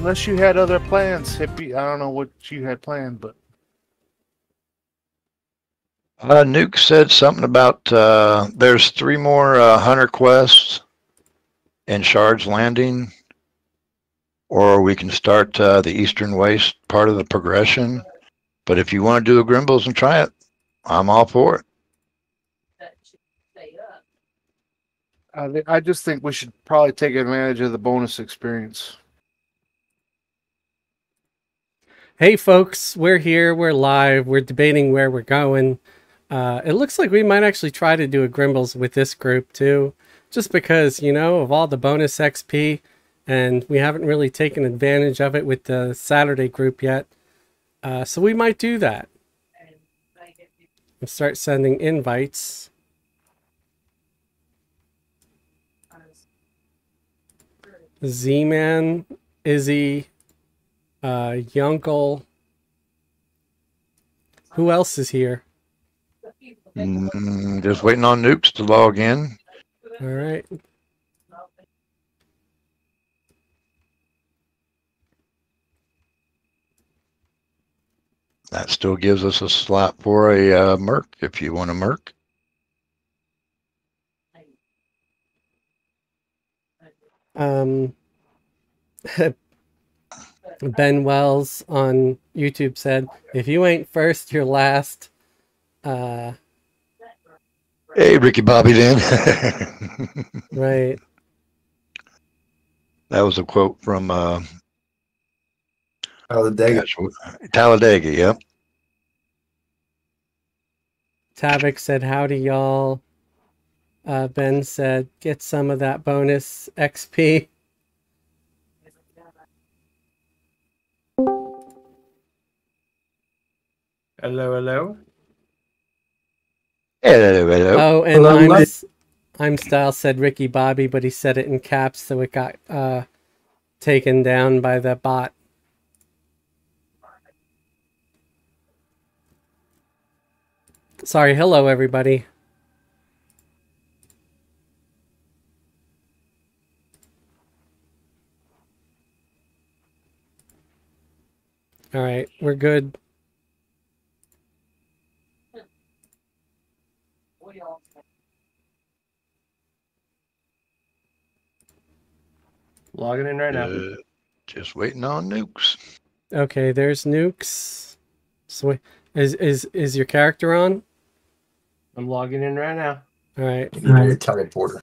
Unless you had other plans, hippie. I don't know what you had planned, but Uh, Nuke said something about uh, there's three more uh, hunter quests in Shards Landing, or we can start uh, the Eastern Waste part of the progression. But if you want to do the Grimbles and try it, I'm all for it. I, I just think we should probably take advantage of the bonus experience. Hey, folks, we're here. We're live. We're debating where we're going. Uh, it looks like we might actually try to do a Grimbles with this group too, just because, you know, of all the bonus XP, and we haven't really taken advantage of it with the Saturday group yet. Uh, so we might do that and start sending invites. Z Man, Izzy, uh, Yunkel. Who else is here? Mm, just waiting on Noops to log in. All right. That still gives us a slot for a uh, Merc if you want a Merc. Um, ben Wells on YouTube said, "If you ain't first, you're last." Uh, Hey, Ricky Bobby, then. right. that was a quote from uh, Talladega. gosh, Talladega. Yep. Tavik said, "Howdy, y'all." Uh, ben said, "Get some of that bonus XP." Hello, hello. Hello, hello. Oh, and Hello, I'm, I'm style said Ricky Bobby, but he said it in caps, so it got uh, taken down by the bot. Sorry, hello everybody. All right, we're good. Logging in right now. Uh, just waiting on Nukes. Okay, there's nukes. So is is is your character on? I'm logging in right now. All right. You need a teleporter.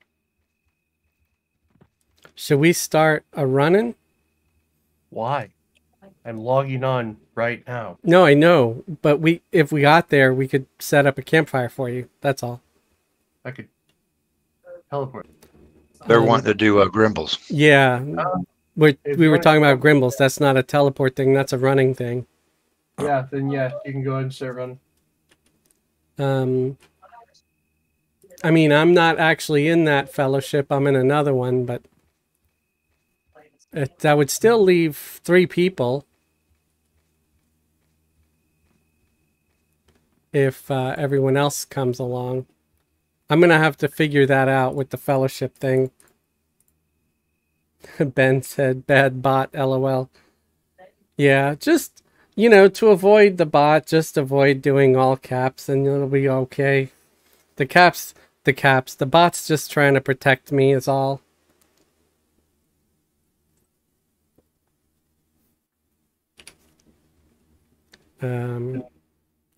Should we start a running? Why? I'm logging on right now. No, I know, but we if we got there, we could set up a campfire for you. That's all. I could teleport. They're Um, wanting to do uh, Grimbles. Yeah, Uh, we we were talking about Grimbles. That's not a teleport thing. That's a running thing. Yeah, then yeah, you can go ahead and start running. Um, I mean, I'm not actually in that fellowship. I'm in another one, but it, that would still leave three people. If uh, everyone else comes along, I'm gonna have to figure that out with the fellowship thing. ben said, "Bad bot." LOL. Yeah, just you know, to avoid the bot, just avoid doing all caps and it'll be okay. The caps, the caps, the bot's just trying to protect me, is all. Um,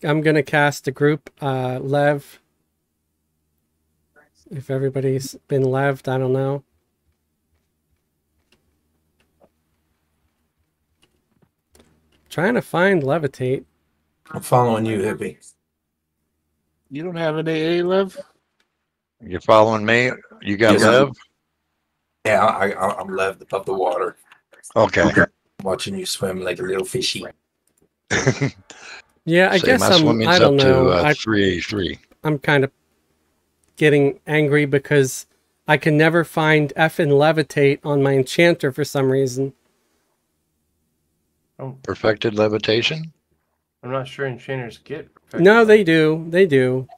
I'm gonna cast a group, uh, Lev. If everybody's been leved, I don't know. Trying to find levitate. I'm following you, hippie. You don't have an AA, Lev? You're following me? You got Yes. Lev? Yeah, I, I, I'm lev above the water, Okay. watching you swim like a little fishy. Yeah, I Say guess my I'm. swimming's I don't up know. to uh, I 383. I'm kind of getting angry because I can never find F and levitate on my enchanter for some reason. Oh, Perfected levitation? I'm not sure enchanters get. No, they do. They do.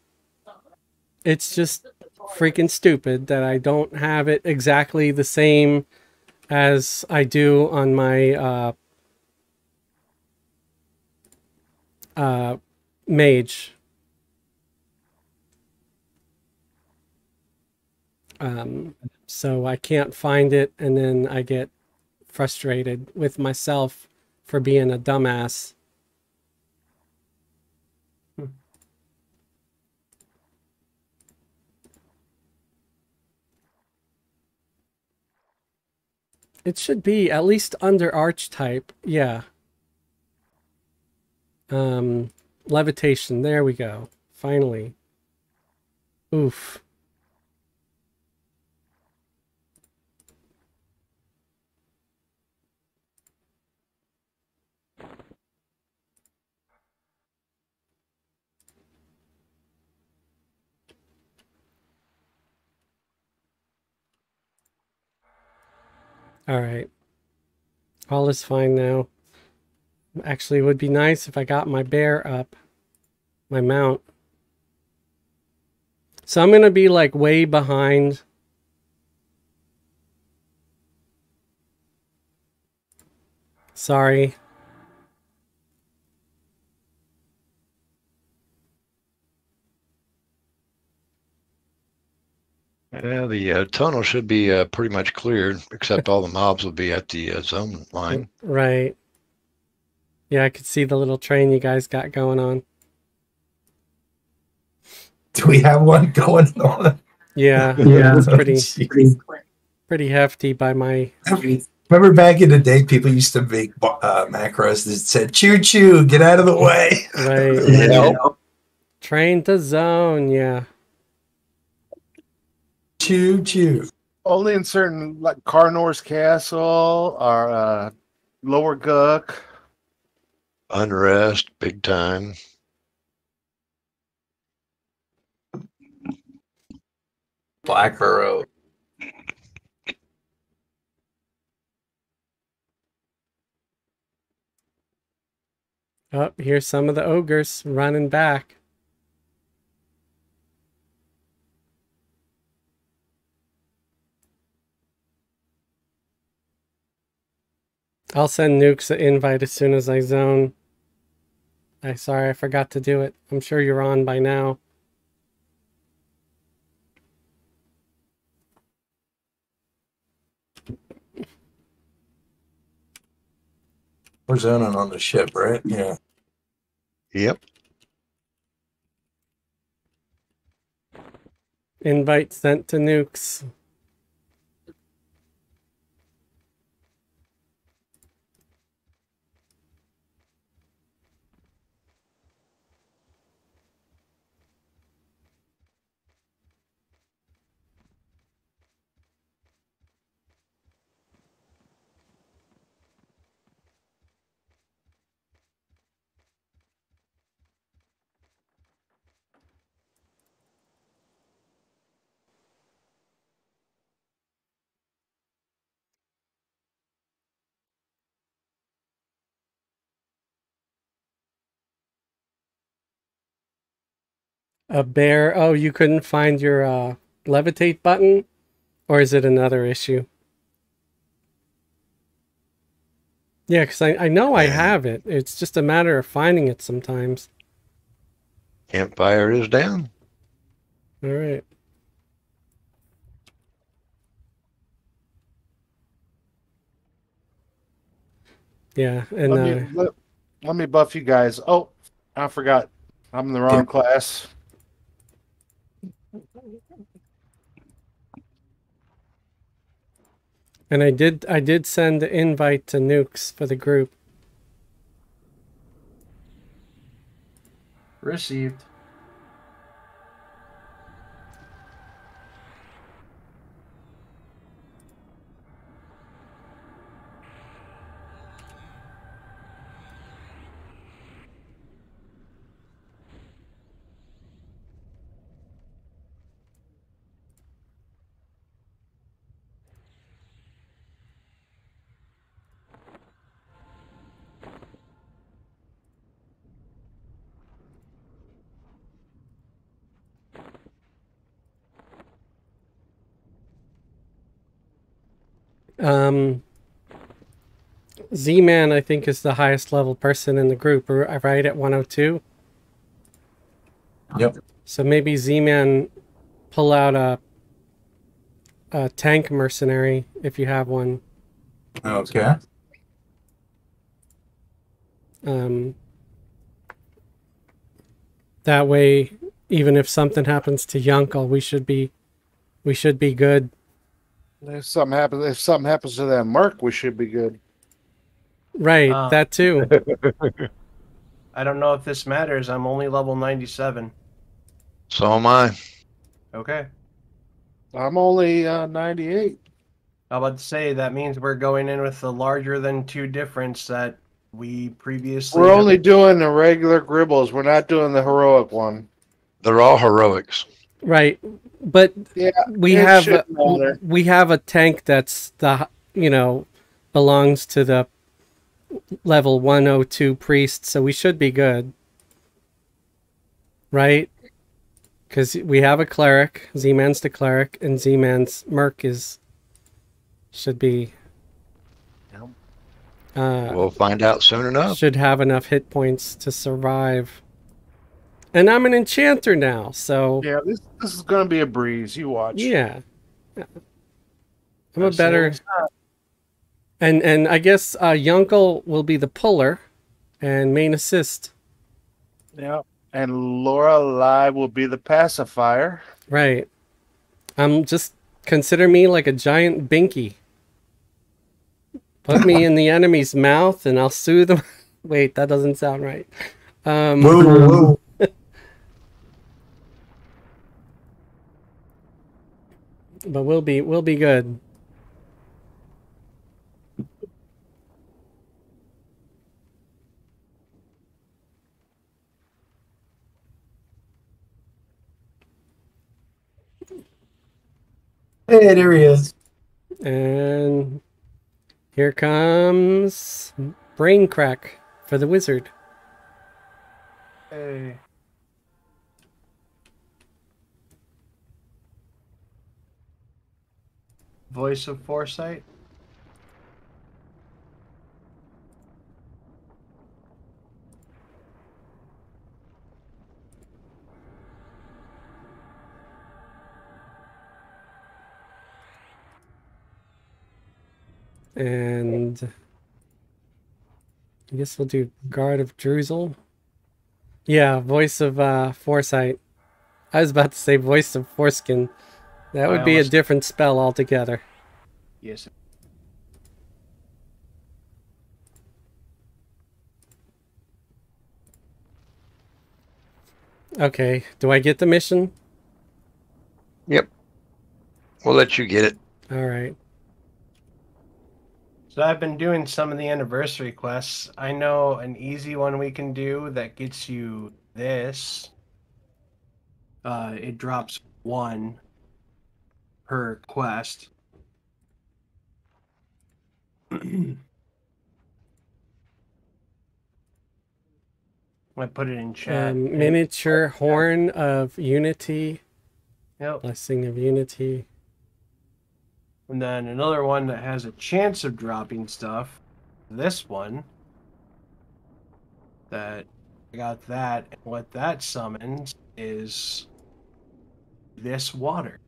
It's just freaking stupid that I don't have it exactly the same as I do on my uh, uh, mage. Um, so I can't find it, and then I get frustrated with myself for being a dumbass. It should be at least under archetype. Yeah. Um, levitation. There we go. Finally. Oof. All right. All is fine now. Actually, it would be nice if I got my bear up, my mount. So I'm going to be like way behind. Sorry. Yeah, the uh, tunnel should be uh, pretty much cleared, except all the mobs will be at the uh, zone line. Right. Yeah, I could see the little train you guys got going on. Do we have one going on? Yeah, Yeah. it's pretty Jeez. pretty hefty by my Remember back in the day, people used to make uh, macros that said "choo choo, get out of the way." right Yeah. train to zone. Yeah. Choo choo. Only in certain like Karnor's Castle or uh, Lower Guk. Unrest, big time. Blackburrow. Oh, here's some of the ogres running back. I'll send Nukes an invite as soon as I zone. I sorry I forgot to do it. I'm sure you're on by now. We're zoning on the ship, right? Yeah. Yep. Invite sent to Nukes. A bear. Oh, you couldn't find your uh, levitate button? Or is it another issue? Yeah, because I, I know I have it. It's just a matter of finding it sometimes. Campfire is down. All right. Yeah, and Let uh, me, let, let me buff you guys. Oh, I forgot. I'm in the wrong Yeah. class. And I did I did send the invite to Nukes for the group. Received. Um, Z-Man, I think, is the highest level person in the group, r- right at 102. Yep. So maybe Z-Man pull out a a tank mercenary if you have one. Okay. Um, that way, even if something happens to Yunkel, we should be we should be good. If something happens, if something happens to that Merc, we should be good. Right, Uh, that too. I don't know if this matters. I'm only level 97. So am I. Okay. I'm only uh, 98. I was about to say that means we're going in with the larger than two difference that we previously. We're have- only doing the regular gribbles. We're not doing the heroic one. They're all heroics. Right, but Yeah, we have shouldn't we have a tank that's the you know belongs to the level 102 priest so we should be good. Right? Because we have a cleric z-man's the cleric and z-man's merc is should be uh We'll find out soon enough. should have enough hit points to survive. And i'm an enchanter now so Yeah, this this is gonna be a breeze. You watch. yeah i'm a I've better. And and I guess uh, Yunkel will be the puller, and main assist. Yeah. And Laura Live will be the pacifier. Right. I'm just consider me like a giant binky. Put me in the enemy's mouth, and I'll soothe them. Wait, that doesn't sound right. Um, Whoa, whoa, but we'll be we'll be good. Hey, there he is. And here comes brain crack for the wizard. Hey. Voice of foresight. And I guess we'll do Guard of Druzzil. Yeah, voice of uh, Foresight. I was about to say voice of Foreskin. That would I be a different spell altogether. Yes. Okay, do I get the mission? Yep. We'll let you get it. All right. So I've been doing some of the anniversary quests. I know an easy one we can do that gets you this. Uh, it drops one per quest. I put it in chat. Um, miniature Horn of Unity. Yep. Blessing of Unity. And then another one that has a chance of dropping stuff. This one. That I got that. And what that summons is this water.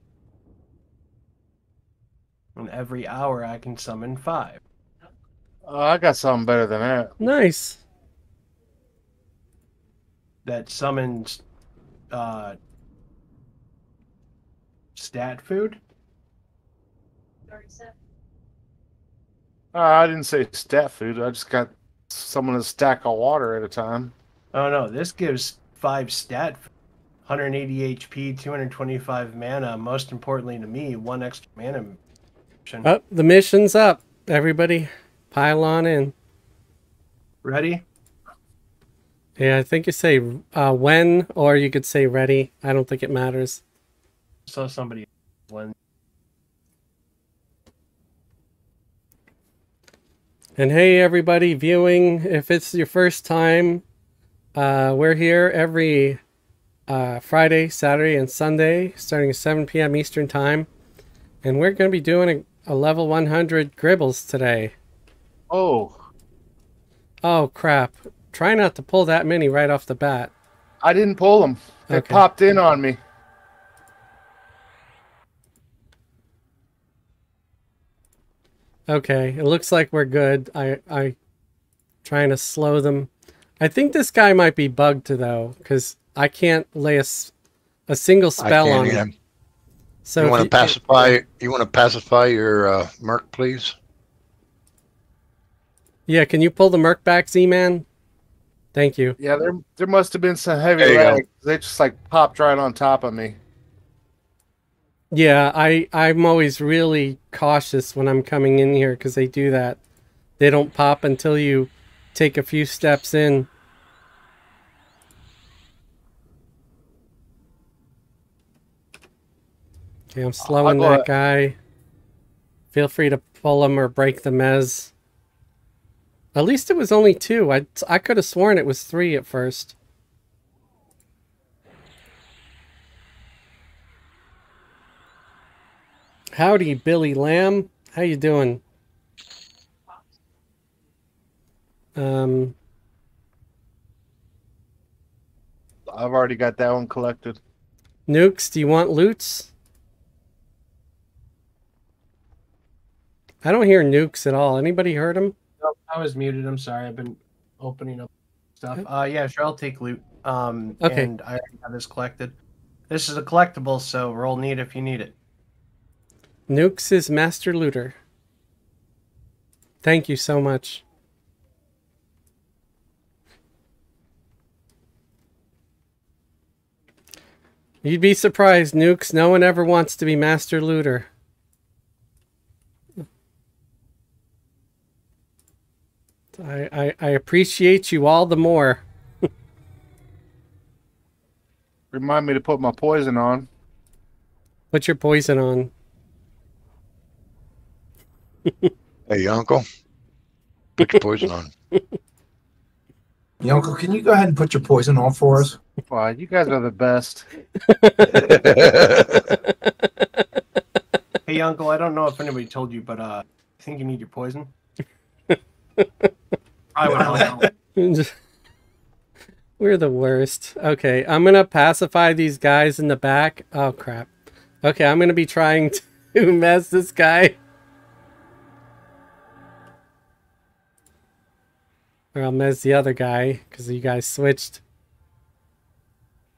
And every hour I can summon five. Oh, I got something better than that. Nice. That summons uh stat food. Uh, I didn't say stat food. I just got someone a stack of water at a time. Oh no, this gives five stat, 180 HP, 225 mana. Most importantly to me, one extra mana. Option. Oh, the mission's up. Everybody, pile on in. Ready? Yeah, I think you say uh, when, or you could say ready. I don't think it matters. Saw somebody when. And hey, everybody viewing, if it's your first time, uh, we're here every uh, Friday, Saturday, and Sunday, starting at 7 p.m. Eastern Time. And we're going to be doing a, a level 100 Gribbles today. Oh, Oh crap! Try not to pull that many right off the bat. I didn't pull them. They Okay. popped in on me. Okay, it looks like we're good. I I trying to slow them. I think this guy might be bugged though, because I can't lay a, a single spell can't on either. him. So you want to pacify? You want to pacify your uh, merc, please? Yeah, can you pull the merc back, Z-Man? Thank you. Yeah, there there must have been some heavy There you go. legs. They just like popped right on top of me. Yeah, I I'm always really cautious when I'm coming in here because they do that. They don't pop until you take a few steps in. Okay, I'm slowing that ahead. guy. Feel free to pull him or break the mez. At least it was only two. I I could have sworn it was three at first. Howdy, Billy Lamb. How you doing? Um, I've already got that one collected. Nukes, do you want loots? I don't hear nukes at all. Anybody heard him? Nope, I was muted. I'm sorry. I've been opening up stuff. Uh, yeah, sure. I'll take loot. Um, Okay. And I already have this collected. This is a collectible, so roll need if you need it. Nukes is master looter. Thank you so much. You'd be surprised, Nukes. No one ever wants to be master looter. I, I, I appreciate you all the more. Remind me to put my poison on. Put your poison on. Hey, uncle. Put your poison on. Your uncle, can you go ahead and put your poison on for us? Wow, you guys are the best. Hey, Uncle, I don't know if anybody told you, but uh, I think you need your poison. I would help. We're the worst. Okay, I'm gonna pacify these guys in the back. Oh crap. Okay, I'm gonna be trying to mez this guy. Or I'll mez the other guy because you guys switched.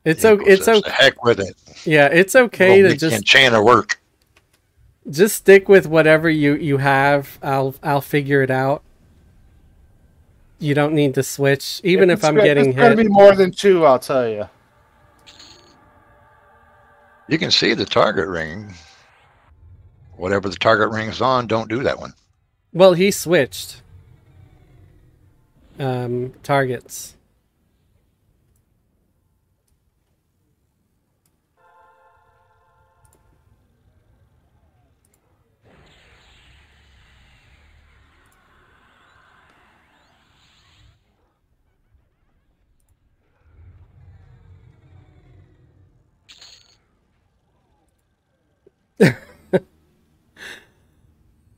It's Yeah, okay. It's okay. Heck with it. Yeah, it's okay We'll to make the just enchanter work. just stick with whatever you you have. I'll I'll figure it out. You don't need to switch, even if It's I'm gonna- getting it's gonna be more than two, I'll tell you. You can see the target ring. Whatever the target ring's on, don't do that one. Well, he switched um, targets.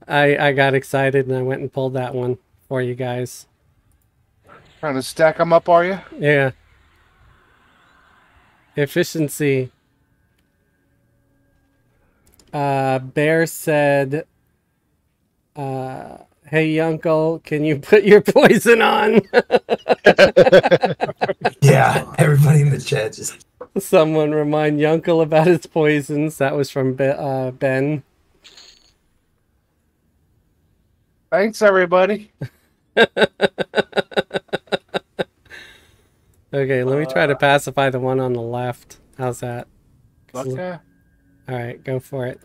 I I got excited and I went and pulled that one for you guys. Trying to stack them up, are you? Yeah. Efficiency. Uh, Bear said, uh, "Hey, uncle, can you put your poison on?" Yeah, everybody in the chat just Someone remind Yunkel about his poisons. That was from Be- uh, Ben. Thanks, everybody. Okay, let me try to uh, pacify the one on the left. How's that? Okay. All right, go for it.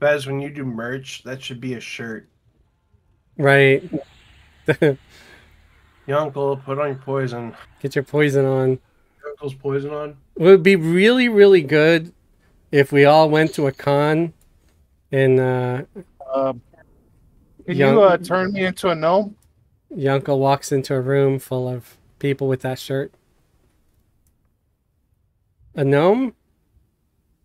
Bez, when you do merch, that should be a shirt. Right. Your uncle, put on your poison. Get your poison on. Your uncle's poison on. It would be really, really good if we all went to a con and uh, Um, can Young- you uh, turn me into a gnome? Yunkel walks into a room full of people with that shirt. A gnome?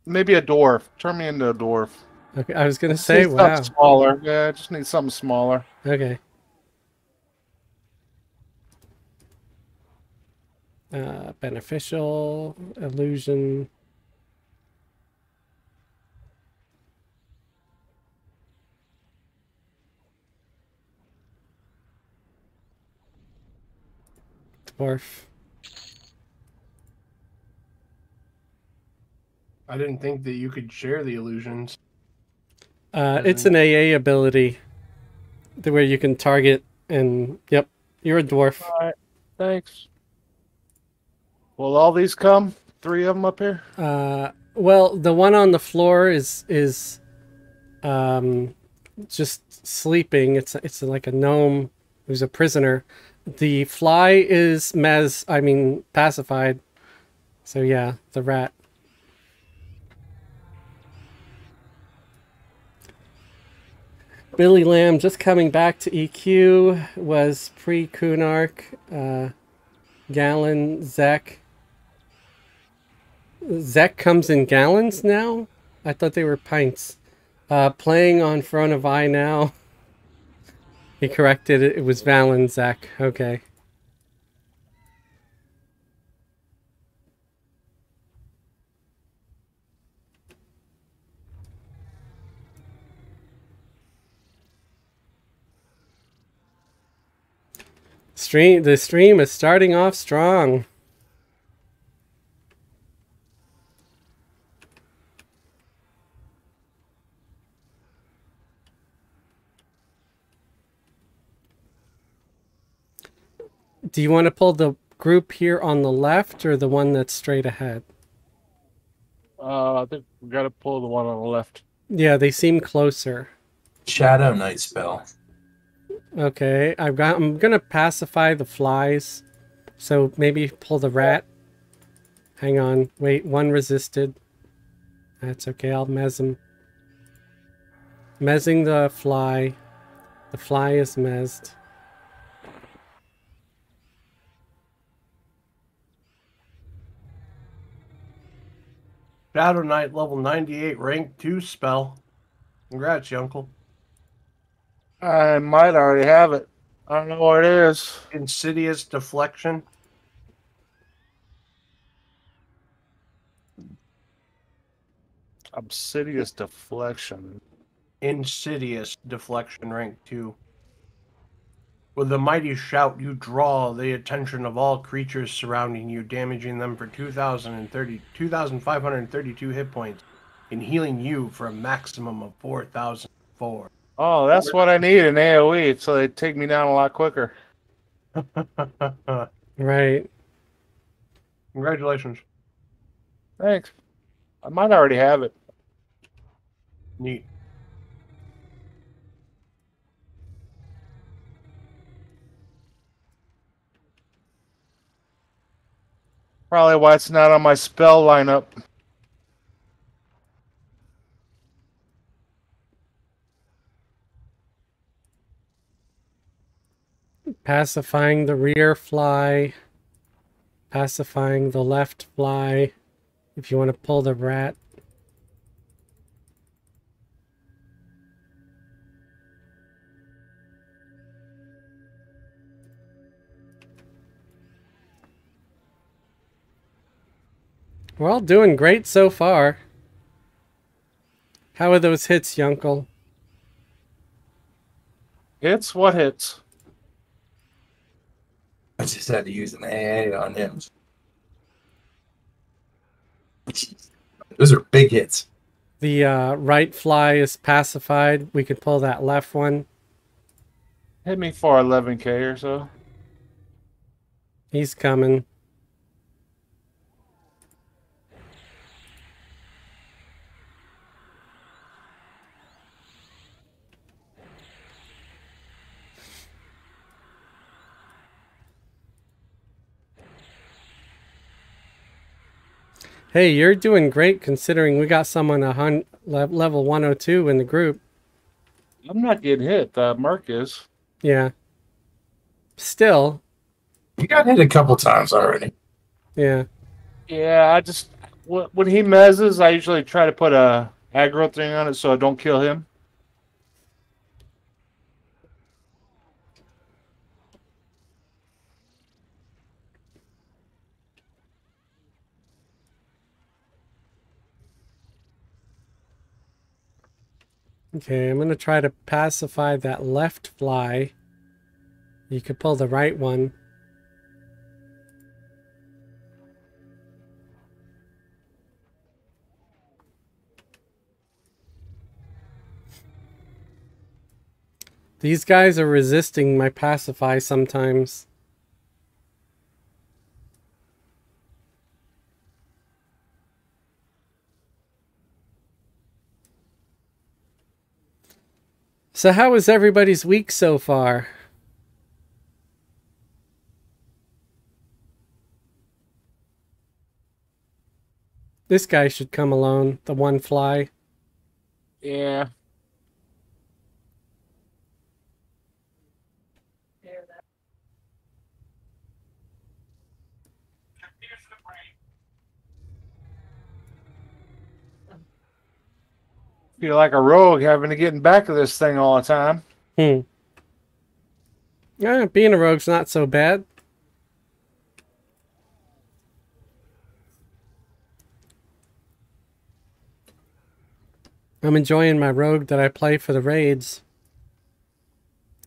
Maybe a dwarf. Turn me into a dwarf. Okay, I was gonna say, wow. smaller. Yeah, I just need something smaller. Okay. Uh, beneficial illusion. Dwarf. I didn't think that you could share the illusions. Uh, it's an AA ability, the where you can target and yep, you're a dwarf. All right. Thanks. Will all these come? Three of them up here? Uh, well, the one on the floor is is um, just sleeping. It's it's like a gnome who's a prisoner. The fly is mes. I mean pacified. So yeah, the rat. Billy Lamb just coming back to EQ was pre Kunark. Uh, Gallon Zek. Zek comes in gallons now? I thought they were pints. Uh, playing on front of I now. He corrected it. It was Vallon Zek. Okay. Stream. The stream is starting off strong. Do you want to pull the group here on the left or the one that's straight ahead? Uh, I think we got to pull the one on the left. Yeah, they seem closer. Shadow Knight spell. Okay, I've got. I'm gonna pacify the flies, so maybe pull the rat. Hang on, wait. One resisted. That's okay. I'll mez him. Mezzing the fly. The fly is mezzed. Shadow Knight level 98 rank 2 spell. Congrats, you uncle. I might already have it. I don't know what it is. Insidious deflection. Obsidious deflection. Insidious deflection rank 2. With a mighty shout, you draw the attention of all creatures surrounding you, damaging them for 2,030 2,532 hit points and healing you for a maximum of 4,004. Oh, that's what I need in AoE, so uh, they take me down a lot quicker. Right. Congratulations. Thanks. I might already have it. Neat. Probably why it's not on my spell lineup. Pacifying the rear fly. Pacifying the left fly. If you want to pull the rat. We're all doing great so far. How are those hits, Yunkel? Hits what hits? I just had to use an AA on him. Those are big hits. The uh, right fly is pacified. We could pull that left one. Hit me for 11k or so. He's coming. Hey, you're doing great considering we got someone a hun- le- level 102 in the group. I'm not getting hit. Uh, the Merc is. Yeah. Still, You got hit a couple times already. yeah. Yeah, I just When he mezzes, I usually try to put a aggro thing on it so I don't kill him. Okay, I'm gonna try to pacify that left fly. You could pull the right one. These guys are resisting my pacify sometimes. So how was everybody's week so far? This guy should come alone, the one fly. Yeah. Feel like a rogue having to get in back of this thing all the time. Hmm. Yeah, being a rogue's not so bad. I'm enjoying my rogue that I play for the raids.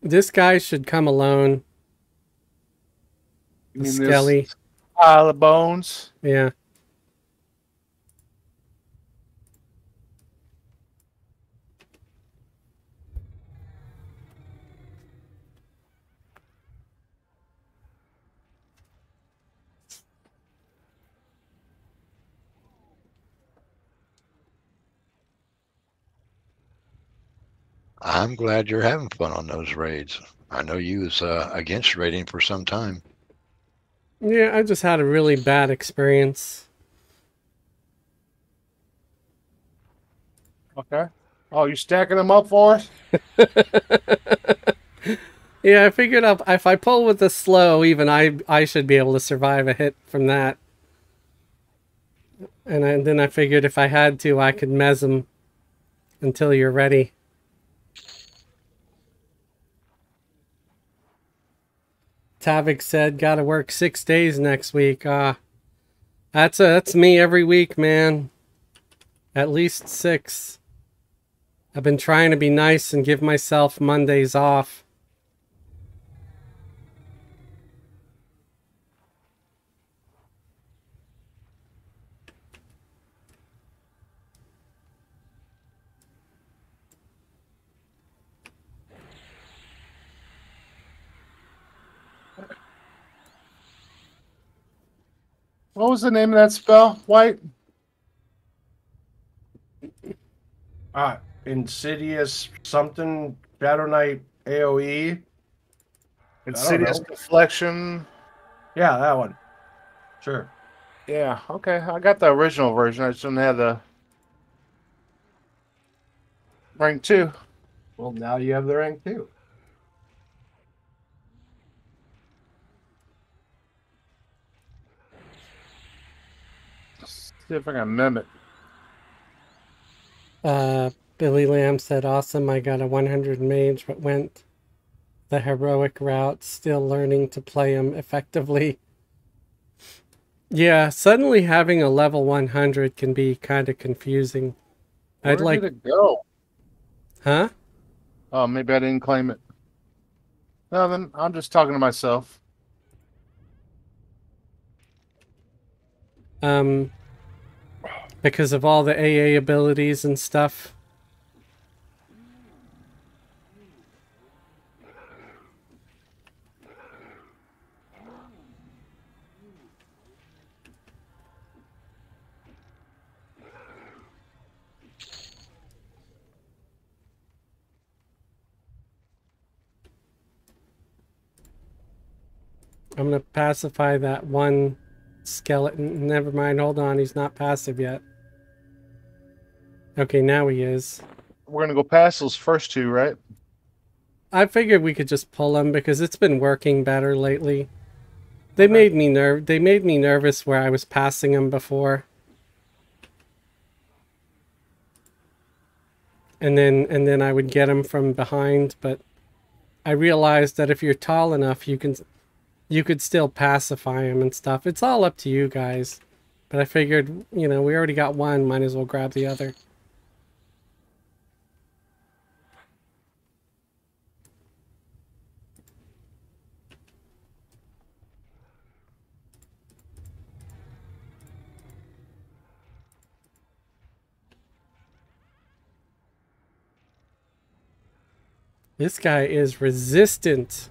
This guy should come alone. I mean, this Skelly. Pile of bones. Yeah. I'm glad you're having fun on those raids. I know you was uh, against raiding for some time. Yeah, I just had a really bad experience. Okay. Oh, you stacking them up for us? Yeah, I figured up if I pull with the slow, even I I should be able to survive a hit from that. And I, then I figured if I had to, I could mez them until you're ready. Tavik said, "Got to work six days next week." Ah, that's a, that's me every week, man. At least six. I've been trying to be nice and give myself Mondays off. What was the name of that spell? White? Ah, Insidious something Shadow Knight. AOE. Insidious know. Deflection. Yeah, that one. Sure. Yeah, okay. I got the original version. I just didn't have the rank two. Well, now you have the rank too. See if I can mimic. Uh, Billy Lamb said, "Awesome! I got a 100 mage, but went the heroic route. Still learning to play him effectively." Yeah, suddenly having a level 100 can be kind of confusing. I'd Where like, did it go? huh? Oh, maybe I didn't claim it. No, then I'm just talking to myself. Um, because of all the AA abilities and stuff. I'm gonna pacify that one skeleton. Never mind. Hold on. He's not passive yet. Okay, now he is. We're going to go past those first two, right? I figured we could just pull them because it's been working better lately. They made me nerve. They made me nervous where I was passing them before. And then and then I would get them from behind, but I realized that if you're tall enough, you can you could still pacify him and stuff. It's all up to you guys. But I figured, you know, we already got one, might as well grab the other. This guy is resistant.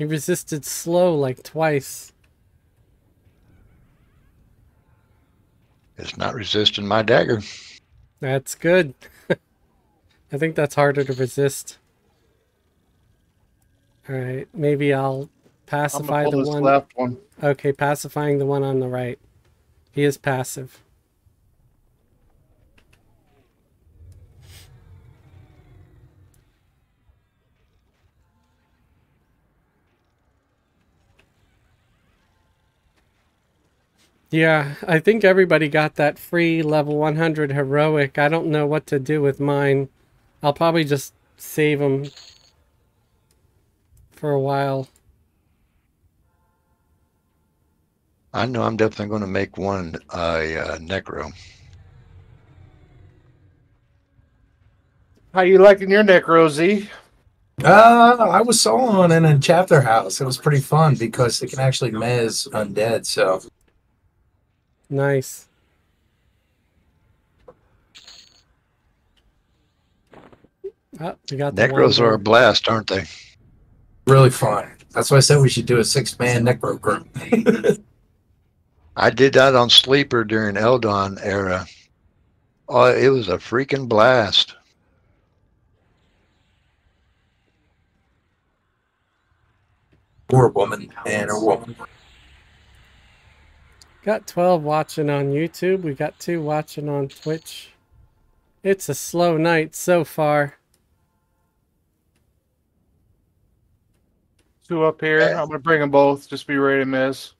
He resisted slow like twice. It's not resisting my dagger. That's good. I think that's harder to resist. Alright, maybe I'll I'm pacify the pull this one. left one. Okay, pacifying the one on the right. He is passive. Yeah, I think everybody got that free level 100 heroic. I don't know what to do with mine. I'll probably just save them for a while. I know I'm definitely going to make one a uh, necro. How you liking your neck, Rosie? Uh, I was soloing in a chapter house. It was pretty fun because it can actually mez undead. So Nice. Oh, we got the Necros are a blast, aren't they? really fun. That's why I said we should do a six man necro group. I did that on Sleeper during Eldon era. Oh, it was a freaking blast. or a woman and a woman. Got 12 watching on YouTube. We got two watching on Twitch. It's a slow night so far. Two up here. I'm gonna bring them both. Just be ready to miss.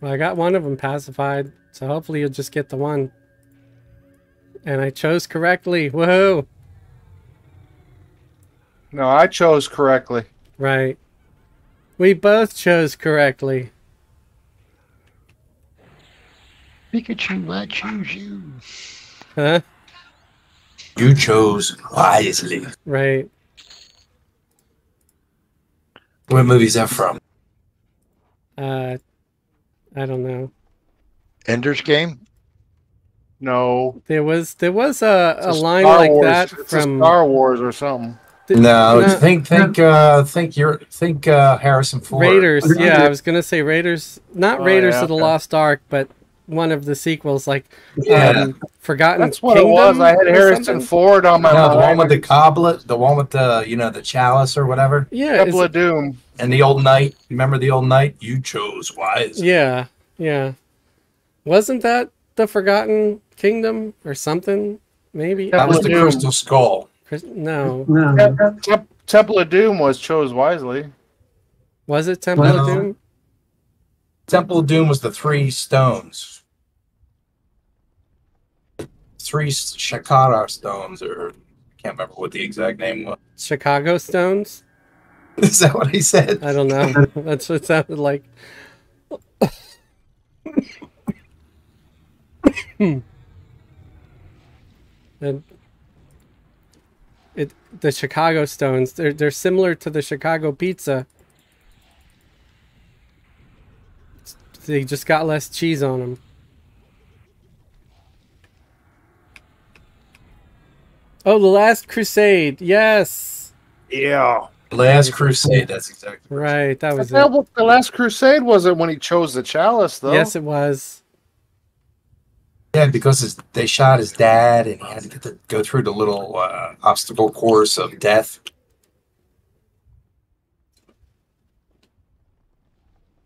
Well, I got one of them pacified, so hopefully you'll just get the one. And I chose correctly. Woohoo! No, I chose correctly. Right. We both chose correctly. Pikachu, I choose you. Huh? You chose wisely. Right. What movie is that from? Uh, I don't know. Ender's Game? No. There was there was a, a a line Star like Wars. that It's a from Star Wars or something. Th- No, no, think think uh think you're think uh Harrison Ford. Raiders. Yeah, I was gonna say Raiders, not Oh, Raiders yeah, of the okay. Lost Ark, but one of the sequels, like Yeah. um, Forgotten That's what Kingdom it was. I had Harrison something? Ford on my no, the one with the goblet, the one with the you know the chalice or whatever, Yeah, Temple of Doom. and the old knight. Remember the old knight? You chose wisely. yeah, yeah. Wasn't that the Forgotten Kingdom or something? Maybe That was the Doom. crystal skull. Chris- no. Tem- Tem- Temple of Doom was chose wisely. Was it Temple No. of Doom? Temple of Doom was the three stones. Three Shakara stones, or I can't remember what the exact name was. Chicago Stones? Is that what he said? I don't know. That's what it sounded like. and it the Chicago Stones, they're they're similar to the Chicago pizza. They just got less cheese on them. Oh, the Last Crusade. Yes. Yeah. Last Crusade. That's exactly Right, that was it. was- the last crusade wasn't it? when he chose the chalice, though. Yes, it was. Yeah, because his, they shot his dad, and he had to get to go through the little uh, obstacle course of death.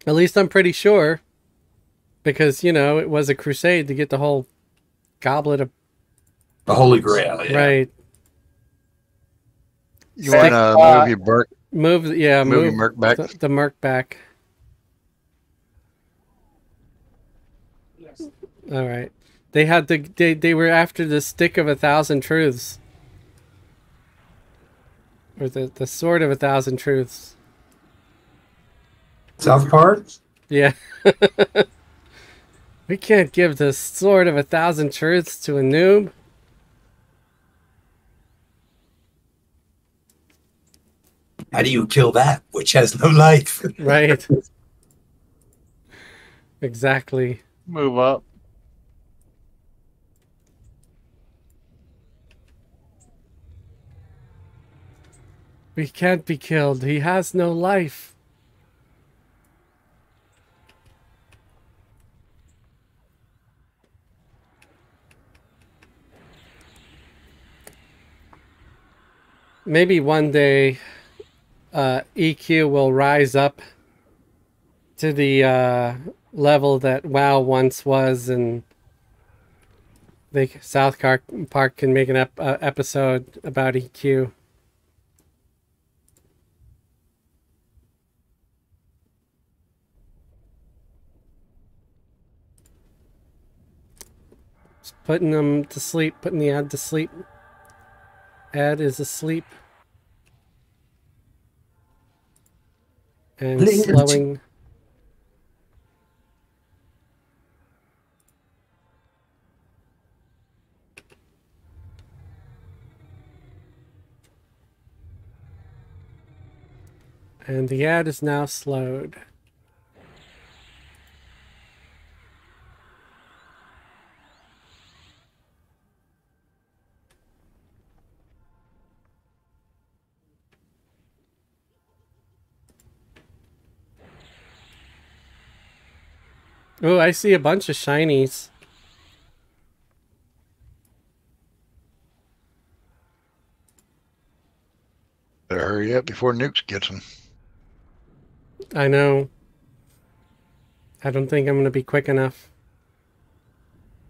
At least I'm pretty sure. Because, you know, it was a crusade to get the whole goblet of The Holy Grail. Yeah. right. You want to Uh, move your Merc, Move yeah, move your move Merc back? the, the Merc back. Yes. All right. They had the they, they were after the stick of a thousand truths. Or the, the sword of a thousand truths. South Park? Yeah. we can't give the sword of a thousand truths to a noob. How do you kill that which has no life? Right. exactly. Move up. We can't be killed. He has no life. Maybe one day uh, EQ will rise up to the uh, level that WoW once was, and they South Park, can make an ep- uh, episode about EQ. Just putting them to sleep, putting the ad to sleep. Ad is asleep. And Please. slowing. And the ad is now slowed. Oh, I see a bunch of shinies. Better hurry up before Nukes gets them. I know. I don't think I'm going to be quick enough.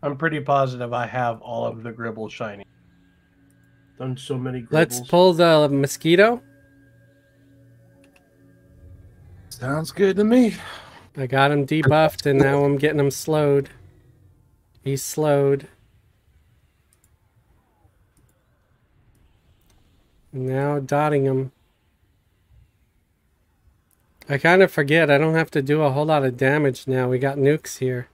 I'm pretty positive I have all of the Gribble shiny. Done so many Gribbles. Let's pull the mosquito. Sounds good to me. I got him debuffed and now I'm getting him slowed. He's slowed. Now dotting him. I kind of forget I don't have to do a whole lot of damage now. We got nukes here.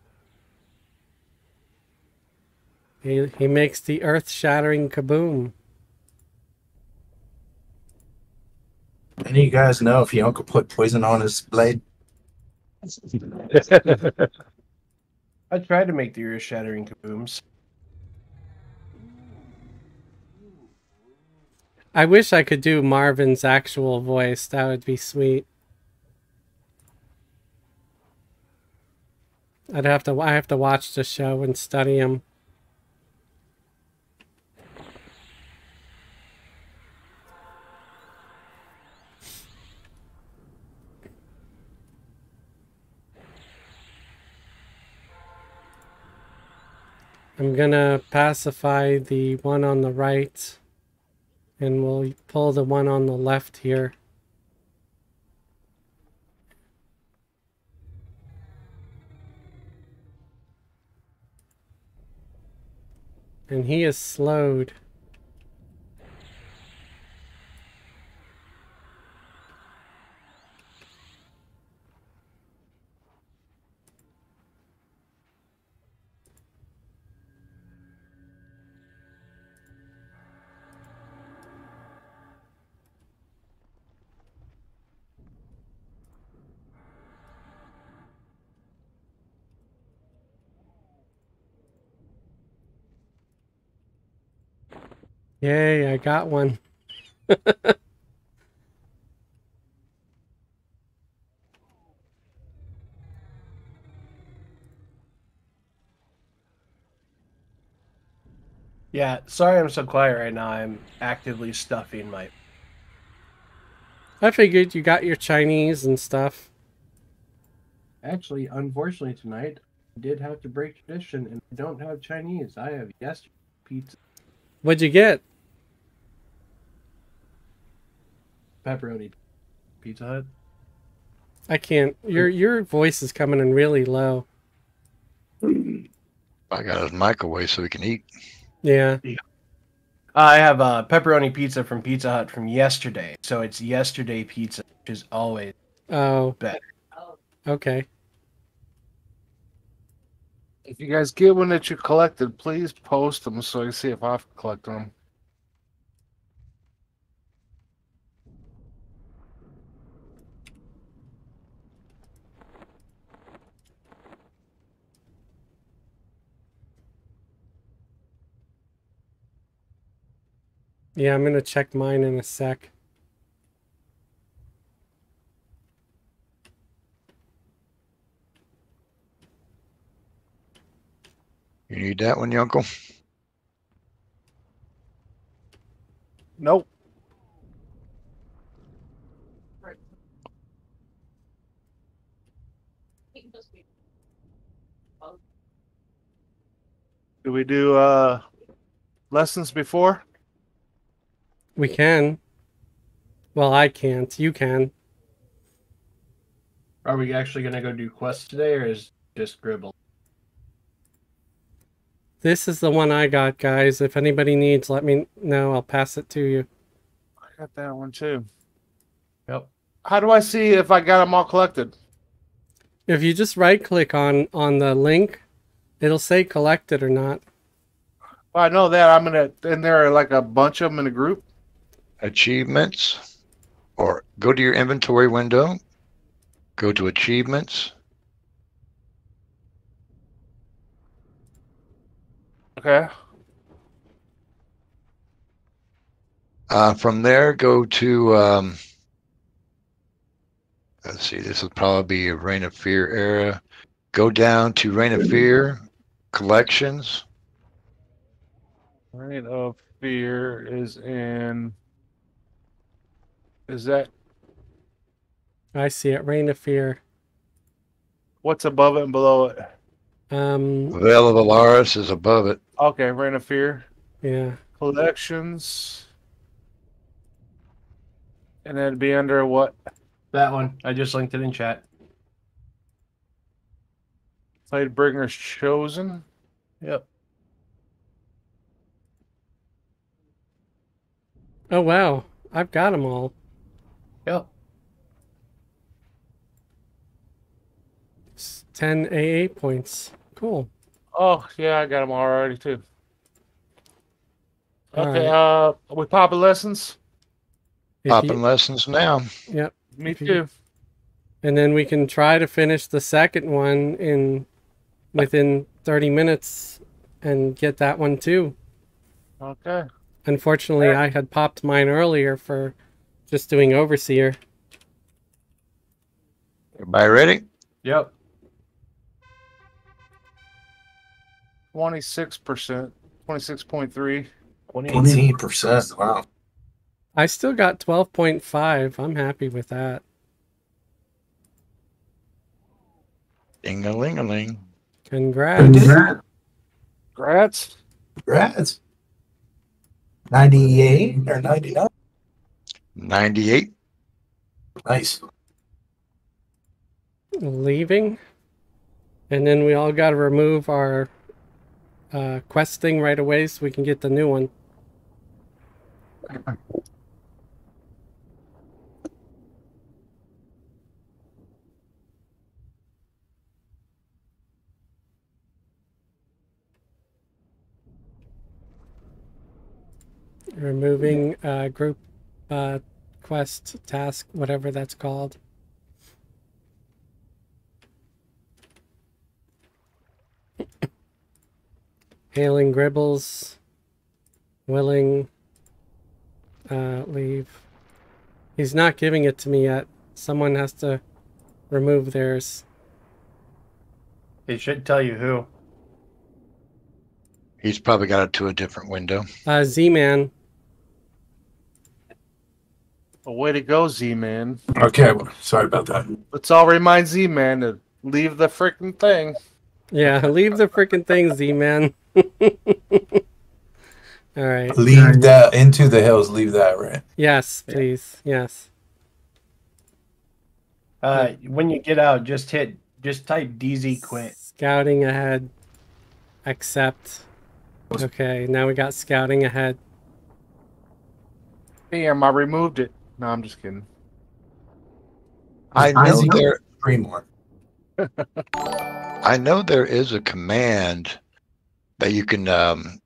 He, he makes the earth-shattering kaboom. Any of you guys know if uncle put poison on his blade? I tried to make the ear shattering kabooms. I wish I could do Marvin's actual voice. That would be sweet. I'd have to I have to watch the show and study him. I'm gonna pacify the one on the right. And we'll pull the one on the left here. And he is slowed. Yay, I got one. Yeah, sorry I'm so quiet right now. I'm actively stuffing my. I figured you got your Chinese and stuff. Actually, unfortunately, tonight I did have to break tradition and I don't have Chinese. I have yesterday pizza, What'd you get? Pepperoni, Pizza Hut. I can't. Your your voice is coming in really low. I got a microwave so we can eat. Yeah. I have a pepperoni pizza from Pizza Hut from yesterday, so it's yesterday pizza, which is always Oh. better. Okay. If you guys get one that you collected, please post them so I can see if I've collected them. Yeah, I'm gonna check mine in a sec. You need that one, Uncle? Nope. Do we do uh lessons before? We can. Well, I can't. You can. Are we actually gonna go do quests today, or is just Gribble? This is the one I got, guys. If anybody needs, let me know. I'll pass it to you. I got that one too. Yep. How do I see if I got them all collected? If you just right click on on the link, it'll say collected or not. Well, I know that I'm gonna. And there are like a bunch of them in a group. Achievements, or go to your inventory window, go to achievements, Okay. Uh, from there, go to, um, let's see, this will probably be a Rain of Fear era. Go down to Rain of Fear, collections. Rain of Fear is in. Is that I see it. Rain of Fear. what's above it and below it? Um. Veil of Alaris is above it. Okay, Rain of Fear. Yeah. Collections. And then it'd be under what? That one. I just linked it in chat. Bringer's Chosen. Yep. Oh wow. I've got them all. Yep. It's 10 AA points. Cool. Oh, yeah, I got them already too. All Okay, right. uh, we popping lessons? If Popping you- lessons now. Yep. Me If you- too. and then we can try to finish the second one in within 30 minutes and get that one too. Okay. Unfortunately, I had popped mine earlier for just doing overseer. Everybody ready? Yep. 26%. 26.3. Eighteen percent. Wow. I still got 12.5. I'm happy with that. Ding a ling a ling. Congrats. Congrats. Congrats. Ninety-eight or ninety-nine. 98. Nice. Leaving. And then we all got to remove our uh, quest thing right away so we can get the new one. Removing uh, group uh, quest task, whatever that's called. Hailing Gribbles. Willing. Uh, leave. He's not giving it to me yet. Someone has to remove theirs. It should tell you who. He's probably got it to a different window. Uh, Z-Man. Well, way to go, Z Man. Okay. well, Sorry about that. Let's all remind Z Man to leave the freaking thing. Yeah, leave the freaking thing, Z-Man. All right. Leave that into the hills. Leave that right. Yes, please. Yes. Uh, when you get out, just hit, just type DZ quit. Scouting ahead. Accept. Okay, now we got scouting ahead. Damn, I removed it. No, I'm just kidding. I know there. Three more. I know there is a command that you can um,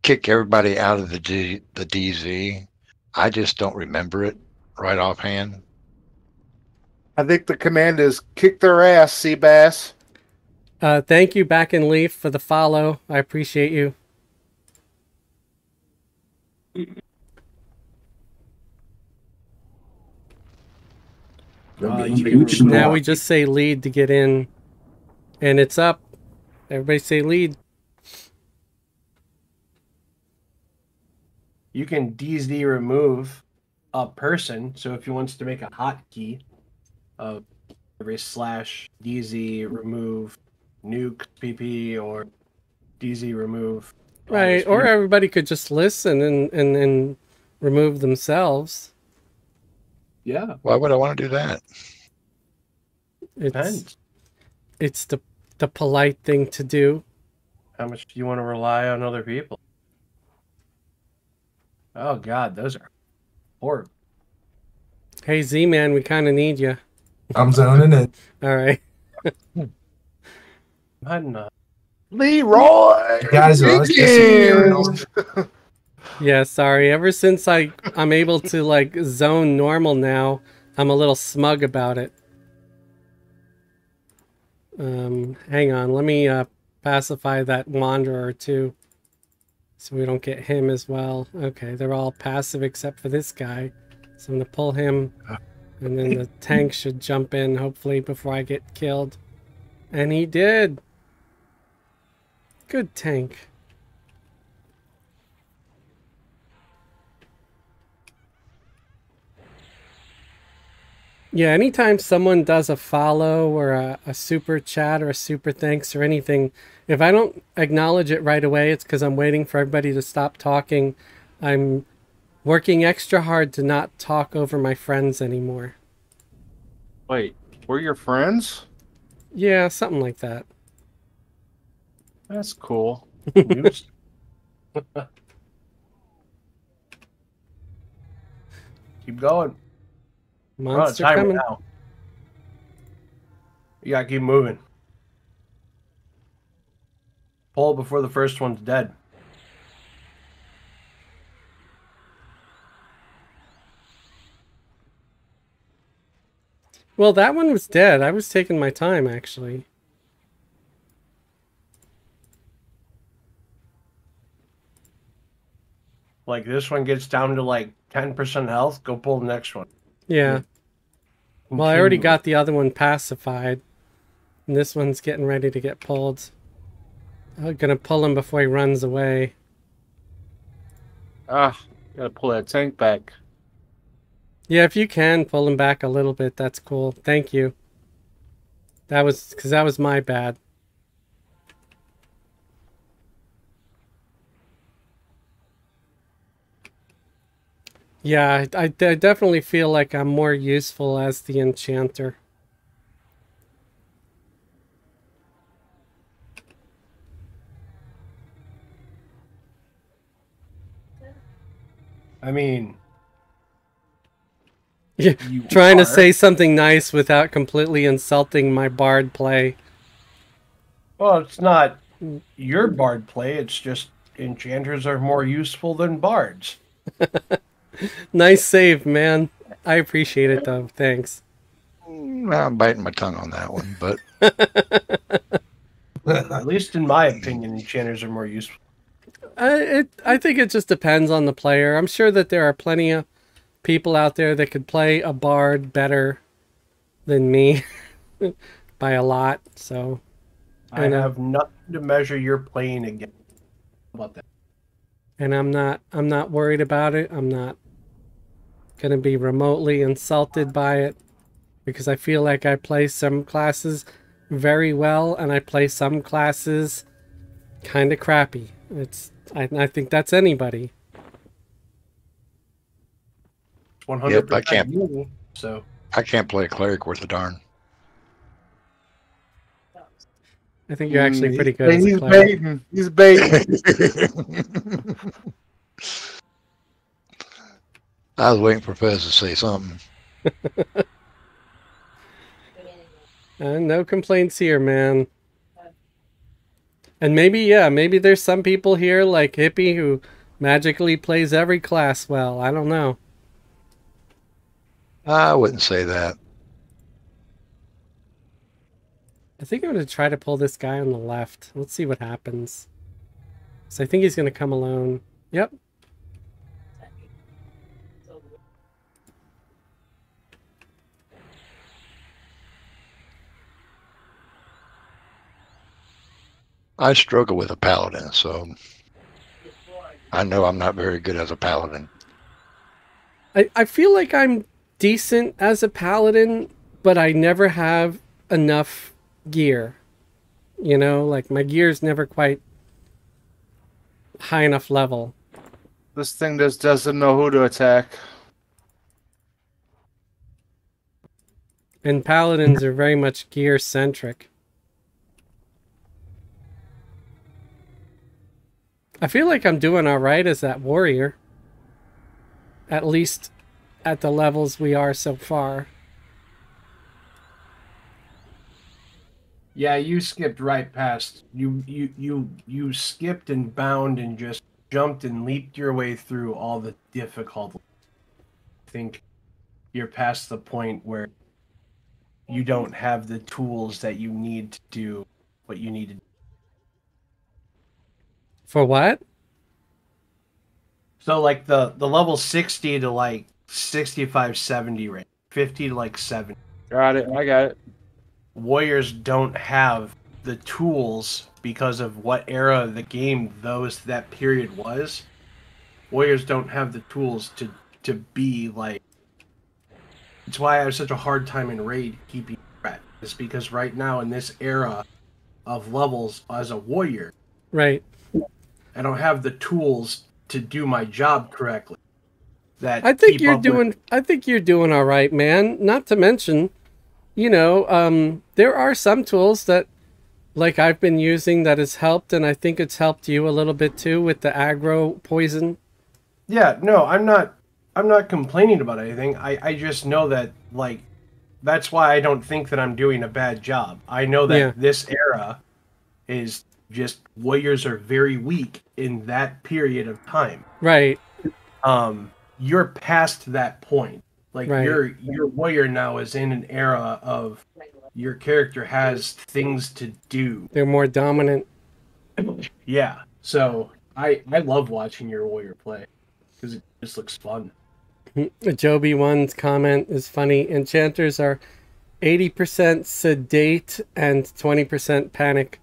kick everybody out of the D, the DZ. I just don't remember it right offhand. I think the command is kick their ass, Seabass. Uh, thank you, Back and Leaf, for the follow. I appreciate you. Uh, Huge huge Now we just say lead to get in, and it's up. Everybody say lead. You can DZ remove a person. So if he wants to make a hotkey of every slash DZ remove nuke PP or DZ remove. uh, Right, or everybody could just listen and and, and remove themselves. yeah, Why would I want to do that? It's depends. it's the the polite thing to do. How much do you want to rely on other people? Oh God, those are horrible. Hey Z man, we kind of need you. I'm zoning it. All right. Hmm. I'm not. Leroy! You guys are always Jenkins! Yeah, sorry. Ever since I I'm able to like zone normal now, I'm a little smug about it. Um, hang on, let me uh pacify that wanderer too. So we don't get him as well. Okay, they're all passive except for this guy. So I'm gonna pull him and then the tank should jump in hopefully before I get killed. And he did. Good tank. Yeah, anytime someone does a follow or a, a super chat or a super thanks or anything, if I don't acknowledge it right away, it's because I'm waiting for everybody to stop talking. I'm working extra hard to not talk over my friends anymore. Wait, we're your friends? Yeah, something like that. That's cool. Keep going. We're on a Monster timer coming. now. You gotta keep moving. Pull before the first one's dead. Well, that one was dead. I was taking my time actually. Like this one gets down to like 10% health, go pull the next one. Yeah. Well, I already got the other one pacified. And this one's getting ready to get pulled. I'm gonna pull him before he runs away. Ah, gotta pull that tank back. Yeah, if you can pull him back a little bit, that's cool. Thank you. That was because that was my bad. Yeah, I, I definitely feel like I'm more useful as the enchanter. I mean, Yeah, trying to say something nice without completely insulting my bard play. Well, it's not your bard play, it's just enchanters are more useful than bards. Nice save, man. I appreciate it though. Thanks. Mm, I'm biting my tongue on that one, but At least in my opinion, enchanters are more useful. I it I think it just depends on the player. I'm sure that there are plenty of people out there that could play a bard better than me by a lot. So I I know. have nothing to measure your playing against. How about that? and I'm not I'm not worried about it. I'm not going to be remotely insulted by it because I feel like I play some classes very well and I play some classes kind of crappy. It's I, I think that's anybody. 100% I can't- you, So, I can't play a cleric worth a darn. I think you're actually Mm, pretty he's- good. As a He's cleric. baiting. He's baiting. I was waiting for Fez to say something. Uh, no complaints here, man. And maybe, yeah, maybe there's some people here like Hippie who magically plays every class well. I don't know. I wouldn't say that. I think I'm going to try to pull this guy on the left. Let's see what happens. So I think he's going to come alone. Yep. I struggle with a paladin, so I know I'm not very good as a paladin. I, I feel like I'm decent as a paladin, but I never have enough gear. You know, like my gear's never quite high enough level. This thing just doesn't know who to attack. And paladins are very much gear centric. I feel like I'm doing alright as that warrior. At least at the levels we are so far. Yeah, you skipped right past. You you you you skipped and bound and just jumped and leaped your way through all the difficult. I think you're past the point where you don't have the tools that you need to do what you need to do. For what? So like the the level 60 to like 65 70 range, 50 to like 70. Got it. I got it. warriors don't have the tools because of what era of the game those that period was warriors don't have the tools to to be like it's why i have such a hard time in raid keeping threat is because right now in this era of levels as a warrior Right. I don't have the tools to do my job correctly that I think you're up with- doing I think you're doing all right, man. Not to mention, you know, um there are some tools that like I've been using that has helped and I think it's helped you a little bit too with the aggro poison. Yeah, no, I'm not I'm not complaining about anything. I, I just know that like that's why I don't think that I'm doing a bad job. I know that Yeah. this era is just warriors are very weak in that period of time. Right. Um you're past that point. Like Right. your your warrior now is in an era of your character has things to do. They're more dominant. Yeah. So I I love watching your warrior play because it just looks fun. Joby one's comment is funny. Enchanters are 80% sedate and 20% panic.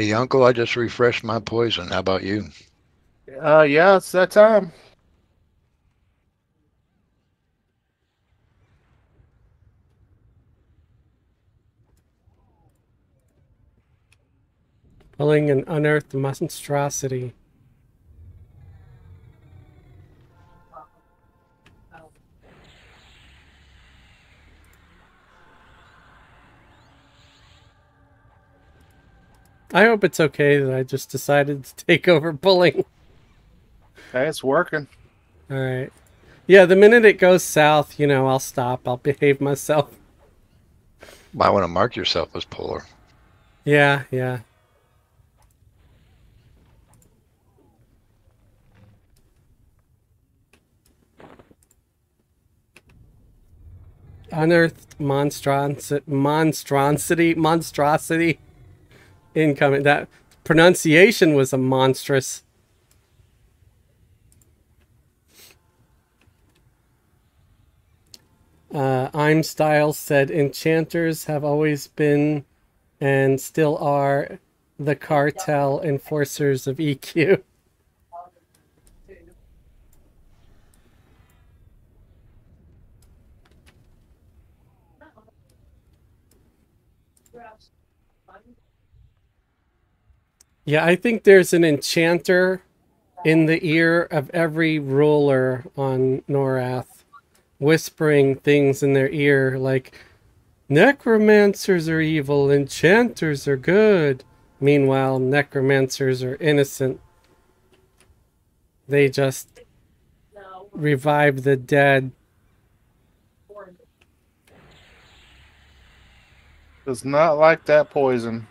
Hey, Uncle, I just refreshed my poison. How about you? Uh, yeah, it's that time. Pulling an unearthed monstrosity. I hope it's okay that I just decided to take over pulling. Hey, it's working. All right. Yeah, the minute it goes south, you know, I'll stop. I'll behave myself. Might want to mark yourself as puller. Yeah, yeah. Unearthed monstrosity, monstrosity, monstrosity incoming. That pronunciation was a monstrous. Uh, I'm Styles said enchanters have always been and still are the cartel enforcers of EQ. Yeah, I think there's an enchanter in the ear of every ruler on Norrath, whispering things in their ear like, necromancers are evil, enchanters are good. Meanwhile, necromancers are innocent. They just revive the dead. Does not like that poison.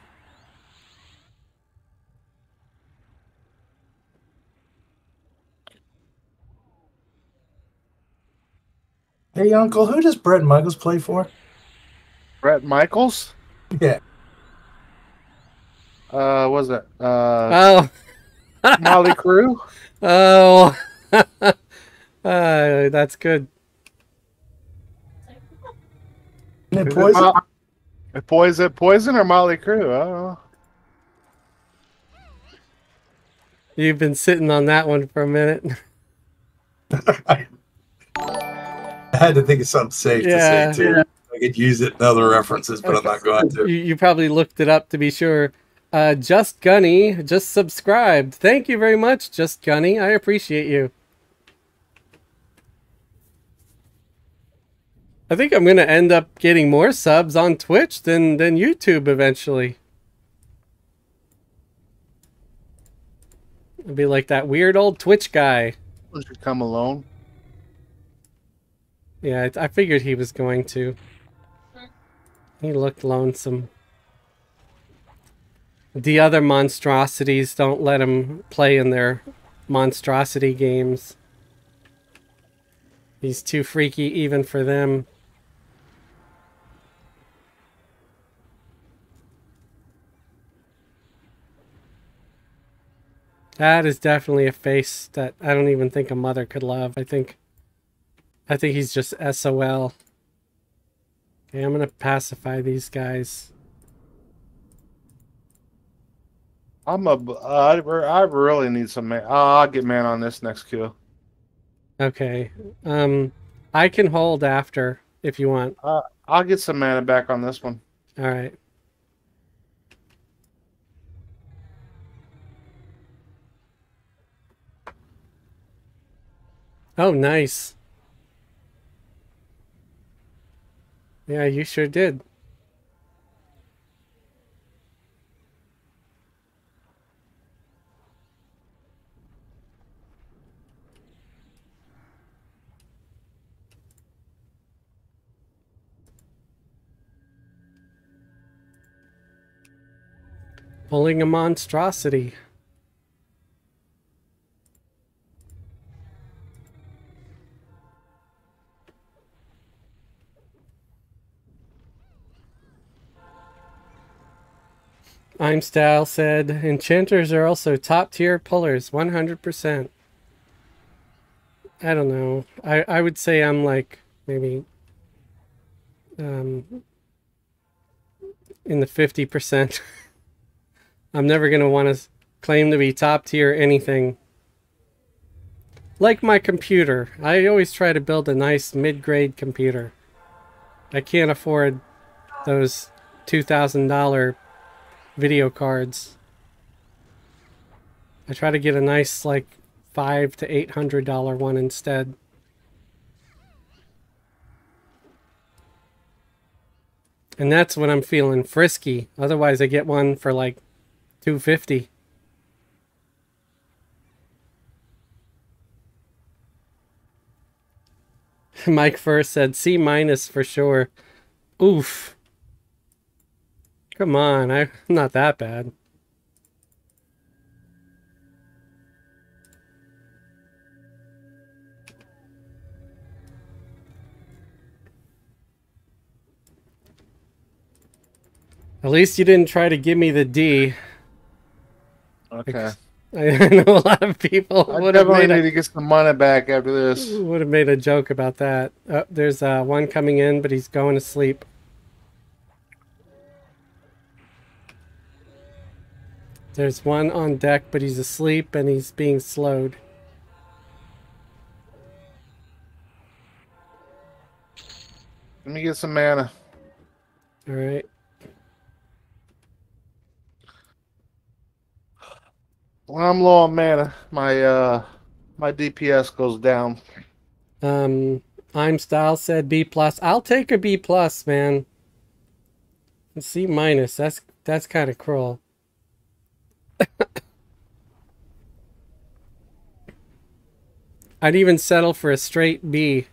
Hey, Uncle, who does Bret Michaels play for? Bret Michaels? Yeah. Uh, was it? Uh, Oh, Mötley Crüe? oh, uh, that's good. Isn't it Is it poison? Mo- Poison, poison or Mötley Crüe? I don't know. You've been sitting on that one for a minute. I had to think of something safe Yeah. to say too. I could use it in other references, but I'm not going to. you probably looked it up to be sure. Uh, Just Gunny just subscribed. Thank you very much, Just Gunny. I appreciate you. I think I'm gonna end up getting more subs on Twitch than than YouTube eventually. I'll be like that weird old Twitch guy. Would you come alone? Yeah, I, I figured he was going to. He looked lonesome. The other monstrosities don't let him play in their monstrosity games. He's too freaky even for them. That is definitely a face that I don't even think a mother could love. I think I think he's just SOL. Okay, I'm gonna pacify these guys. I'm a. Uh, I really need some man. Oh, I'll get man on this next kill. Okay. Um I can hold after if you want. Uh, I'll get some mana back on this one. Alright. Oh, nice. Yeah, you sure did. Pulling a monstrosity. Style said, enchanters are also top tier pullers, 100%. I don't know. I, I would say I'm like maybe um, in the 50%. I'm never going to want to claim to be top tier anything. Like my computer. I always try to build a nice mid-grade computer. I can't afford those $2,000 video cards. I try to get a nice like five to eight hundred dollar one instead. And that's when I'm feeling frisky. Otherwise I get one for like two fifty. Mike first said C minus for sure. Oof. Come on, I'm not that bad. At least you didn't try to give me the D. Okay. I know a lot of people I would have made need a, to get some money back after this. would have made a joke about that. Uh, there's uh, one coming in, but he's going to sleep. There's one on deck, but he's asleep and he's being slowed. Let me get some mana. All right. When I'm low on mana, my uh, my DPS goes down. Um, I'm style said B plus. I'll take a B plus, man. C minus. That's that's kind of cruel. I'd even settle for a straight B.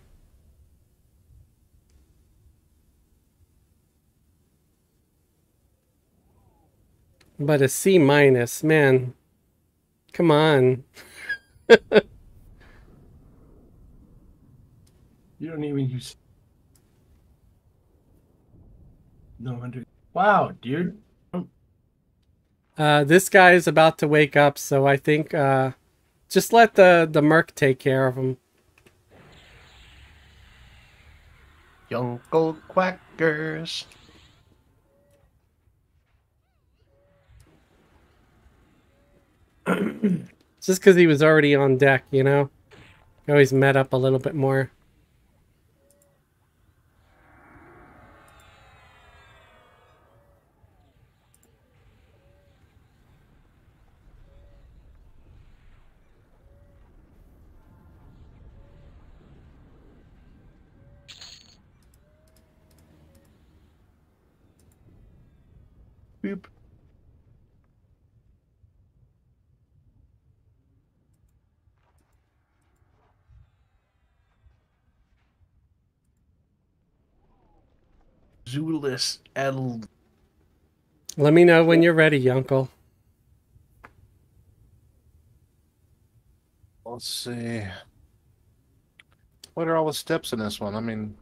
But a C minus, man. Come on. You don't even use. No wonder. Wow, dude. Uh, this guy is about to wake up, so I think uh, just let the the merc take care of him. Young gold quackers. Just because he was already on deck, you know. He always met up a little bit more. Boop. Zulus El. Let me know when you're ready, Uncle. Let's see. What are all the steps in this one? I mean,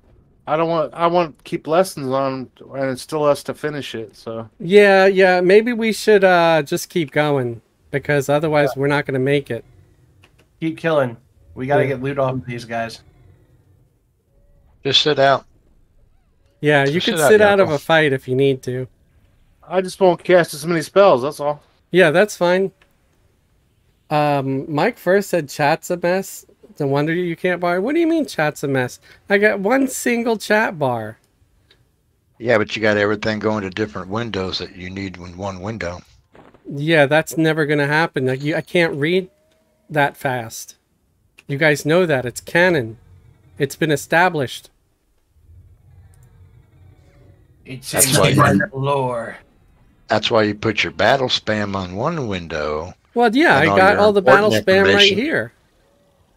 I don't want. I want to keep lessons on, and it's still us to finish it. So Yeah, yeah. Maybe we should uh, just keep going because otherwise we're not going to make it. Keep killing. We gotta Yeah. get loot off of these guys. Just sit out. Yeah, So you sit out, sit out of a fight if you need to. I just won't cast as many spells. That's all. Yeah, that's fine. Um, Mike first said chat's a mess. No wonder you can't bar. What do you mean chat's a mess? I got one single chat bar. Yeah, but you got everything going to different windows that you need in one window. Yeah, that's never gonna happen. Like you, I can't read that fast. You guys know that it's canon. It's been established. It's That's in why my you- lore. That's why you put your battle spam on one window Well, yeah, I all got all the battle spam right here.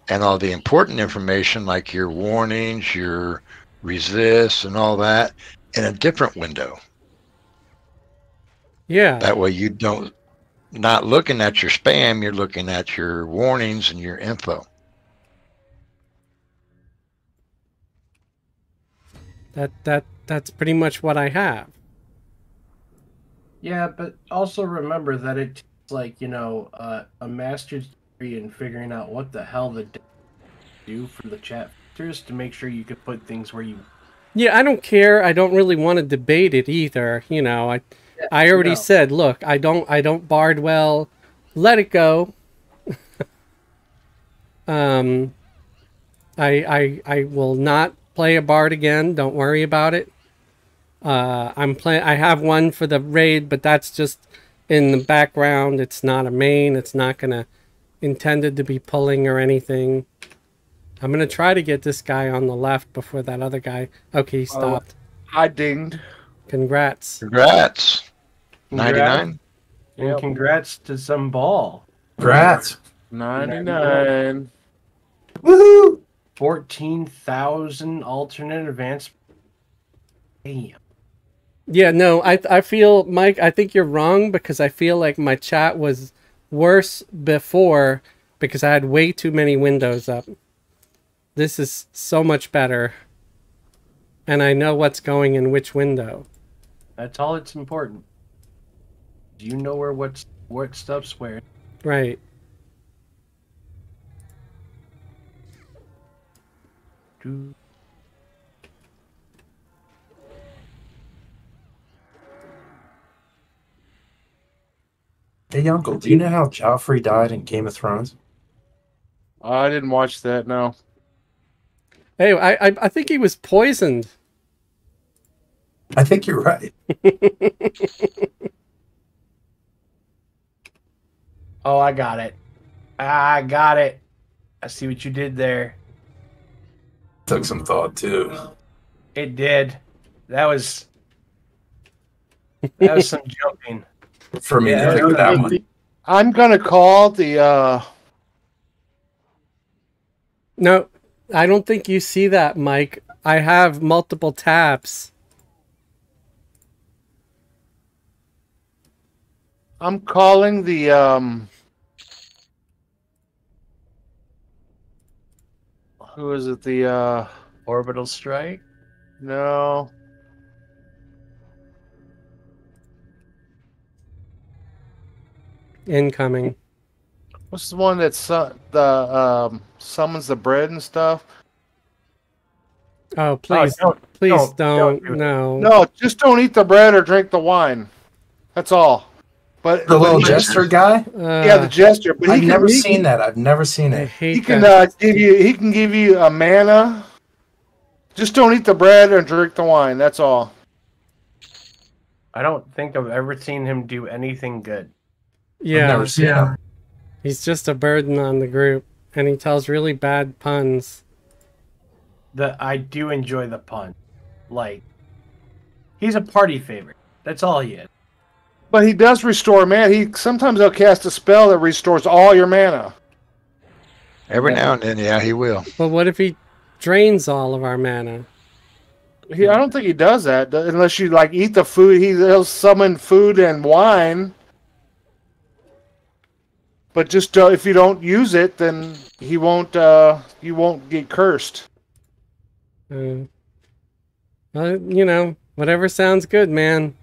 and all the important information like your warnings, your resists, and all that in a different window. Yeah, That way you don't not looking at your spam, you're looking at your warnings and your info. that that that's pretty much what I have. Yeah, but also remember that it's like you know uh, a master's degree in figuring out what the hell the do for the chat filters to make sure you could put things where you. Yeah, I don't care. I don't really want to debate it either. You know, I I already no. said, look, I don't I don't bard well. Let it go. um I I I will not play a bard again. Don't worry about it. Uh I'm playing I have one for the raid, but that's just in the background. It's not a main. It's not going to intended to be pulling or anything. I'm going to try to get this guy on the left before that other guy. Okay, he stopped. I dinged. Congrats. Congrats. Congrats. 99. And congrats to some ball. Congrats. Ninety nine. Woohoo! Fourteen thousand alternate advance. Damn. Yeah, no, I I feel Mike, I think you're wrong because I feel like my chat was worse before because I had way too many windows up. This is so much better. And I know what's going in which window. That's all it's important. Do you know where what's what stuff's where? Right. Do Hey, Uncle, do you know how Joffrey died in Game of Thrones? I didn't watch that. No. Hey, I I, I think he was poisoned. I think you're right. Oh, I got it. I got it. I see what you did there. Took some thought too. It did. That was that was some jumping. For me Yeah, to pick that one. I'm gonna call the uh No, I don't think you see that, Mike. I have multiple tabs. I'm calling the um who is it the uh Orbital strike. no Incoming. what's the one that su- the um summons the bread and stuff Oh, please, Oh, don't- please don't- don't. don't no. no just don't eat the bread or drink the wine that's all but The little jester guy? Uh, yeah the jester. but I've can, never he seen can, that. I've never seen it. he can uh, give you he can give you a mana just don't eat the bread or drink the wine that's all I don't think I've ever seen him do anything good. I've yeah, never seen Yeah. it. he's just a burden on the group, and he tells really bad puns. The I do enjoy the pun. Like he's a party favorite. That's all he is. But he does restore mana. He sometimes he'll cast a spell that restores all your mana. Every now and then, yeah, he will. But what if he drains all of our mana? He, I don't think he does that unless you like eat the food. He, he'll summon food and wine. But just uh, if you don't use it, then he won't. Uh, you won't get cursed. Uh, well, you know, whatever sounds good, man.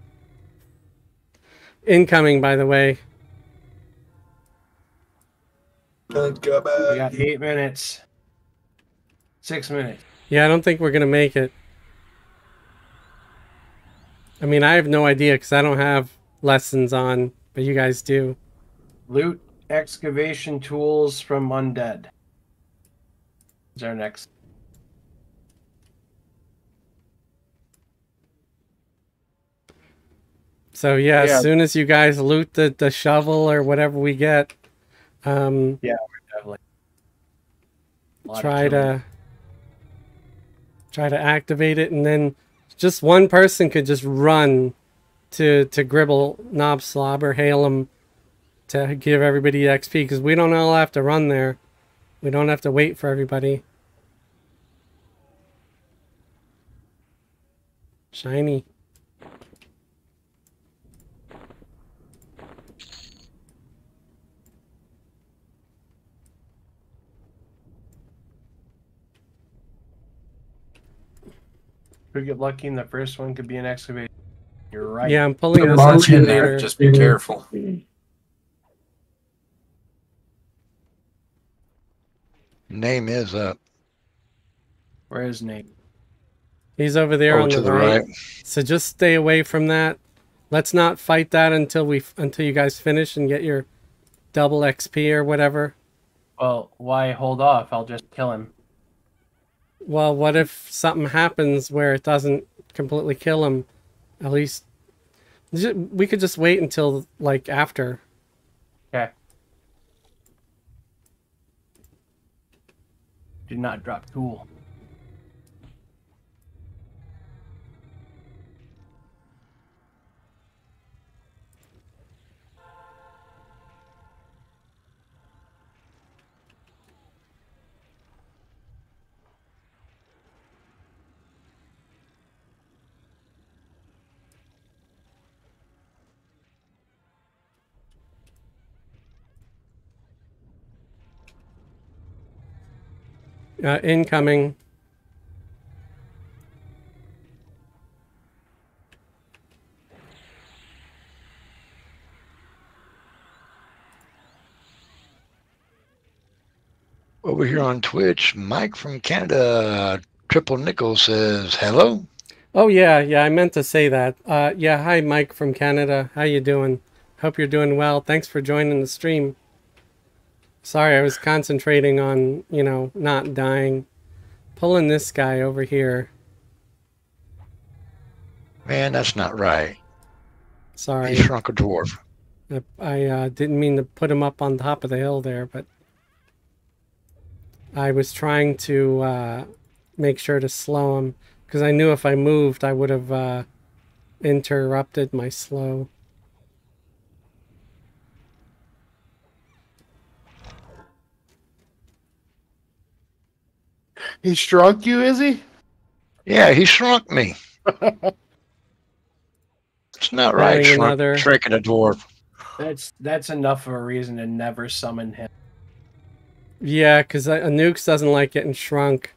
Incoming, by the way. We got eight minutes. Six minutes. Yeah, I don't think we're gonna make it. I mean, I have no idea because I don't have lessons on, but you guys do. Loot excavation tools from undead. Is our next. So yeah, Yeah. as soon as you guys loot the, the shovel or whatever we get, um, Definitely. A lot of try to try to activate it, and then just one person could just run to to gribble knob slobber hail him to give everybody XP because we don't all have to run there. We don't have to wait for everybody. Shiny. If we get lucky and the first one could be an excavation. You're right. Yeah, I'm pulling Put a this in there. excavator. Just be careful. Mm. Name is up. Where is Nate? He's over there Oh, on to the, the right. right. So just stay away from that. Let's not fight that until we until you guys finish and get your double XP or whatever. Well, why hold off? I'll just kill him. Well, what if something happens where it doesn't completely kill him? At least we could just wait until like after. Okay. Do not drop tool. Uh, incoming. Over here on Twitch, Mike from Canada, Triple Nickel says hello. Oh yeah, yeah. I meant to say that. Uh, yeah. Hi, Mike from Canada. How you doing? Hope you're doing well. Thanks for joining the stream. Sorry, I was concentrating on you know not dying. Pulling this guy over here. Man, that's not right. Sorry. He shrunk a dwarf. I, I uh, didn't mean to put him up on top of the hill there, but I was trying to uh, make sure to slow him because I knew if I moved, I would have uh, interrupted my slow. He shrunk you, is he? Yeah, he shrunk me. it's not right, shrunk, another- shrinking a dwarf. That's that's enough of a reason to never summon him. Yeah, because a nukes doesn't like getting shrunk.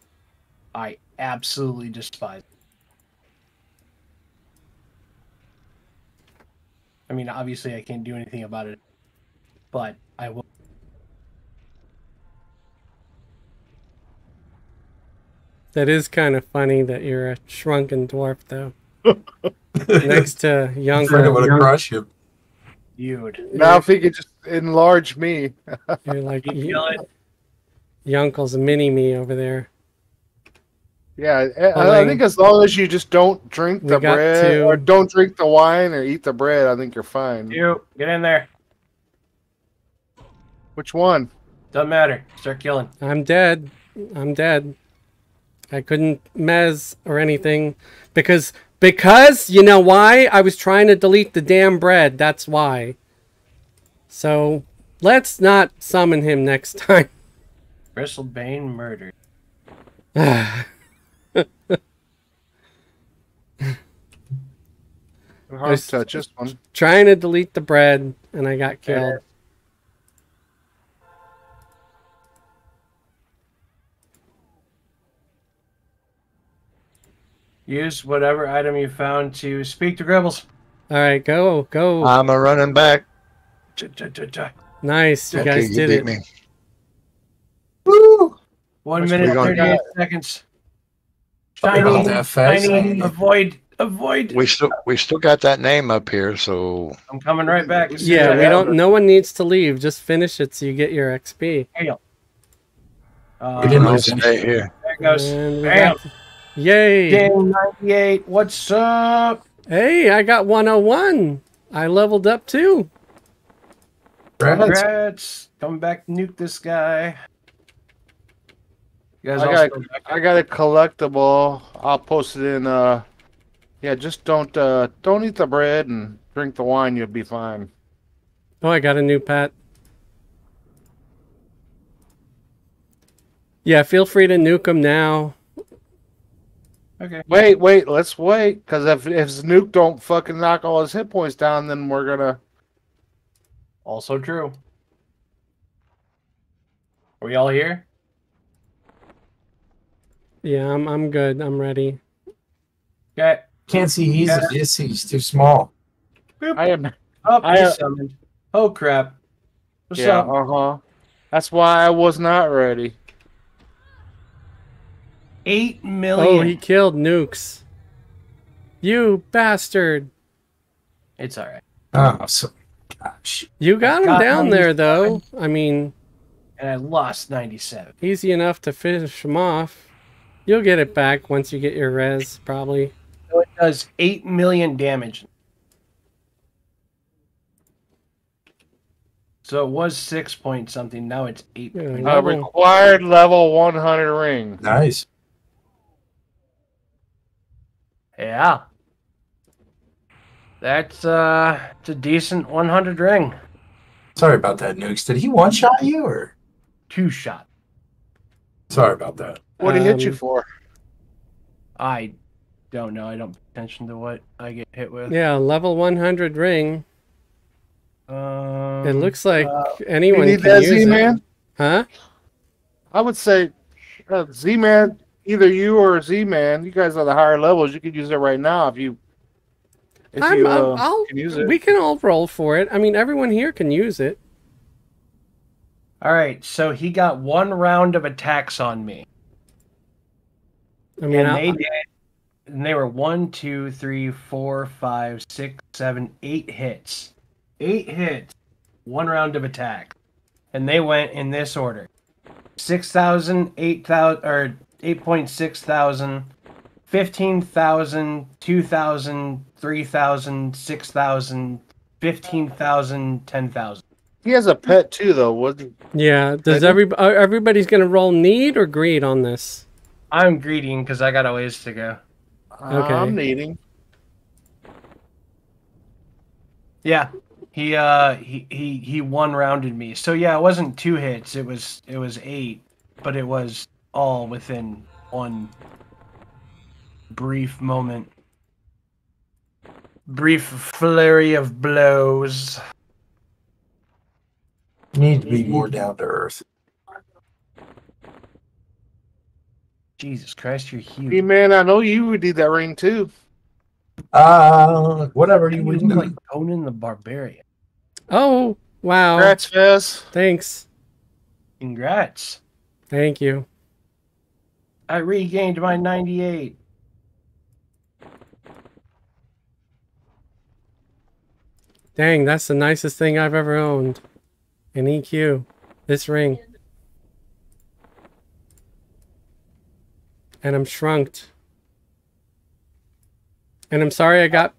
I absolutely despise. it. I mean, obviously, I can't do anything about it, but I will. That is kind of funny that you're a shrunken dwarf, though. Next to young. I'm trying to crush him. Dude, Now if he could just enlarge me. You're like you feel it? Younkel's mini me over there. Yeah, I, I think as long as you just don't drink the bread two. or don't drink the wine or eat the bread, I think you're fine. You get in there. Which one? Doesn't matter. Start killing. I'm dead. I'm dead. I couldn't mez or anything because because you know why? I was trying to delete the damn bread. That's why. So let's not summon him next time. Bristlebane murdered. Hard There's- to touch this one. trying to delete the bread and I got killed. Uh, Use whatever item you found to speak to Gribbles. All right, go go. I'm a running back. Nice, you Okay, guys you did beat it. me. Woo! One Much minute, we 38 seconds. Shiny, shiny, avoid, avoid. We still we still got that name up here, so I'm coming right back. as soon as Yeah, we don't. it. No one needs to leave. Just finish it so you get your XP. Uh, We didn't I'll lose any. stay here. There it goes. And Bam. Got- Yay! Game 98. What's up? Hey, I got 101. I leveled up too. Congrats. Congrats. Coming back to nuke this guy. You guys I all got- still back? I got a collectible. I'll post it in. Uh, yeah, just don't uh, don't eat the bread and drink the wine. You'll be fine. Oh, I got a new pet. Yeah, feel free to nuke them now. Okay. Wait, wait, let's wait. Because if if Snook don't fucking knock all his hit points down, then we're gonna. Also true. Are we all here? Yeah, I'm I'm good. I'm ready. Okay. Can't see he's Yeah. yes, he's too small. I am. Oh, I, he's uh, summoned. Oh crap. What's yeah. up? Uh huh. That's why I was not ready. Eight Oh, million. he killed nukes. You bastard! It's alright. Oh, so gosh. You got him got down there though. I mean, And I lost 97. easy enough to finish him off. You'll get it back once you get your res, probably. So it does 8 million damage. So it was 6 point something. Now it's 8. Yeah, point- A required level 100 ring. Nice. Yeah. That's uh it's a decent 100 ring. Sorry about that, Nukes. Did he one shot you or? Two shot. Sorry about that. What did he hit you Um, for? I don't know. I don't pay attention to what I get hit with. Yeah, level 100 ring. Um, It looks like uh, You anyone need can that use Z it. Man? Huh? I would say uh, Z Man, either you or Z Man, you guys are the higher levels. You could use it right now if you. If I'm, you I'll, uh, I'll- can use it. we can all roll for it. I mean, everyone here can use it. All right, so he got one round of attacks on me. I mean, and I'll- they did. And they were one, two, three, four, five, six, seven, eight hits. Eight hits, one round of attack. And they went in this order 6,000, 8,000, or 8.6 thousand, 15,000, 2,000, 3,000, 6,000, fifteen thousand, ten thousand. He has a pet too, though. Wasn't Yeah. Does every everybody's gonna roll need or greed on this? I'm greeting because I got a ways to go. Okay. I'm needing. Yeah, he uh he he he one rounded me. So yeah, it wasn't two hits. It was it was eight, but it was all within one brief moment. Brief flurry of blows. You need to be more down to earth. Jesus Christ, you're huge. Hey man, I know you would need that ring too. Uh, whatever you You would do. like Conan the Barbarian. Oh wow! Congrats, Fez. Thanks. Congrats. Thank you. I regained my 98. Dang, that's the nicest thing I've ever owned. An EQ. This ring. And I'm shrunked. And I'm sorry I got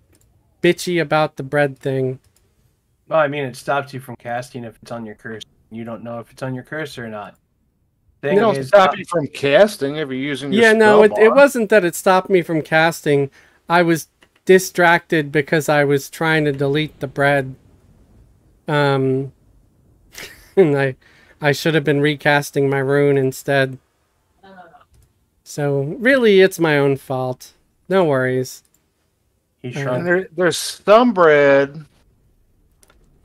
bitchy about the bread thing. Well, I mean, it stops you from casting if it's on your cursor. You don't know if it's on your cursor or not. They Thing don't is, stop uh, you from casting if you're using your Yeah, no, it, spell it wasn't that it stopped me from casting. I was distracted because I was trying to delete the bread. Um, and I, I should have been recasting my rune instead. So really, it's my own fault. No worries. He Uh, there, there's some bread,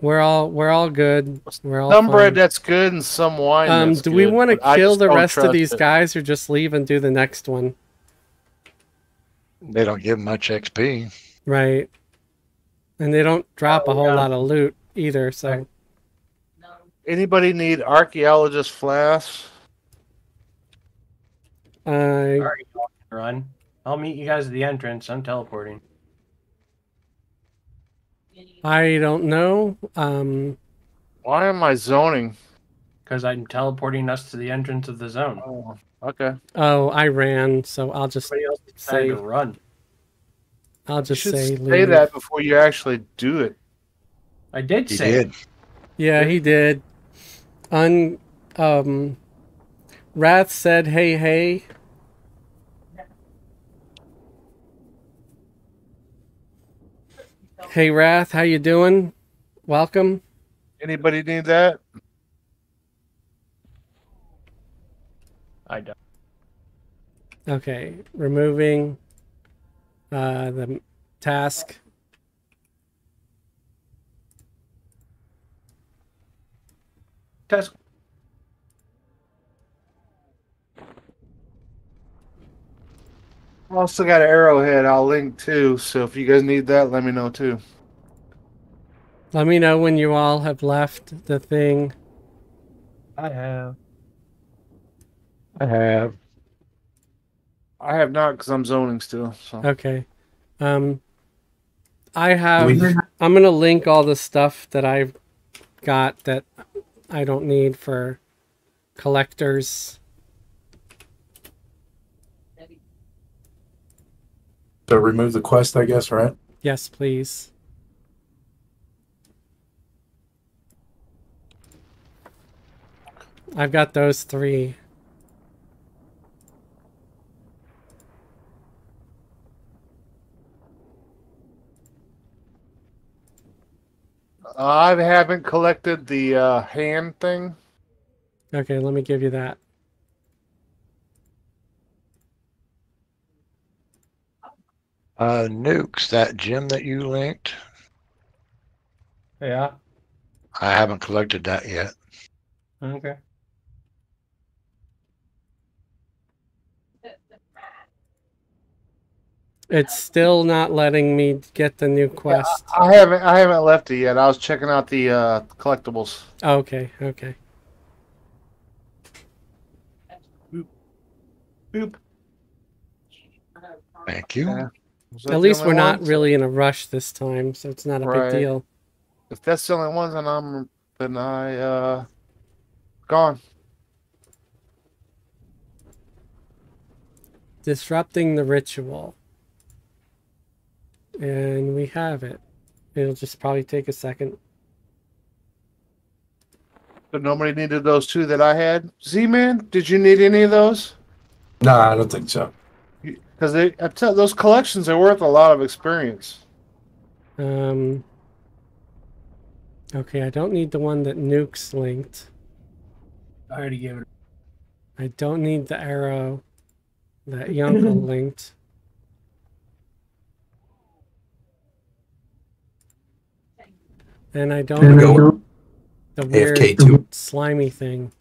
We're all we're all good. We're all some fine. bread that's good, and some wine. Um, that's do we want to kill the rest of these it. guys, or just leave and do the next one? They don't give much XP. Right. And they don't drop a Oh, whole yeah. lot of loot either. So Anybody need archaeologist flasks? I Alright, Run. I'll meet you guys at the entrance. I'm teleporting. I don't know. Um, Why am I zoning? Because I'm teleporting us to the entrance of the zone. Oh, okay. oh, I ran, so I'll just Everybody else decided say to run. I'll just should say say leave. that before you actually do it. I did He say it. Yeah, he did. Un um, Wrath said, "Hey, hey." Hey, Wrath, how you doing? Welcome. Anybody need that? I don't. Okay, removing uh, the task. Test. Also got an arrowhead. I'll link too. So if you guys need that, let me know too. Let me know when you all have left the thing. I have. I have. I have not because I'm zoning still. So Okay. Um, I have. We- I'm gonna link all the stuff that I've got that I don't need for collectors. So remove the quest, I guess, right? Yes, please. I've got those three. I haven't collected the uh, hand thing. Okay, let me give you that. Uh, nukes, that gem that you linked, Yeah. I haven't collected that yet. Okay. It's still not letting me get the new quest. I haven't. I haven't left it yet. I was checking out the uh, collectibles. Okay, okay. Boop. Boop. Thank you. Yeah. Was that At least we're not really in a rush this time, so it's not a Right. big deal. If that's the only ones, then I'm. Then I uh, gone. Disrupting the ritual. And we have it. It'll just probably take a second. But nobody needed those two that I had. Z Man, did you need any of those? No, I don't think so. Because they, I tell those collections are worth a lot of experience. Um. Okay, I don't need the one that nukes linked. I already gave it. I don't need the arrow that Yunkel linked. And I don't Here we go. the weird AFK two. slimy thing.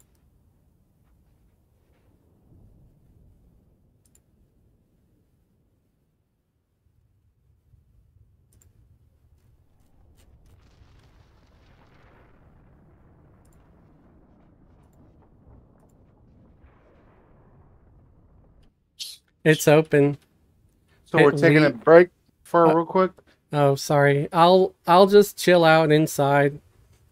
It's open. So we're taking we- a break for Uh, real quick. Oh, sorry. I'll I'll just chill out inside,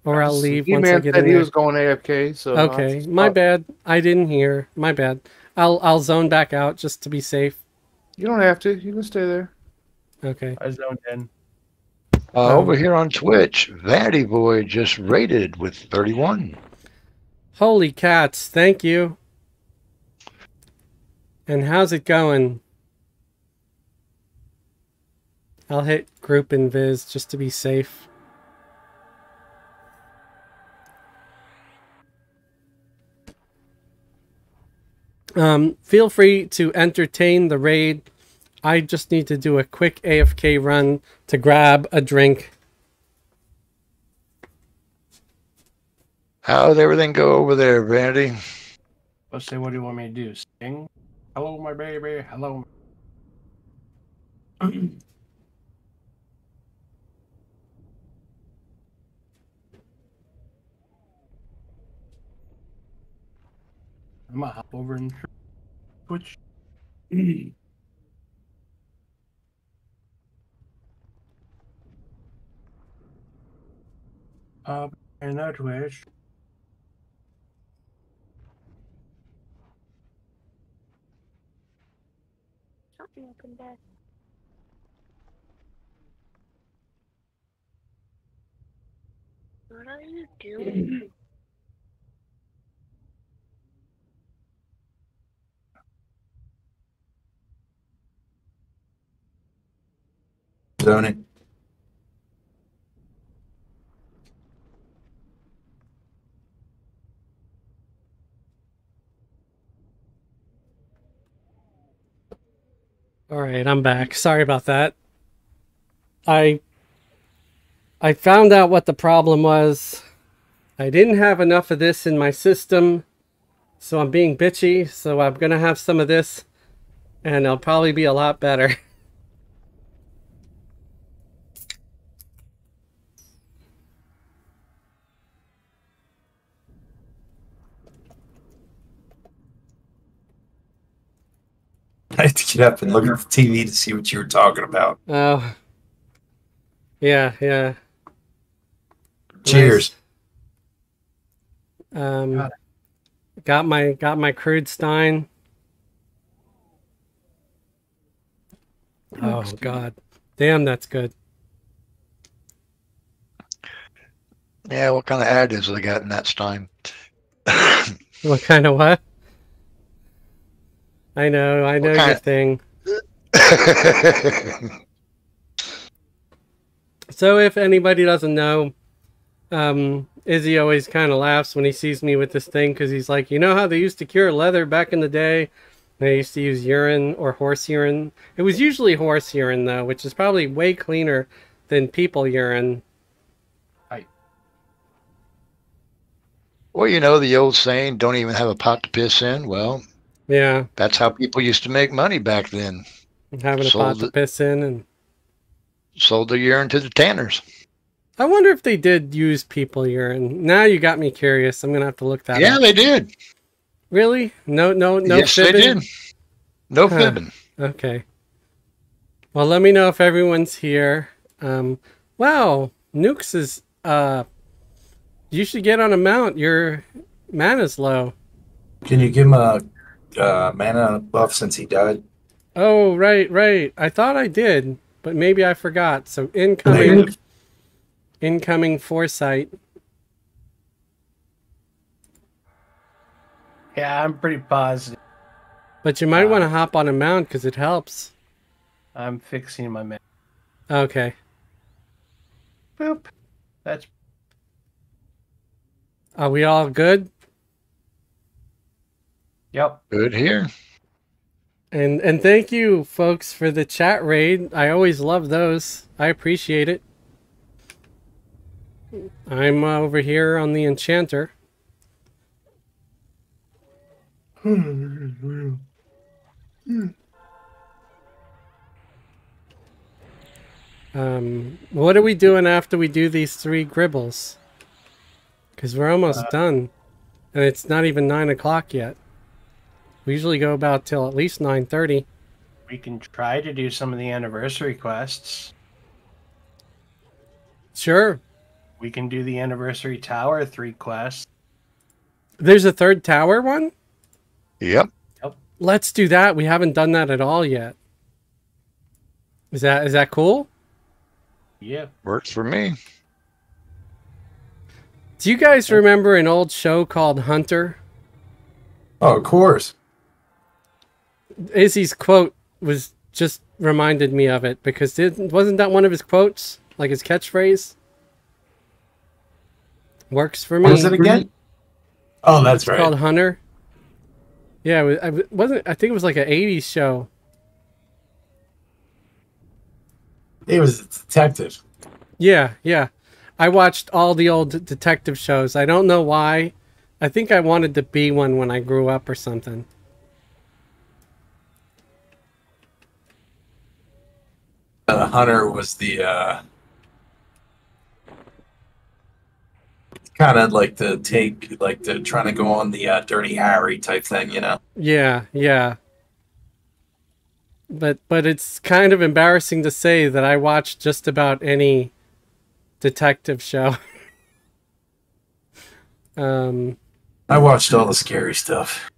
or I'll leave once I man get said in he there. was going AFK. So Okay, I'll- my I'll- bad. I didn't hear. My bad. I'll I'll zone back out just to be safe. You don't have to. You can stay there. Okay. I zoned in. Uh, Um, over here on Twitch, Vanity Boy just rated with 31. Holy cats! Thank you. And how's it going? I'll hit group and viz just to be safe. Um, feel free to entertain the raid. I just need to do a quick AFK run to grab a drink. How'd everything go over there, Vanity? Let's say, what do you want me to do? Sing? Hello, my baby. Hello. I'm gonna hop over and Twitch. uh, and that. What are you doing? Zone it. All right, I'm back. Sorry about that. I I found out what the problem was. I didn't have enough of this in my system, so I'm being bitchy, so I'm going to have some of this and it'll probably be a lot better. up and look at the TV to see what you were talking about. Oh. Yeah, yeah. Cheers. Um Got got my got my crude stein. Oh god. Damn, that's good. Yeah, what kind of additives they got in that Stein? What kind of what? I know, I know your kind- thing. So if anybody doesn't know, um, Izzy always kind of laughs when he sees me with this thing because he's like, you know how they used to cure leather back in the day? They used to use urine or horse urine. It was usually horse urine though, which is probably way cleaner than people urine. well, you know the old saying, don't even have a pot to piss in. Well, Yeah, that's how people used to make money back then. having a Sold pot to piss in, and Sold their urine to the tanners. I wonder if they did use people urine. Now you got me curious. I'm gonna have to look that up. Yeah, up. they did. Really? No, no, no. yes, fibbing? they did. No Huh. fibbing. Okay. Well, let me know if everyone's here. Um, wow, Nukes is. Uh, you should get on a mount. Your mana's low. Can you give him a uh, mana buff since he died? Oh, right, right. I thought I did, but maybe I forgot. So incoming Incoming foresight. Yeah, I'm pretty positive. But you might Uh, want to hop on a mount because it helps. I'm fixing my man. Okay. Boop. That's Are we all good? Yep. Good here. And and thank you folks for the chat raid. I always love those. I appreciate it. I'm uh, over here on the enchanter. Um, what are we doing after we do these three gribbles? Because we're almost done, and it's not even nine o'clock yet. We usually go about till at least nine thirty. We can try to do some of the anniversary quests. Sure. We can do the anniversary tower three quests. There's a third tower one. Yep. Let's do that. We haven't done that at all yet. Is that is that cool? Yeah. Works for me. Do you guys remember an old show called Hunter? Oh, of course. Izzy's quote was just reminded me of it because it, wasn't that one of his quotes, like his catchphrase? Works for me. What was it again? Oh, that's It's right. called Hunter. Yeah, it was, I w- wasn't. I think it was like an '80s show. He was a detective. Yeah, yeah. I watched all the old detective shows. I don't know why. I think I wanted to be one when I grew up or something. Uh, Hunter was the uh, kind of like the take, like the trying to go on the uh, Dirty Harry type thing, you know. Yeah, yeah. But but it's kind of embarrassing to say that I watch just about any detective show. um I watched all the scary stuff.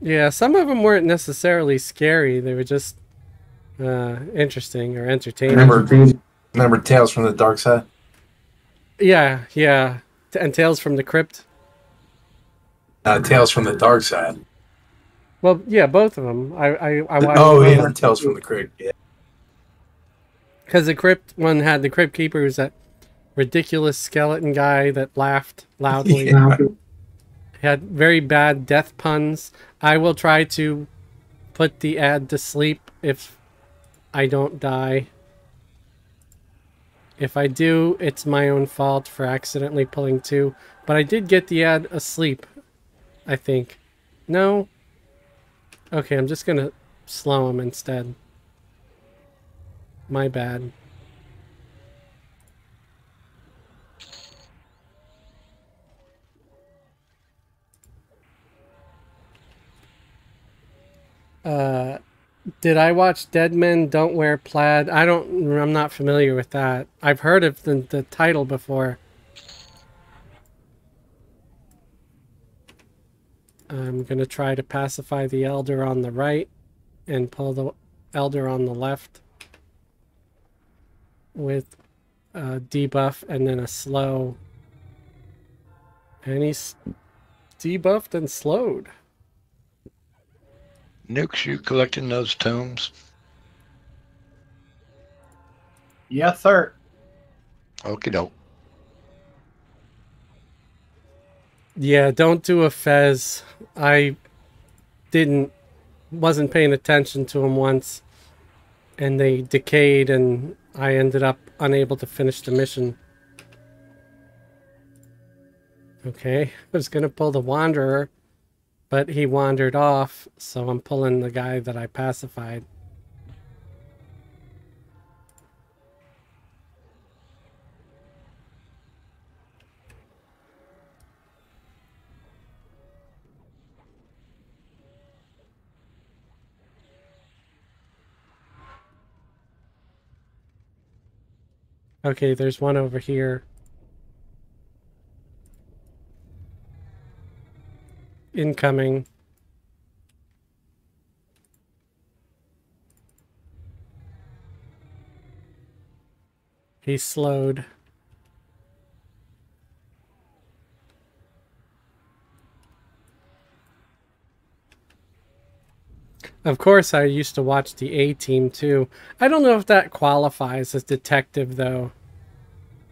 yeah, some of them weren't necessarily scary. They were just uh interesting or entertaining. Remember, remember Tales from the Dark Side? Yeah, yeah. And Tales from the Crypt. Uh, Tales from the Dark Side. Well, yeah, both of them. I I, I watched Oh, yeah, Tales from the Crypt. Yeah. Because the crypt one had the crypt keeper who's that ridiculous skeleton guy that laughed loudly. Yeah. He had very bad death puns. I will try to put the ad to sleep if I don't die. If I do, it's my own fault for accidentally pulling two. But I did get the ad asleep, I think. No? Okay, I'm just gonna slow him instead. My bad. Uh, did I watch Dead Men Don't Wear Plaid? I don't. I'm not familiar with that. I've heard of the the title before. I'm gonna try to pacify the elder on the right, and pull the elder on the left with a debuff and then a slow. And he's debuffed and slowed. Nukes, you collecting those tombs? Yeah, third. Okie doke. Yeah, don't do a Fez. I didn't wasn't paying attention to them once and they decayed and I ended up unable to finish the mission. Okay, I was gonna pull the Wanderer, but he wandered off, so I'm pulling the guy that I pacified. Okay, there's one over here. Incoming. He slowed. Of course, I used to watch the A Team too. I don't know if that qualifies as detective though.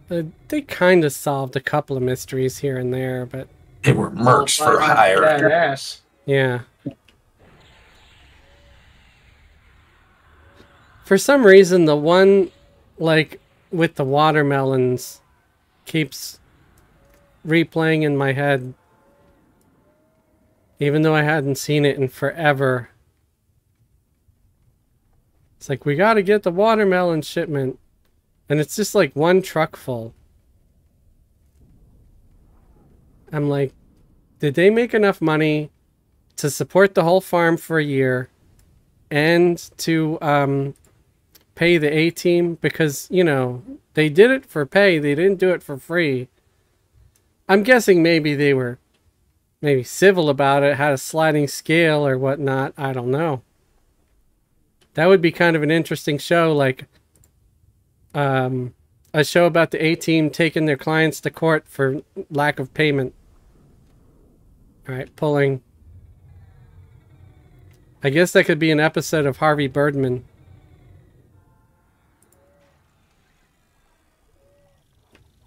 Uh, they kind of solved a couple of mysteries here and there, but They were mercs for oh, hire. Badass. yeah. For some reason, the one like with the watermelons keeps replaying in my head, even though I hadn't seen it in forever. It's like we got to get the watermelon shipment, and it's just like one truck full. I'm like, did they make enough money to support the whole farm for a year and to um, pay the A team? Because, you know, they did it for pay, they didn't do it for free. I'm guessing maybe they were maybe civil about it, had a sliding scale or whatnot. I don't know. That would be kind of an interesting show, like um, a show about the A team taking their clients to court for lack of payment. All right, pulling. I guess that could be an episode of Harvey Birdman.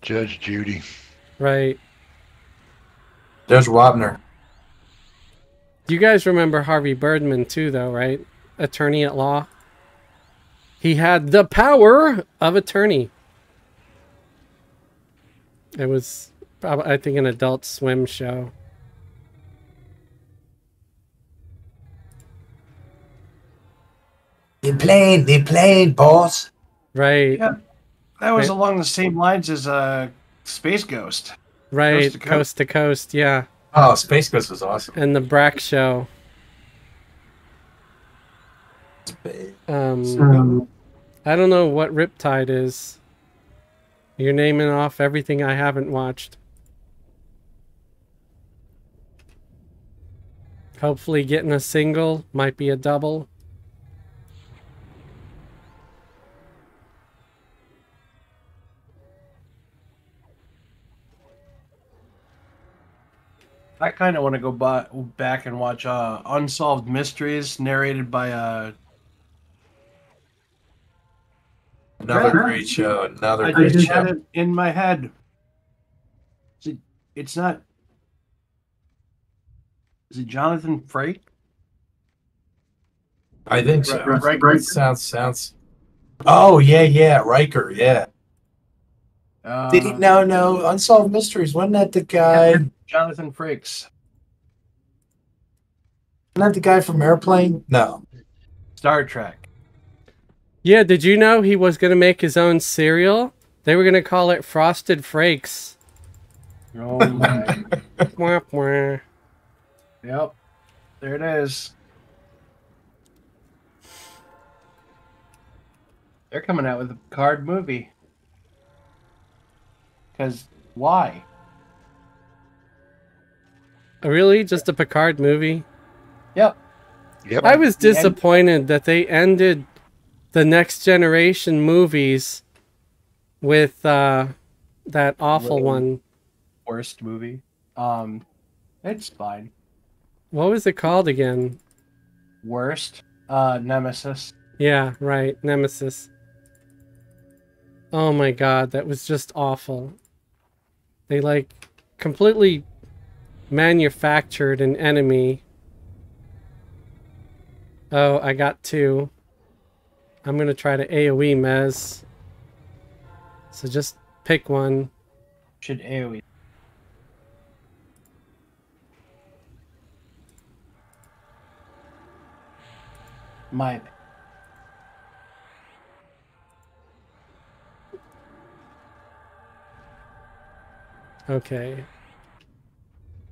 Judge Judy. Right. There's Wapner. You guys remember Harvey Birdman too, though, right? Attorney at law. He had the power of attorney. It was, I think, an Adult Swim show. They playing, they playing, boss. Right, Yeah. That was Right. along the same lines as uh, Space Ghost. right, Coast to coast, Coast. to coast, yeah, Oh, Space Ghost was awesome. and the Brak show. Um, I don't know what Riptide is. You're naming off everything I haven't watched. Hopefully, getting a single might be a double. I kind of want to go ba- back and watch uh, Unsolved Mysteries narrated by uh, Another Right. great show. Another I great just show. had it in my head. Is it, it's not. Is it Jonathan Frakes? I think so. Right, right. Sounds sounds. Oh yeah, yeah, Riker. Yeah. Uh, Did he? No, no. Unsolved Mysteries. Wasn't that the guy? Wasn't Jonathan Frakes. Not the guy from Airplane? No. Star Trek. Yeah, did you know he was gonna make his own cereal? They were gonna call it Frosted Frakes. Oh my. Wah, wah. yep. There it is. They're coming out with a card movie. Because why? Really, just a Picard movie? Yep. Yep. I was The disappointed that they ended the next generation movies with uh that awful Lame. one. Worst movie. Um, it's fine. What was it called again? Worst. Uh, Nemesis. Yeah, right, Nemesis. Oh my god, that was just awful. They like completely manufactured an enemy. Oh, I got two. I'm gonna try to AoE Mez. So just pick one. Should AoE. My Okay.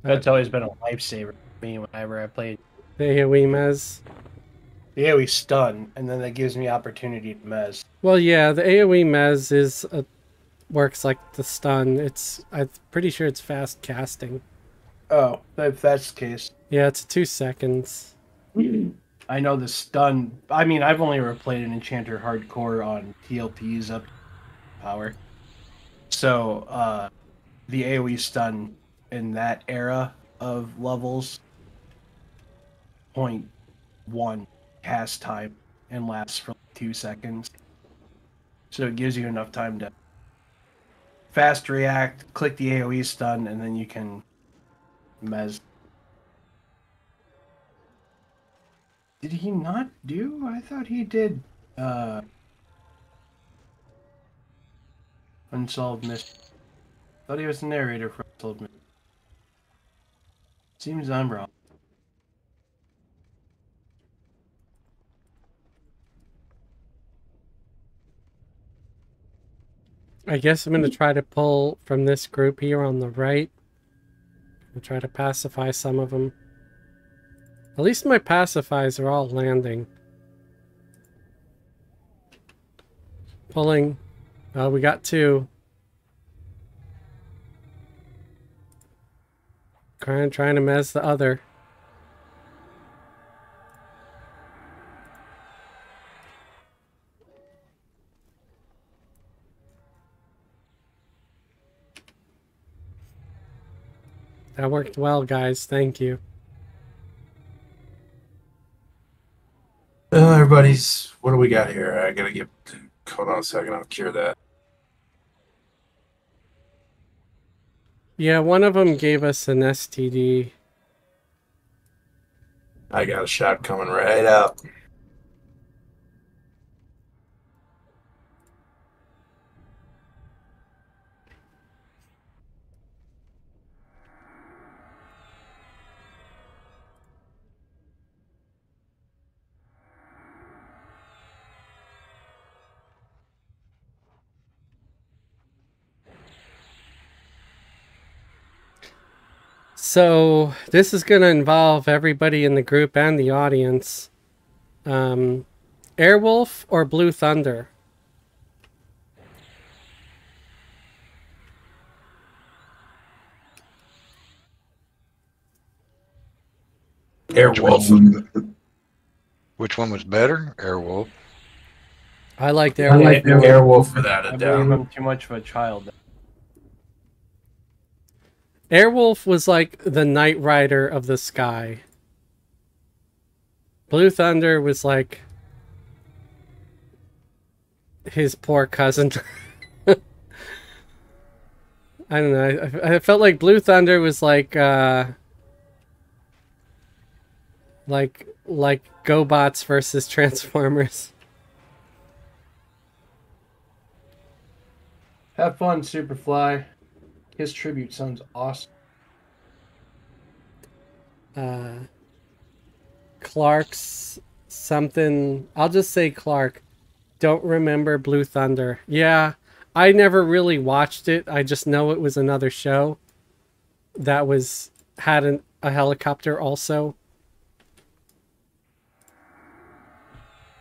That's always been a lifesaver for me whenever I played The AoE Mez. the AoE stun, and then that gives me opportunity to mez. Well, yeah, the AoE Mez is a, works like the stun. It's I'm pretty sure it's fast casting. Oh, if that's the case, Yeah, it's two seconds. I know the stun. I mean, I've only ever played an Enchanter hardcore on TLPs up power. So uh, the AOE stun in that era of levels, point one cast time and lasts for two seconds. So it gives you enough time to fast react, click the AOE stun, and then you can mez. Did he not do? I thought he did. Uh, unsolved mystery. Thought he was the narrator for unsolved mystery. Seems I'm wrong. I guess I'm going to try to pull from this group here on the right. I'll try to pacify some of them. At least my pacifies are all landing. Pulling. Oh, we got two. Trying, trying to mess the other. That worked well, guys. Thank you. Everybody's. What do we got here? I gotta get. Hold on a second. I'll cure that. Yeah, one of them gave us an STD. I got a shot coming right up. So this is going to involve everybody in the group and the audience. Um, Airwolf or Blue Thunder? Airwolf. Which one was better? Airwolf. I liked I Airwolf. like Airwolf without I a believe doubt. I'm too much of a child. Airwolf was like the Knight Rider of the sky. Blue Thunder was like his poor cousin. I don't know. I, I felt like Blue Thunder was like uh like like GoBots versus Transformers. Have fun, Superfly. His tribute sounds awesome. uh Clark's something I'll just say Clark. Don't remember Blue Thunder. Yeah, I never really watched it. I just know it was another show that was had an, a helicopter also.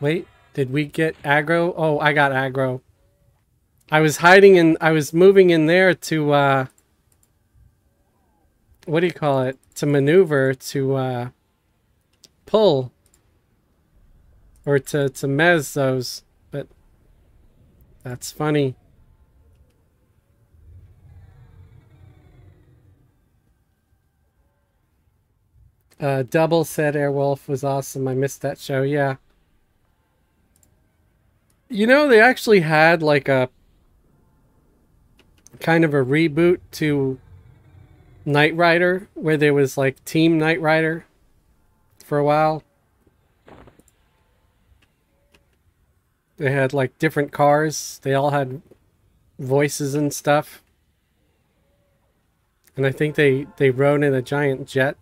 Wait, did we get aggro? Oh, I got aggro. I was hiding in I was moving in there to uh what do you call it? To maneuver to uh pull or to to mez those, but that's funny. Uh, Double said Airwolf was awesome. I missed that show. Yeah. You know, they actually had like a kind of a reboot to Knight Rider where there was like Team Knight Rider for a while. They had like different cars. They all had voices and stuff. And I think they they rode in a giant jet.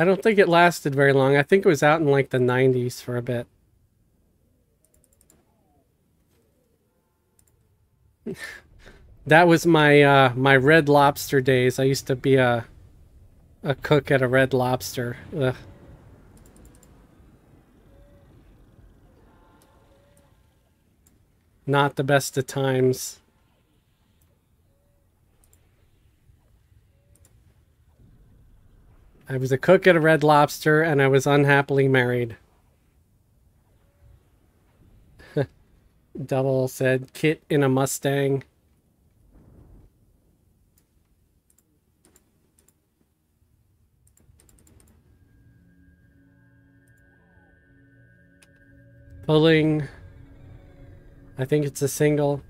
I don't think it lasted very long. I think it was out in like the 90s for a bit. that was my uh, my Red Lobster days. I used to be a a cook at a Red Lobster. Ugh. Not the best of times. I was a cook at a Red Lobster and I was unhappily married. Double said Kit in a Mustang. Pulling. I think it's a single.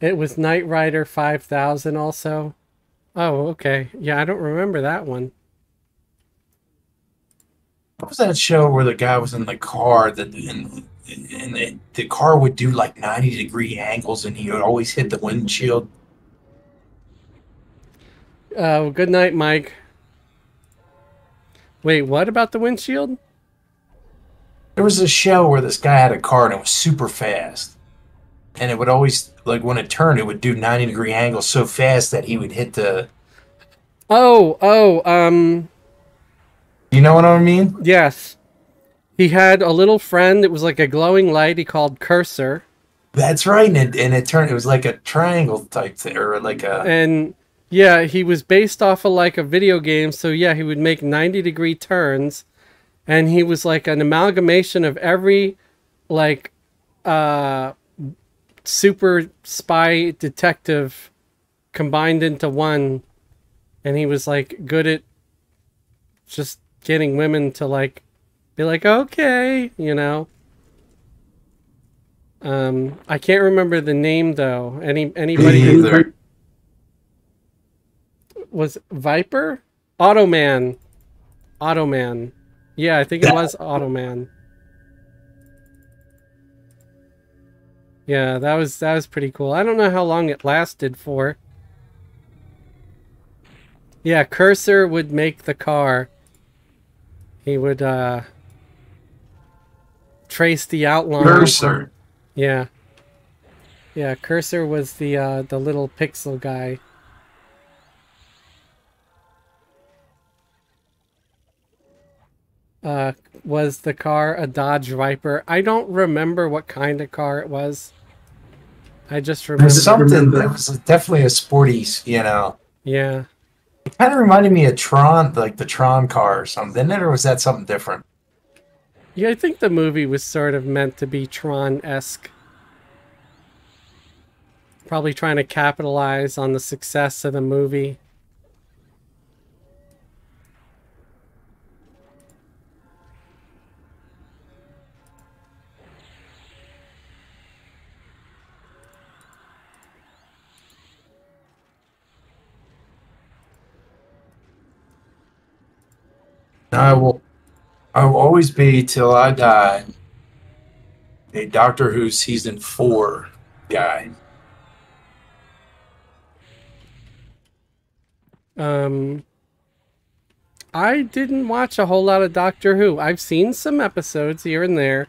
It was Knight Rider 5000 also. Oh, okay. Yeah, I don't remember that one. What was that show where the guy was in the car that and, and the, the car would do like 90 degree angles and he would always hit the windshield? Uh, good night, Mike. Wait, what about the windshield? There was a show where this guy had a car and it was super fast. And it would always, like when it turned, it would do 90 degree angles so fast that he would hit the. Oh, oh, um, You know what I mean? yes. He had a little friend. It was like a glowing light. He called Cursor, That's right. And it, and it turned, it was like a triangle type thing, or like a. and yeah, he was based off of like a video game. So yeah, he would make ninety degree turns, and he was like an amalgamation of every, like, uh, super spy detective combined into one, and he was like good at just getting women to like be like okay you know? Um i can't remember the name though. Any anybody was viper? Automan. Automan. Yeah i think it was automan yeah that was that was pretty cool. I don't know how long it lasted for. Yeah cursor would make the car. He would uh trace the outline. Cursor. yeah. Yeah cursor was the uh the little pixel guy. Uh was the car a dodge viper? I don't remember what kind of car it was i just remember There's something that was definitely a sporty, you know. yeah It kind of reminded me of Tron, like the Tron car or something, didn't it? Or was that something different? yeah i think the movie was sort of meant to be tron-esque probably trying to capitalize on the success of the movie I will. I will always be till I die. A Doctor Who season four guy. Um, I didn't watch a whole lot of Doctor Who. I've seen some episodes here and there,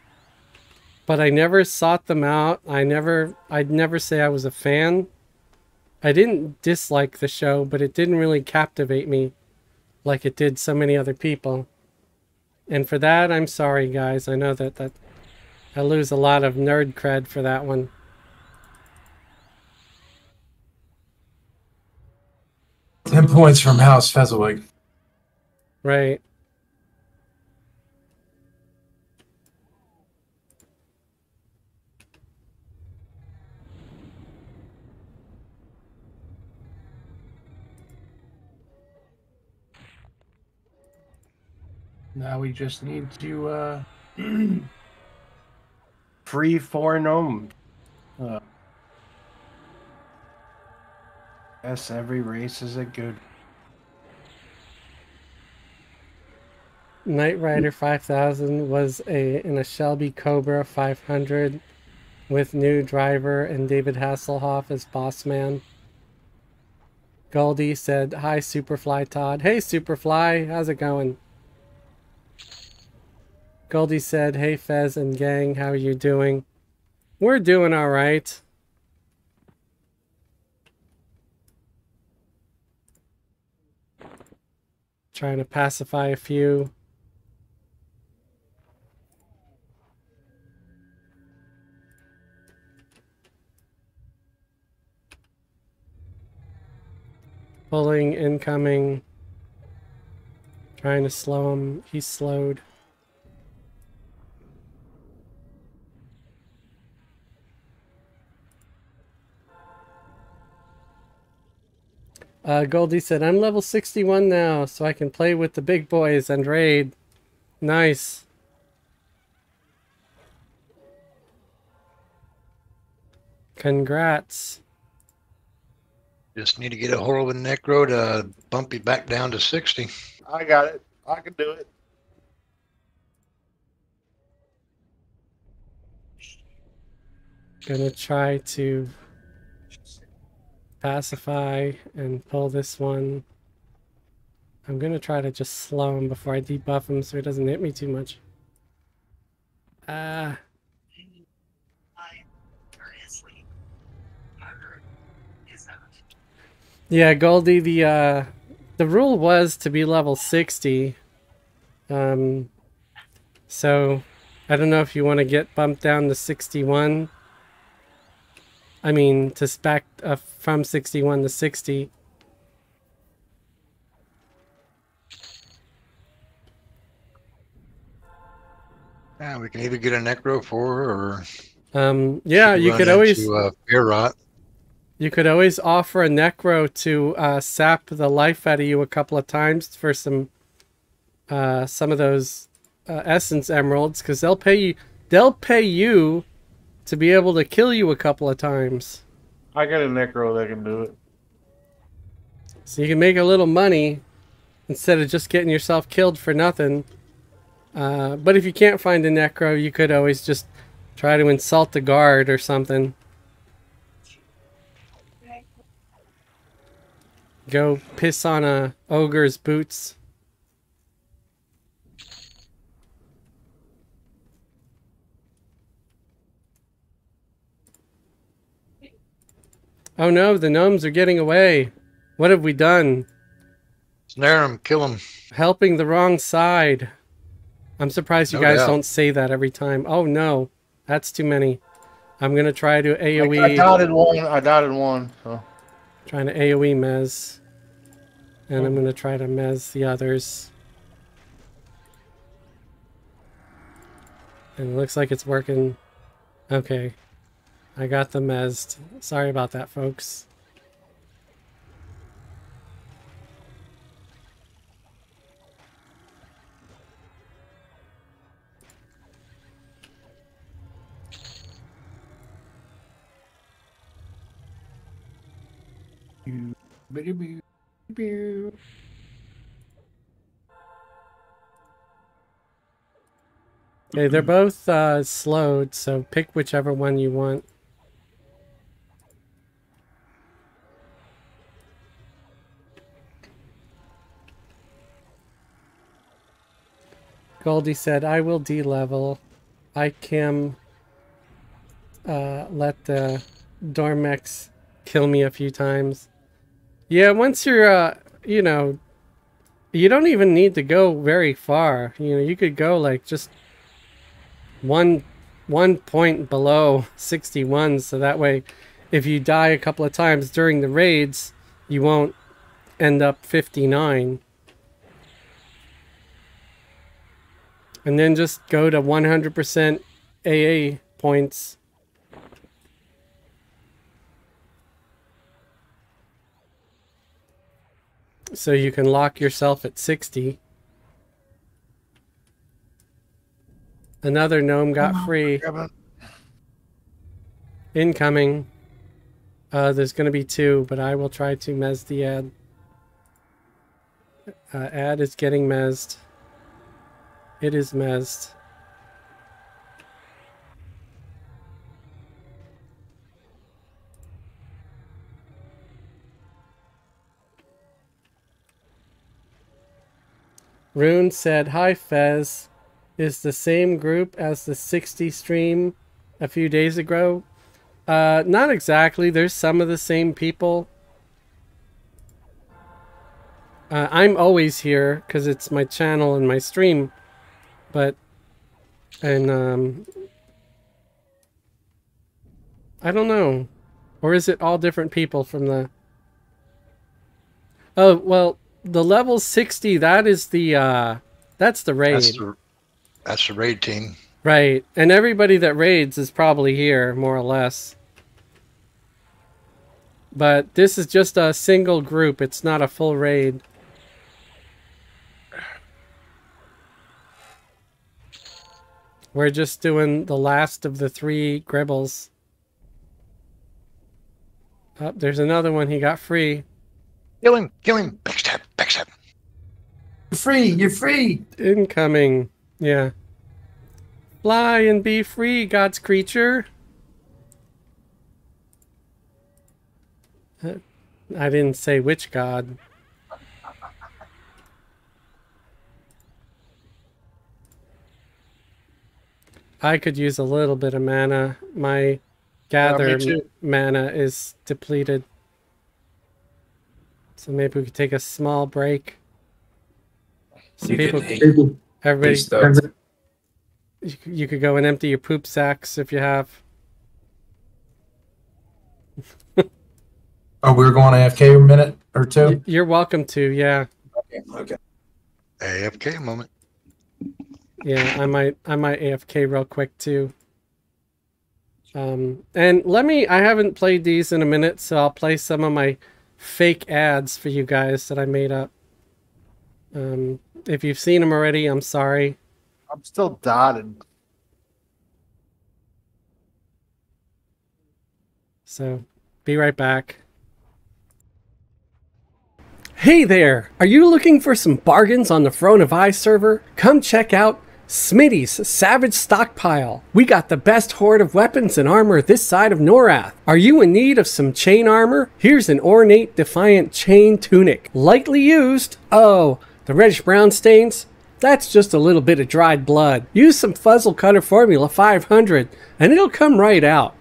but I never sought them out. I never, I'd never say I was a fan. I didn't dislike the show, but it didn't really captivate me like it did so many other people. And for that, I'm sorry, guys. I know that that I lose a lot of nerd cred for that one. Ten points from House Fezzelwhig. Right. Now we just need to uh free four gnome. Uh, yes, every race is a good. Knight Rider 5000 was a in a Shelby Cobra 500 with new driver and David Hasselhoff as boss man. Goldie said, "Hi Superfly Todd. Hey Superfly, how's it going?" Goldie said, "Hey Fez and gang, how are you doing?" We're doing all right. Trying to pacify a few. Pulling, incoming. Trying to slow him. He's slowed. Uh, Goldie said, I'm level 61 now, so I can play with the big boys and raid. Nice. Congrats. Just need to get a hold of a necro to bump you back down to 60. I got it. I can do it. Gonna try to pacify and pull this one. I'm gonna try to just slow him before I debuff him so he doesn't hit me too much. Ah. Yeah, Goldie, the uh the rule was to be level 60. Um so I don't know if you want to get bumped down to 61. I mean, to spec uh, from 61 to 60. Yeah, we can either get a necro for or Um, yeah, you could always into, uh, fear rot. you could always offer a necro to uh, sap the life out of you a couple of times for some uh, some of those uh, essence emeralds because they'll pay you they'll pay you to be able to kill you a couple of times. I got a necro that can do it. So you can make a little money instead of just getting yourself killed for nothing. Uh, but if you can't find a necro, you could always just try to insult the guard or something. Go piss on a ogre's boots. Oh no, the gnomes are getting away. What have we done? Snare them, kill them. Helping the wrong side. I'm surprised you No guys doubt. don't say that every time. Oh no, that's too many. I'm gonna try to I, I dotted one. I dotted one. So trying to AoE Mez, and I'm gonna try to Mez the others. And it looks like it's working. Okay, I got the Mezed. Sorry about that, folks. Okay, they're both uh, slowed, so pick whichever one you want. Goldie said, I will D-level. I can uh, let the Dormex kill me a few times. Yeah, once you're, uh, you know, you don't even need to go very far. You know, you could go like just one one point below 61 so that way if you die a couple of times during the raids you won't end up 59 and then just go to 100% AA points so you can lock yourself at 60 Another gnome got free. Incoming. Uh, there's going to be two, but I will try to mez the ad. Uh, ad is getting mezzed. It is messed. Rune said, Hi Fez is the same group as the 60 stream a few days ago. Uh, not exactly. There's some of the same people. Uh, I'm always here because it's my channel and my stream, but and um, I don't know, or is it all different people from the? Oh well, the level sixty. That is the uh, that's the raid, That's the, that's the raid team. right? And everybody that raids is probably here, more or less. But this is just a single group. It's not a full raid. We're just doing the last of the three gribbles. Oh, there's another one he got free. Kill him! Kill him! Backstab! Backstab! You're free. You're free. Incoming. Yeah. Fly and be free, God's creature. Uh, I didn't say which god. I could use a little bit of mana. My gather too. mana is depleted. So maybe we could take a small break. So You people, could hate everybody, you, you could go and empty your poop sacks if you have. Oh, we were going AFK a minute or two. You're welcome to, yeah, Okay. okay. AFK moment. Yeah. I might, I might AFK real quick too. Um, and let me. I haven't played these in a minute, so I'll play some of my fake ads for you guys that I made up. Um, if you've seen them already, I'm sorry. I'm still dotted. So, be right back. Hey there! Are you looking for some bargains on the Throne of Eye server? Come check out Smitty's Savage Stockpile. We got the best horde of weapons and armor this side of Norrath. Are you in need of some chain armor? Here's an ornate Defiant chain tunic. Lightly used. Oh, the reddish brown stains? That's just a little bit of dried blood. Use some Fuzzle Cutter Formula 500 and it'll come right out.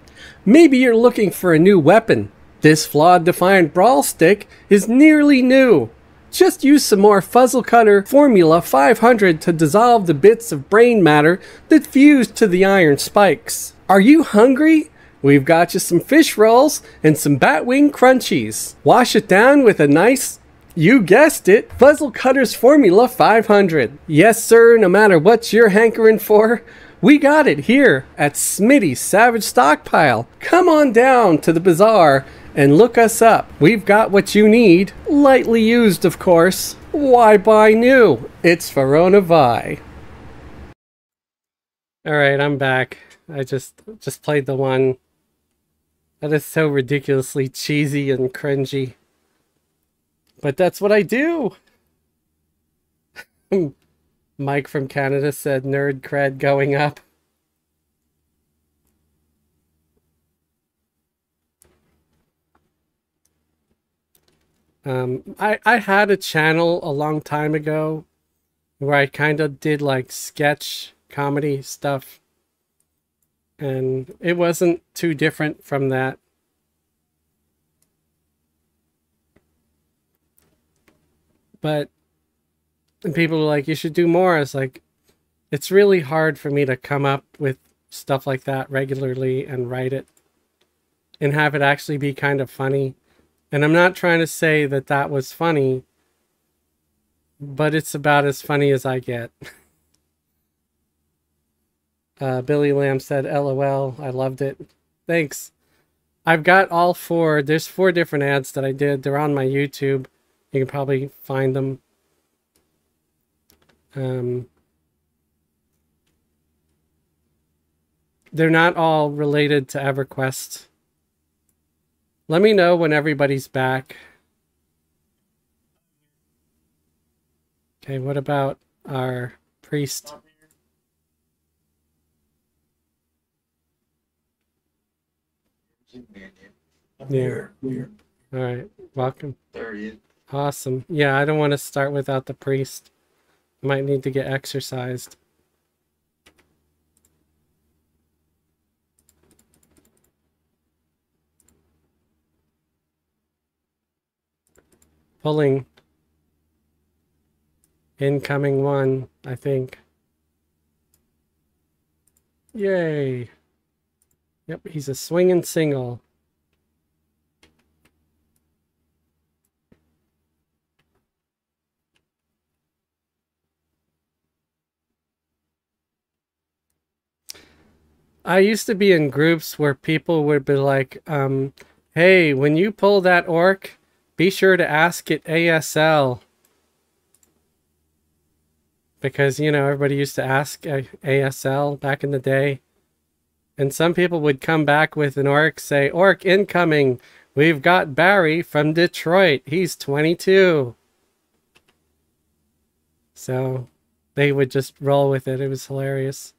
Maybe you're looking for a new weapon. This flawed Defiant Brawl Stick is nearly new. Just use some more Fuzzle Cutter Formula 500 to dissolve the bits of brain matter that fuse to the iron spikes. Are you hungry? We've got you some fish rolls and some batwing crunchies. Wash it down with a nice you guessed it, Fuzzle Cutter's Formula 500. Yes, sir, no matter what you're hankering for, we got it here at Smitty's Savage Stockpile. Come on down to the bazaar and look us up. We've got what you need, lightly used, of course. Why buy new? It's Firiona Vie. All right, I'm back. I just just played the one that is so ridiculously cheesy and cringy. But that's what I do. Mike from Canada said nerd cred going up. Um, I, I had a channel a long time ago where I kind of did like sketch comedy stuff. And it wasn't too different from that. but and people were like you should do more it's like it's really hard for me to come up with stuff like that regularly and write it and have it actually be kind of funny and i'm not trying to say that that was funny but it's about as funny as i get. Uh, billy lamb said lol i loved it. Thanks. I've got all four. There's four different ads that i did. They're on my youtube. You can probably find them. Um, they're not all related to EverQuest. Let me know when everybody's back. Okay, what about our priest? Here. All right, welcome. There he is. Awesome. Yeah, I don't want to start without the priest. Might need to get exercised. Pulling. Incoming one, I think. Yay. Yep, he's a swinging single. I used to be in groups where people would be like, um, hey, when you pull that orc, be sure to ask it ASL. Because, you know, everybody used to ask ASL back in the day. And some people would come back with an orc, say, Orc incoming. We've got Barry from Detroit. He's 22. So they would just roll with it. It was hilarious.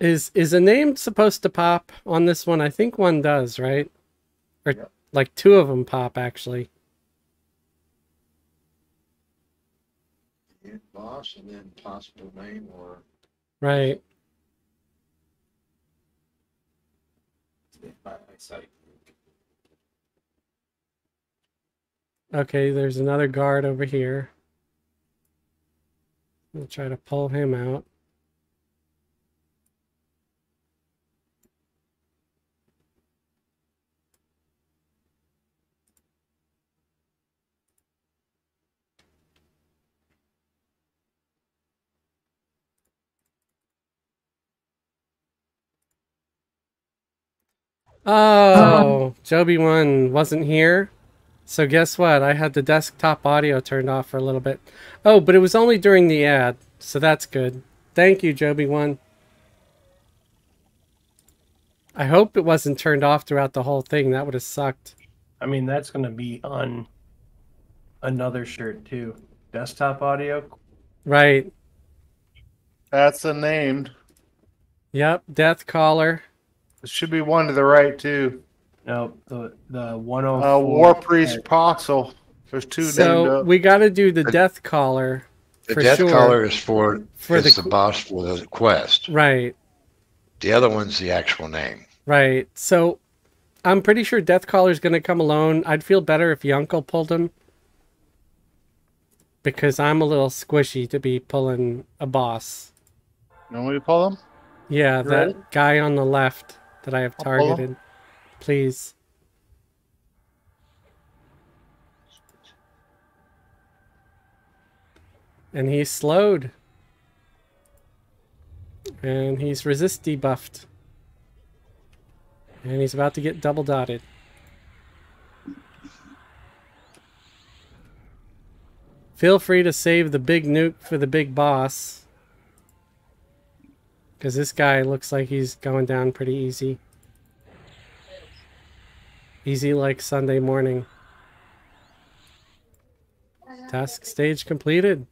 Is is a name supposed to pop on this one? I think one does, right? Or Yep. like two of them pop actually. Boss and then possible name or Right. Okay, there's another guard over here. We'll try to pull him out. Oh, um, Joby one wasn't here. So guess what? I had the desktop audio turned off for a little bit. Oh, but it was only during the ad, so that's good. Thank you, Joby one. I hope it wasn't turned off throughout the whole thing. That would have sucked. I mean, that's going to be on another shirt too. Desktop audio. Right. That's a named. Yep. Death caller. There should be one to the right too. No, the the one oh Uh, War Priest Apostle. There's two named So up. we got to do the death caller. the For death sure. caller is for, For is the- the, boss for the quest. Right. The other one's the actual name. Right. So I'm pretty sure Death Caller's going to come alone. I'd feel better if Yunkel pulled him. Because I'm a little squishy to be pulling a boss. You want me to pull him? Yeah, You that ready? guy on the left that I have I'll pull him. targeted. Please. And he's slowed. And he's resist debuffed. And he's about to get double dotted. Feel free to save the big nuke for the big boss. Because this guy looks like he's going down pretty easy. Easy like Sunday morning. Task stage completed.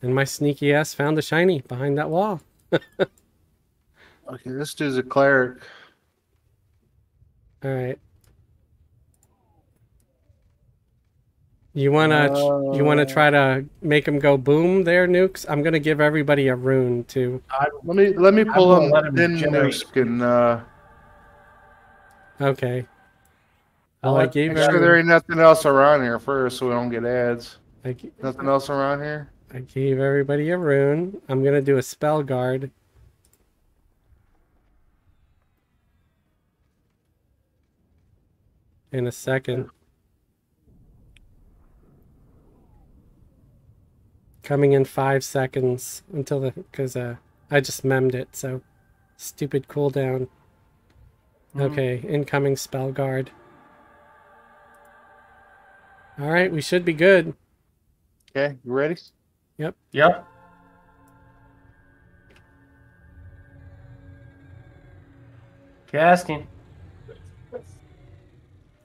And my sneaky ass found a shiny behind that wall. Okay, this dude's a cleric. Alright. You wanna you wanna Uh, try to make them go boom there, nukes? I'm gonna give everybody a rune too. Let me let me pull gonna him. Then generate. Nuke can uh, Okay. I'll Well, I gave make sure there ain't nothing else around here first, so we don't get ads. I, g- Nothing else around here. I gave everybody a rune. I'm gonna do a spell guard. In a second. Coming in five seconds until the because uh I just memmed it, so stupid cooldown. Okay, incoming spell guard. Alright, we should be good. Okay, you ready? Yep. Yep. Casting.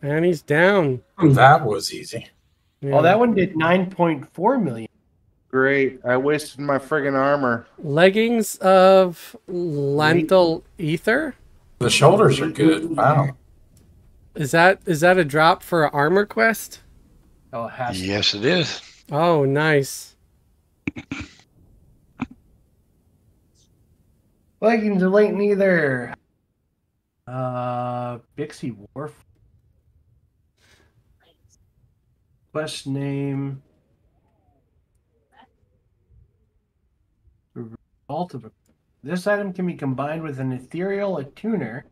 And he's down. That was easy. Yeah. Oh, that one did 9.4 million. Great. I wasted my friggin' armor. Leggings of lentil ether. The shoulders are good. Wow. Is that is that a drop for an armor quest? Oh, it has to. Yes, it is. Oh, nice. Leggings of late neither. Uh, Bixie Wharf. Quest name. Result of a. This item can be combined with an ethereal attuner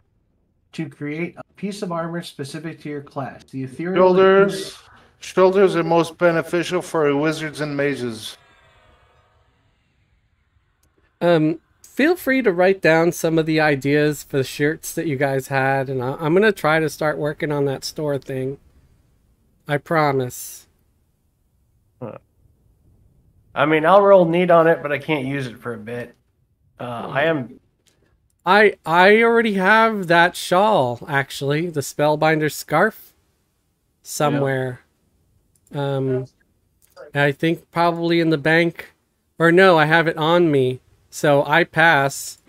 to create a piece of armor specific to your class. The ethereal Shoulders. Shoulders are most beneficial for wizards and mages. Um, feel free to write down some of the ideas for the shirts that you guys had, and I, I'm gonna try to start working on that store thing. I promise. I mean, I'll roll neat on it, but I can't use it for a bit. Uh, I am. I I already have that shawl actually, the spellbinder scarf, somewhere. Um, I think probably in the bank, or no, I have it on me. So I pass.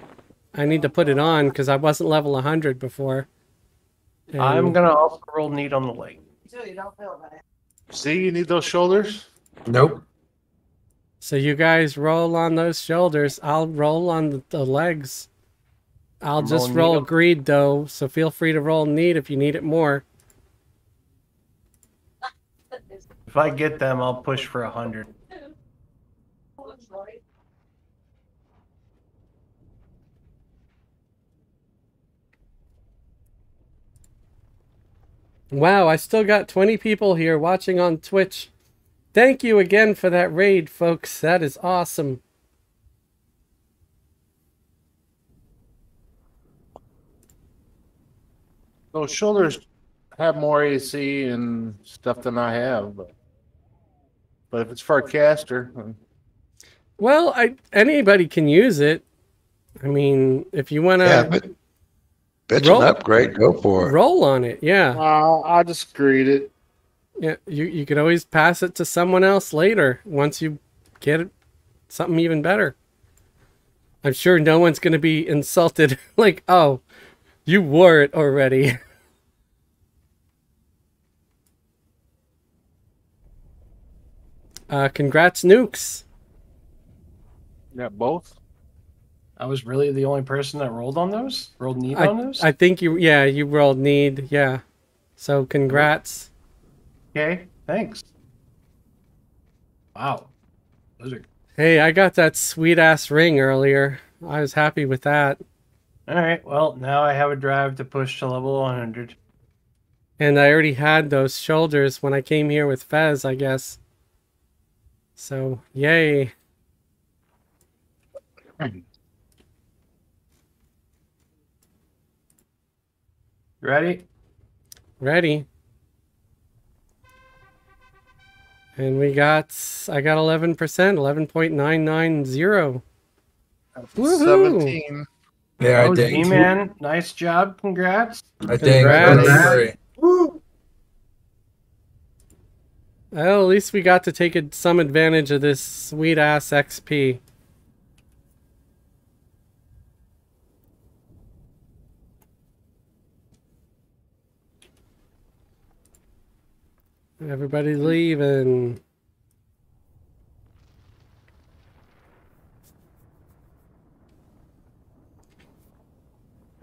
I need to put it on because I wasn't level 100 before. I'm gonna also roll neat on the leg. See, you need those shoulders? Nope. So you guys roll on those shoulders. I'll roll on the, legs. I'll I'm just roll needle. greed though, so feel free to roll need if you need it more. If I get them, I'll push for a hundred. Wow, I still got 20 people here watching on Twitch. Thank you again for that raid, folks. That is awesome. Those shoulders have more AC and stuff than I have, but but if it's for a caster, then- Well, I anybody can use it. I mean, if you want to Yeah, but it's roll- an upgrade. Go for it. roll on it, yeah. uh, I just greed it. Yeah, you you could always pass it to someone else later once you get something even better. I'm sure no one's going to be insulted like, "Oh, you wore it already." Uh, congrats, nukes. Yeah, both. I was really the only person that rolled on those. Rolled need I, on those. I think you, yeah, you rolled need, yeah. So congrats. Okay, thanks. Wow, are Hey, I got that sweet ass ring earlier. I was happy with that. all right. Well, now I have a drive to push to level 100. And I already had those shoulders when I came here with Fez, I guess. So, yay. Ready? Ready. And we got, I got 11%, 11.990. Woohoo! Seventeen. Yeah, I oh, think. man, nice job. Congrats. I think. Congrats. Agree. Well, at least we got to take some advantage of this sweet ass XP. Everybody's leaving.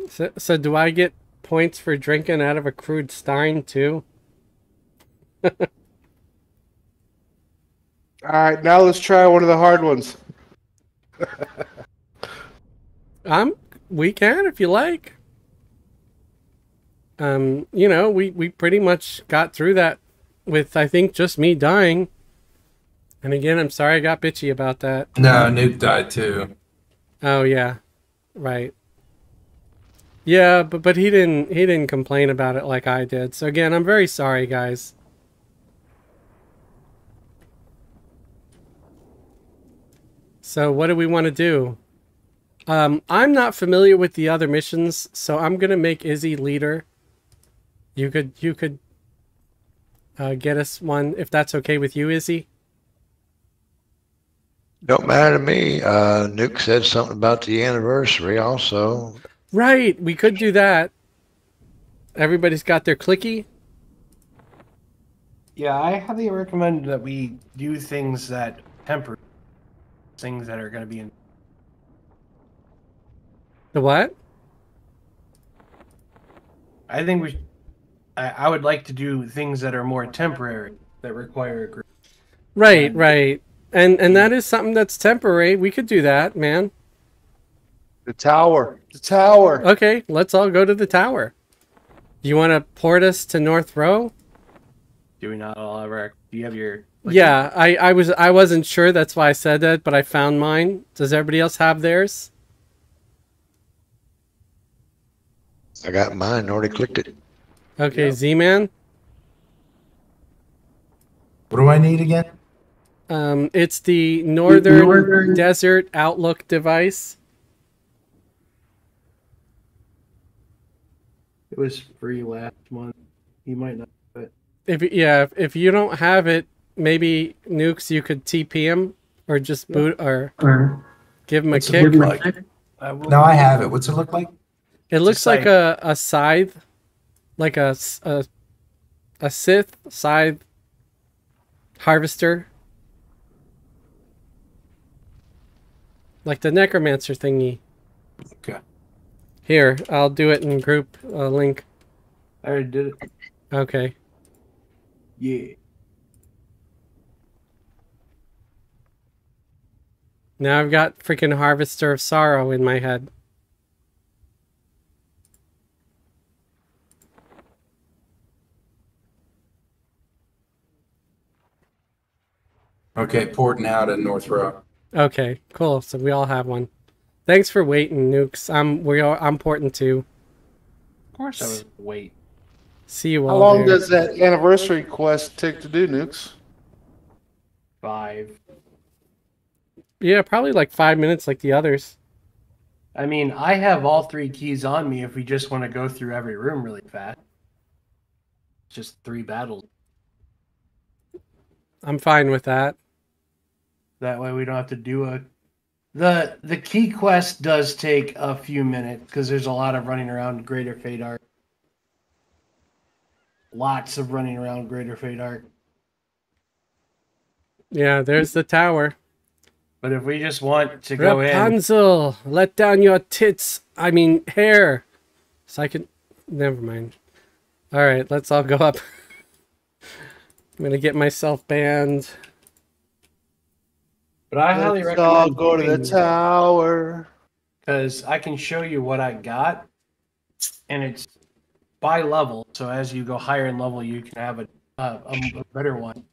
So, so do I get points for drinking out of a crude stein too? All right, now let's try one of the hard ones. Um, we can if you like. Um, you know, we we pretty much got through that with I think just me dying. And again, I'm sorry I got bitchy about that. No, Nuke died too. Oh yeah, right. Yeah, but but he didn't he didn't complain about it like I did. So again, I'm very sorry, guys. So what do we want to do? Um, I'm not familiar with the other missions, so I'm gonna make Izzy leader. You could you could uh, get us one if that's okay with you, Izzy. Don't matter to me. Uh, Nuke said something about the anniversary also. Right, we could do that. Everybody's got their clicky. Yeah, I highly recommend that we do things that temper things that are going to be in. The what? I think we. I, I would like to do things that are more temporary that require a group. Right, um, right. And and that is something that's temporary. We could do that, man. The tower. The tower. Okay, let's all go to the tower. Do you want to port us to North Ro? Do we not all ever? Do you have your? Yeah, I, I was I wasn't sure. That's why I said that, but I found mine. Does everybody else have theirs? I got mine. Already clicked it. Okay, Z-Man. What do I need again? Um, it's the Northern, Desert Outlook device. It was free last month. You might not. But If yeah, if, if you don't have it, maybe nukes you could TP him or just boot or Or give him a What's it kick. look like? I will. No, I have it. What's it look like? It looks like scythe. a, a scythe, like a, a, a Sith scythe harvester, like the necromancer thingy. Okay. Here, I'll do it in group uh, link. I already did it. Okay. Yeah. Now I've got freaking harvester of sorrow in my head. Okay, porting out at North Ro. Okay, cool. So we all have one. Thanks for waiting, nukes. I'm we are I'm porting too. Of course, I would wait. See you all. How long there. does that anniversary quest take to do, Nukes? Five. Yeah, probably like five minutes, like the others. I mean, I have all three keys on me if we just want to go through every room really fast. Just three battles. I'm fine with that. That way we don't have to do a. The the key quest does take a few minutes because there's a lot of running around Greater Faydark. Lots of running around Greater Faydark. Yeah, there's the tower. But if we just want to go in, Rapunzel, let down your tits. I mean hair. So I can. Never mind. All right, let's all go up. I'm gonna get myself banned. But I highly Let's all recommend go to the tower. because I can show you what I got, and it's by level. So as you go higher in level, you can have a a, a, a better one.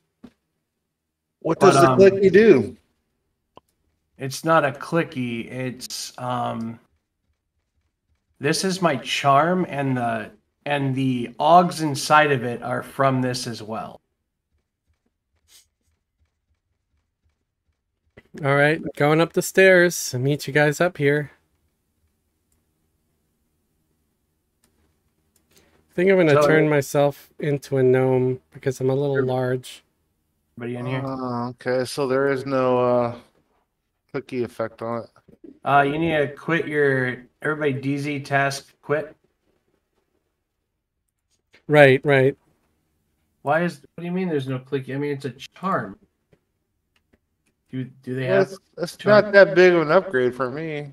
What does But, the um, clicky do? It's not a clicky. It's um. This is my charm, and the and the augs inside of it are from this as well. All right, going up the stairs. I'll meet you guys up here. I think I'm gonna So- turn myself into a gnome because I'm a little large. Everybody in here? Oh, okay, so there is no uh, clicky effect on it. Uh, you need to quit your everybody DZ task quit. Right, right. Why is what do you mean there's no clicky? I mean it's a charm. Do do they have? That's, that's not that big of an upgrade for me.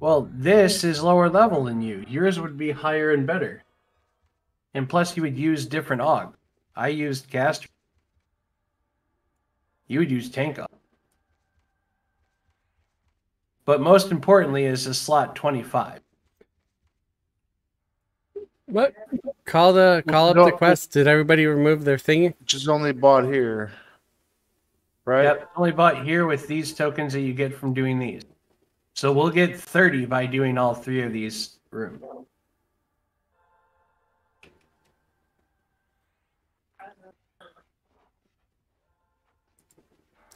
Well, this is lower level than you. Yours would be higher and better. And plus, you would use different aug. I used caster. You would use tank aug. But most importantly is the slot 25. What? Call the call up the quest. Did everybody remove their thingy? Which is only bought here. Right? Yep, only bought here with these tokens that you get from doing these. So we'll get 30 by doing all three of these rooms.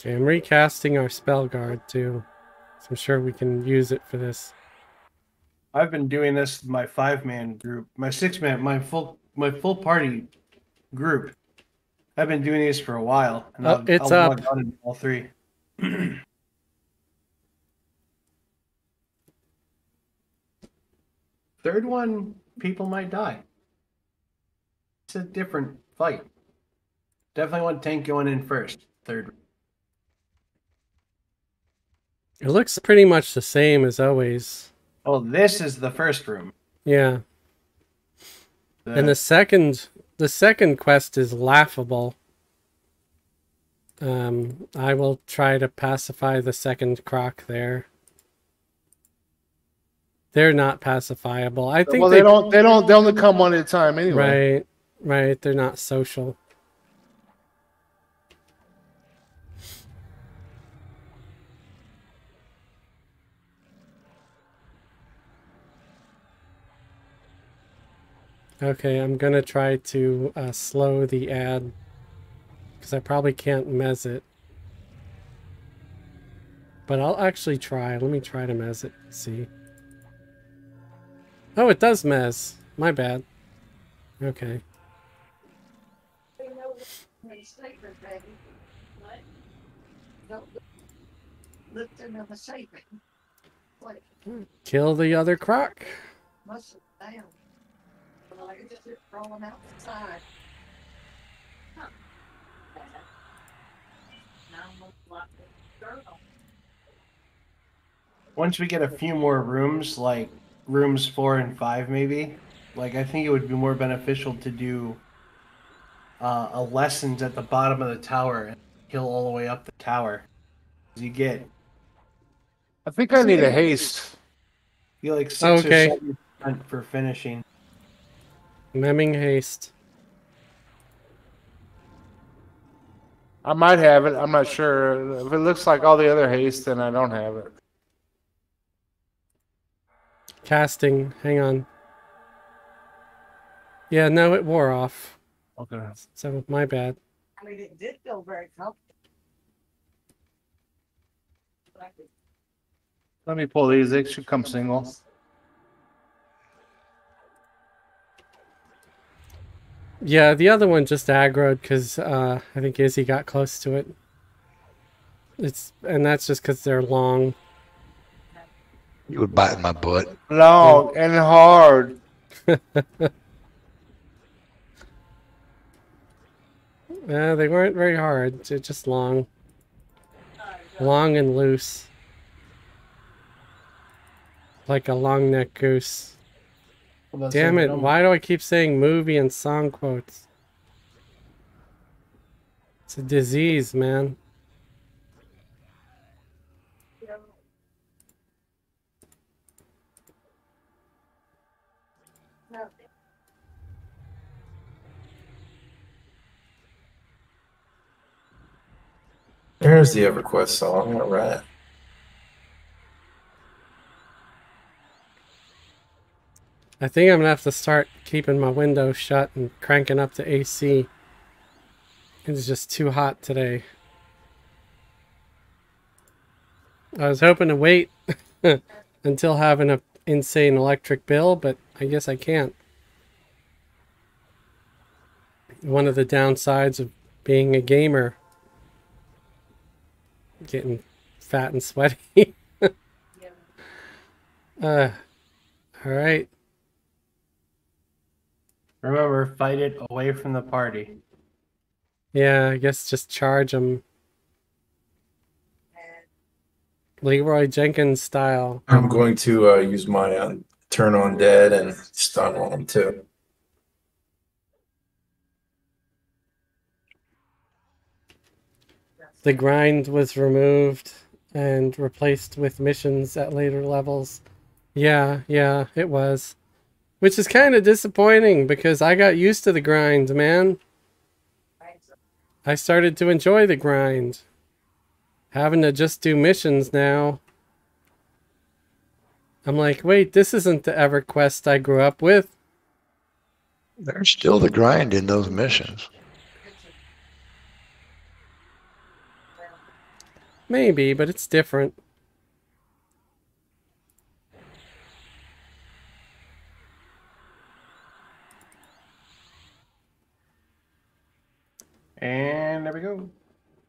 Okay, I'm recasting our spell guard too. So I'm sure we can use it for this. I've been doing this with my five man group, my six man, my full my full party group. I've been doing these for a while. And oh, I'll, it's I'll up. all three. Third one, people might die. It's a different fight. Definitely want tank going in first. Third. It looks pretty much the same as always. Oh, this is the first room. Yeah. The... And the second the second quest is laughable. Um, I will try to pacify the second croc there. They're not pacifiable. I think well, they, don't. They don't. They only come one at a time anyway. Right, right. They're not social. Okay, I'm gonna try to uh, slow the ad because I probably can't mez it. But I'll actually try. Let me try to mez it. See. Oh, it does mez. My bad. Okay. Kill the other croc. Once we get a few more rooms, like rooms four and five, maybe, like I think it would be more beneficial to do uh, a lessons at the bottom of the tower and kill all the way up the tower. You get. I think I need a haste. You like six Okay. or seven for finishing. Memming haste. I might have it. I'm not sure. If it looks like all the other haste, then I don't have it. Casting. Hang on. Yeah, no, it wore off. Okay. So my bad. I mean, it did feel very comfortable. But I could- Let me pull these. They should come single. Yeah, the other one just aggroed because uh, I think Izzy got close to it. It's and that's just because they're long. You would bite my butt. Long and hard. Uh, they weren't very hard. They're just long, long and loose, like a long neck goose. Well, that's Damn it! Why do I keep saying movie and song quotes? It's a disease, man. no, There's the EverQuest song. All I think I'm gonna have to start keeping my window shut and cranking up the AC. It's just too hot today. I was hoping to wait until having an insane electric bill, but I guess I can't. One of the downsides of being a gamer. Getting fat and sweaty. yeah. uh, all right. Remember, fight it away from the party. Yeah, I guess just charge them. Leroy Jenkins style. I'm going to uh, use my uh, turn on dead and stun on them too. The grind was removed and replaced with missions at later levels. Yeah, yeah, it was. Which is kind of disappointing because I got used to the grind, man. I started to enjoy the grind. Having to just do missions now. I'm like, wait, this isn't the EverQuest I grew up with. There's still the grind in those missions. Maybe, but it's different. And there we go.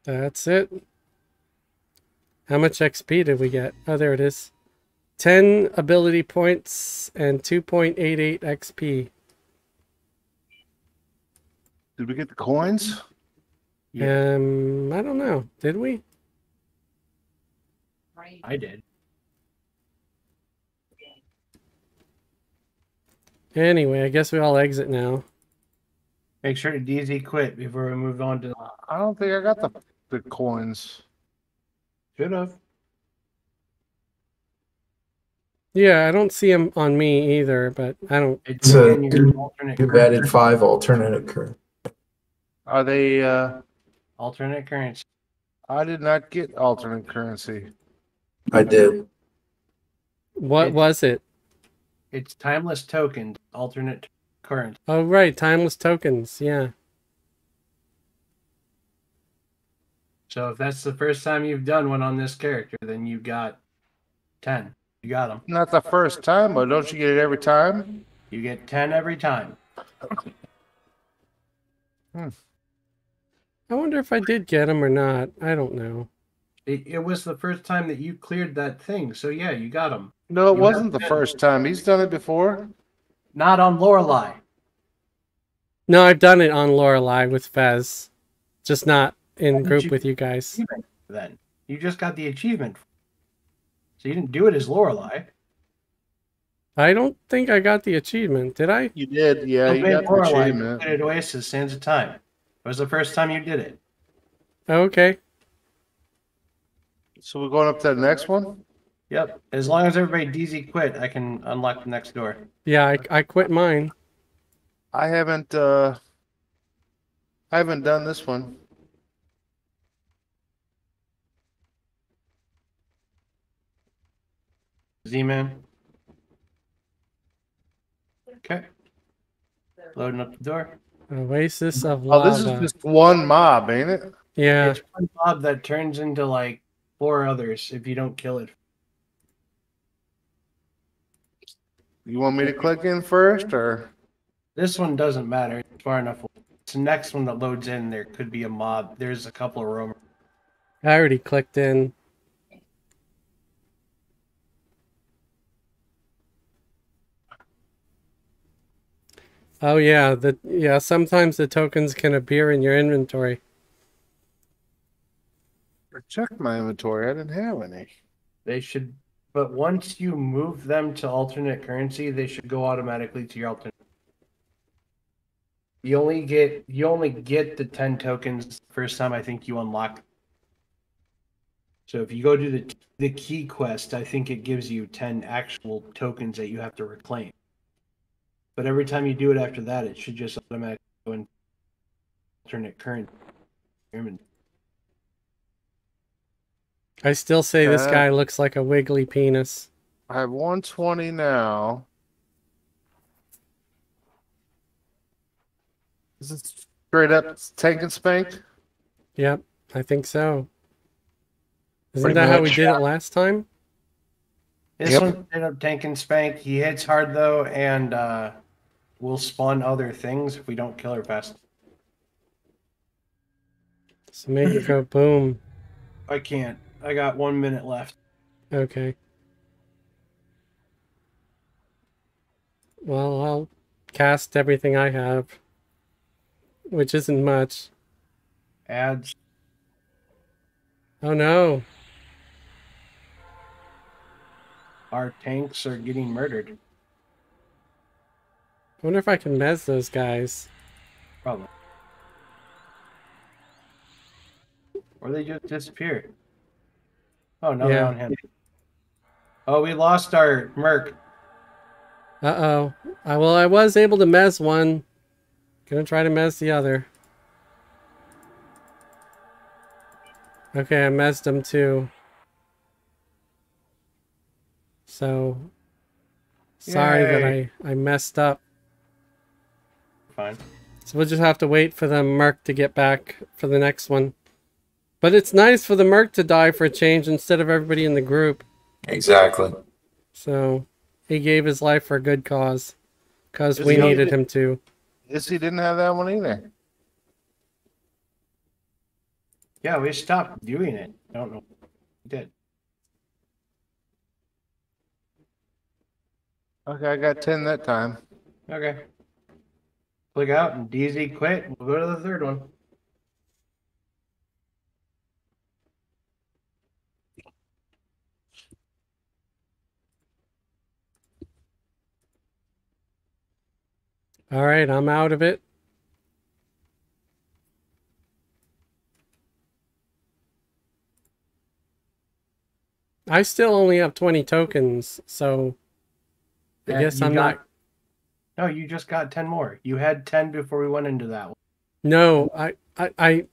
That's it. How much XP did we get? Oh, there it is. 10 ability points and 2.88 XP. Did we get the coins? Yeah. Um, I don't know. Did we? Right. I did. Anyway, I guess we all exit now. Make sure to DZ quit before we move on to. I don't think I got the the coins. Should have. Yeah, I don't see them on me either, but I don't. It's So, in your alternate You've added five alternate current. Are they? uh alternate currency. I did not get alternate currency. I did. What It- was it? It's timeless tokens, alternate currency. Oh, right, timeless tokens. Yeah. So if that's the first time you've done one on this character, then you got ten. You got them. Not the first time, but don't you get it every time? You get ten every time. hmm. I wonder if I did get them or not. I don't know. It, it was the first time that you cleared that thing. So yeah, you got them. No, it You wasn't the first time. He's done it before. Not on Lorelei. No, I've done it on Lorelei with Fez, just not in group you- with you guys. Then you just got the achievement. So you didn't do it as Lorelei. I don't think I got the achievement. Did I? You did, yeah. You Obey got the Lorelei, achievement. you Oasis Sands of Time. It was the first time you did it. Okay. So we're going up to the next one. Yep. As long as everybody DZ quit, I can unlock the next door. Yeah, I, I quit mine. I haven't. uh I haven't done this one. Z-Man. Okay. Loading up the door. Oasis of Oh, Lava. this is just one mob, ain't it? yeah. It's one mob that turns into like four others if you don't kill it. You want me to click in first, or This one doesn't matter. It's far enough. It's the next one that loads in. There could be a mob. There's a couple of roamers. I already clicked in. Oh yeah, the yeah, sometimes the tokens can appear in your inventory. or check my inventory? I didn't have any. They should, but once you move them to alternate currency, they should go automatically to your alternate. You only get you only get the ten tokens the first time I think you unlock. So if you go do the the key quest, I think it gives you ten actual tokens that you have to reclaim. But every time you do it after that, it should just automatically go in alternate currency. I still say this Uh, guy looks like a wiggly penis. I have 120 now. Is it straight up tank and spank? Yep, I think so. Isn't Pretty that how we did it last time? This Yep. one ended up tanking spank. He hits hard though, and uh, will spawn other things if we don't kill her fast. So make it go boom. I can't. I got one minute left. Okay. Well, I'll cast everything I have, which isn't much. Ads. Oh no. Our tanks are getting murdered. I wonder if I can mez those guys. Probably. Or they just disappear. Oh no, Yeah. on him. Oh, we lost our merc. Uh oh. Uh, well, I was able to mess one. Gonna try to mess the other. Okay, I messed him too. So sorry that I I messed up. Fine. So we'll just have to wait for the merc to get back for the next one. But it's nice for the merc to die for a change instead of everybody in the group. Exactly. So he gave his life for a good cause. Because we needed him to. Yes, he didn't have that one either. Yeah, we stopped doing it. I don't know. We did. Okay, I got ten that time. Okay. Click out and DZ quit. We'll go to the third one. All right, I'm out of it. I still only have 20 tokens, so I Yeah, guess I'm got- not. No, you just got 10 more. You had 10 before we went into that one. No, I, I, I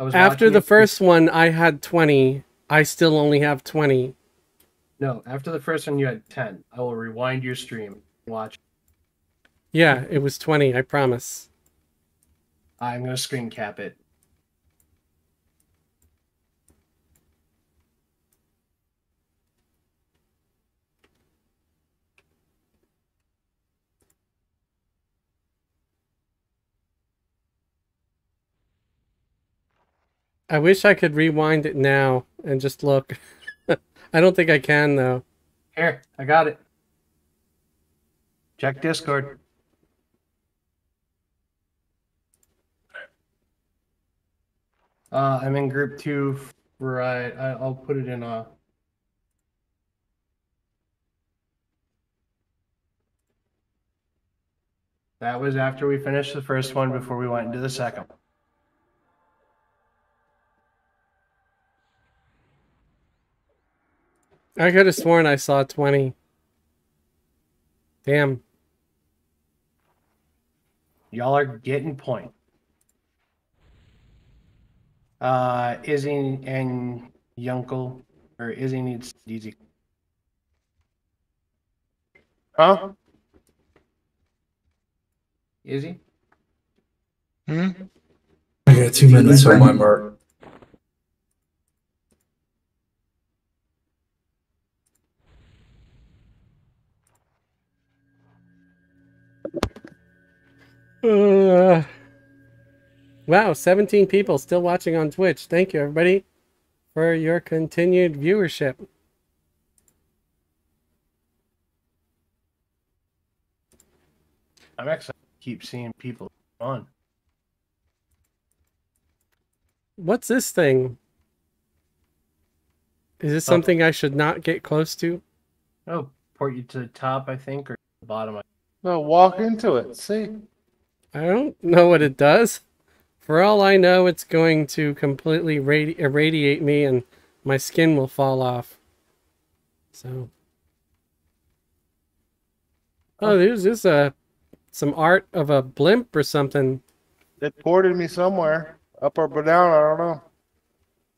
I was after the it- first one, I had 20. I still only have 20. No, after the first one, you had 10. I will rewind your stream. Watch. Yeah, it was 20, I promise. I'm going to screen cap it. I wish I could rewind it now and just look. I don't think I can though. Here, I got it. Check Discord. Uh, I'm in group two. Right, I, I'll put it in uh That was after we finished the first one before we went into the second. I could have sworn I saw 20. Damn. Y'all are getting point. Uh, Izzy and Yunkel, or Izzy needs DZ. Huh? Izzy? Hmm? I got two minutes on my mark. Uh, wow, 17 people still watching on Twitch. Thank you, everybody, for your continued viewership. I'm excited to keep seeing people on. What's this thing? Is this Oh. something I should not get close to? Oh, port you to the top, I think, or the bottom. No, walk into it. See? I don't know what it does. For all I know, it's going to completely radi- irradiate me and my skin will fall off. So. Oh, there's this uh, some art of a blimp or something. It ported me somewhere. Up or down, I don't know.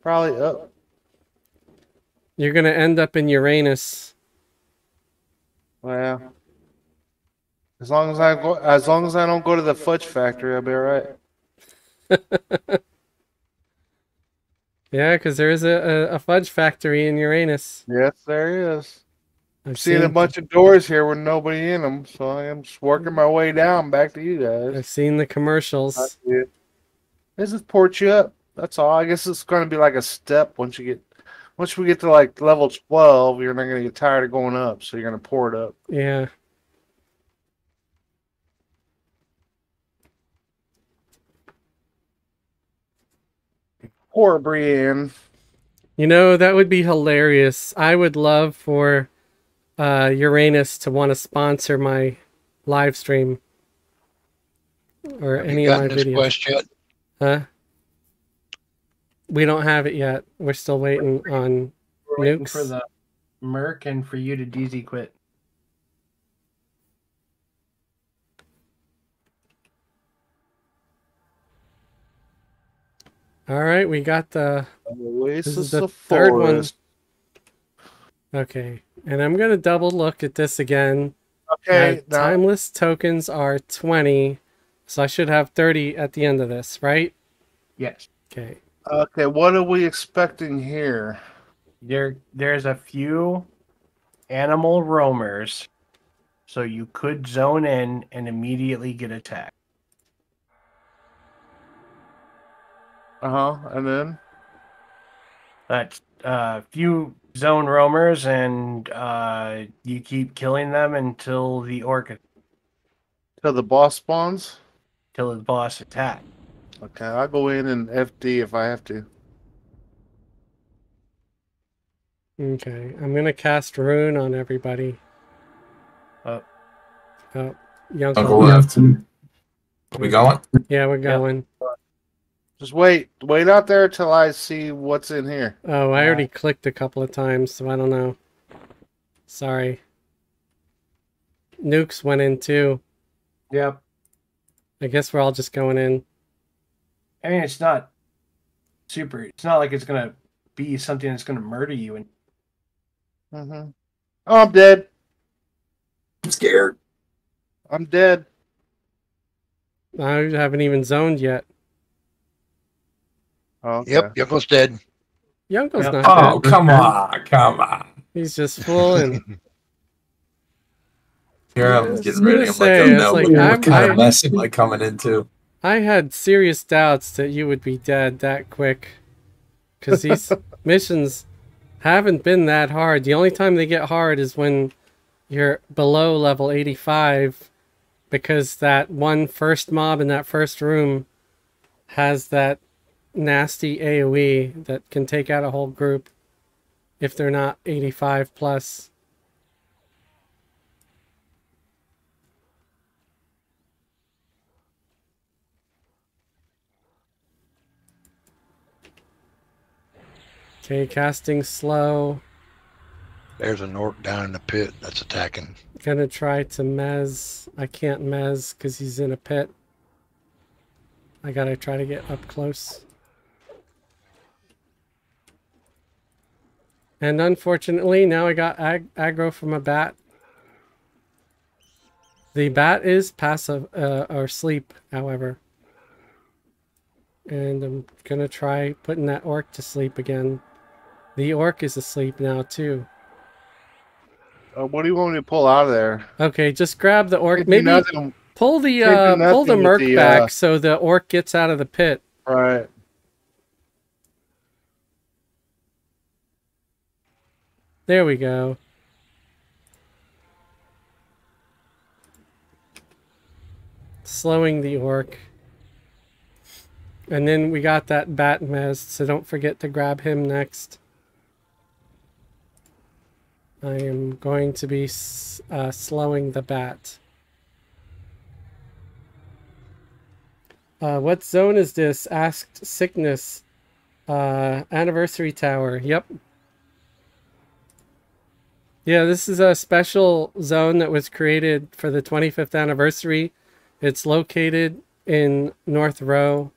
Probably up. You're gonna end up in Uranus. Well, as long as I go, as long as I don't go to the fudge factory, I'll be all right. Yeah, because there is a, a, fudge factory in Uranus. Yes, there is. I've I'm seeing a bunch of doors here with nobody in them, so I am just working my way down back to you guys. I've seen the commercials. This is port you up. That's all. I guess it's going to be like a step once you get, once we get to like level twelve, you're not going to get tired of going up, so you're going to pour it up. Yeah. Poor Brienne. You know, that would be hilarious. I would love for uh, Uranus to want to sponsor my live stream or Have any you of my gotten this videos. quest yet? Huh? We don't have it yet. We're still waiting on. We're waiting Nukes. for the Merc and for you to DZ quit. All right, we got the. Oasis is the of third one. Okay, and I'm gonna double look at this again. Okay, now, timeless tokens are 20, so I should have 30 at the end of this, right? Yes. Okay. okay, what are we expecting here? There there's a few animal roamers, so you could zone in and immediately get attacked. Uh huh. And then That's a few zone roamers, and uh, you keep killing them until the orc Till the boss spawns. till the boss attack. Okay, I'll go in and FD if I have to. Okay, I'm gonna cast rune on everybody. Up. Oh, young. Uncle left. We going? Yeah, we're going. Just wait, wait out there till I see what's in here. Oh, I already clicked a couple of times, so I don't know. Sorry. Nukes went in too. Yep. I guess we're all just going in. I mean, it's not super. It's not like it's gonna be something that's gonna murder you. And Mm-hmm. Oh, I'm dead. I'm scared. I'm dead. I haven't even zoned yet. Oh, okay. Yep, Yoko's dead. Youngle's Yep. not Oh, dead. come on. Come on. He's just fooling. Here I I'm was getting ready. I'm say, like, oh it's no, like, what I'm- kind I- of mess am I coming into? I had serious doubts that you would be dead that quick. Because these missions haven't been that hard. The only time they get hard is when you're below level 85. Because that one first mob in that first room has that nasty AoE that can take out a whole group if they're not 85 plus. Okay, casting slow. There's an orc down in the pit that's attacking. Gonna try to mez. I can't mez because he's in a pit. I gotta try to get up close. And unfortunately, now I got ag- aggro from a bat. The bat is passive uh, or sleep, however. And I'm gonna try putting that orc to sleep again. The orc is asleep now too. Uh, what do you want me to pull out of there? Okay, just grab the orc. Maybe nothing. pull the uh, pull the merc the, back uh, so the orc gets out of the pit. Right. There we go. Slowing the orc. And then we got that bat mez, so don't forget to grab him next. I am going to be uh, slowing the bat. Uh, what zone is this? Asked Sickness. Uh, Anniversary Tower. Yep. Yeah, this is a special zone that was created for the 25th anniversary. It's located in North Ro.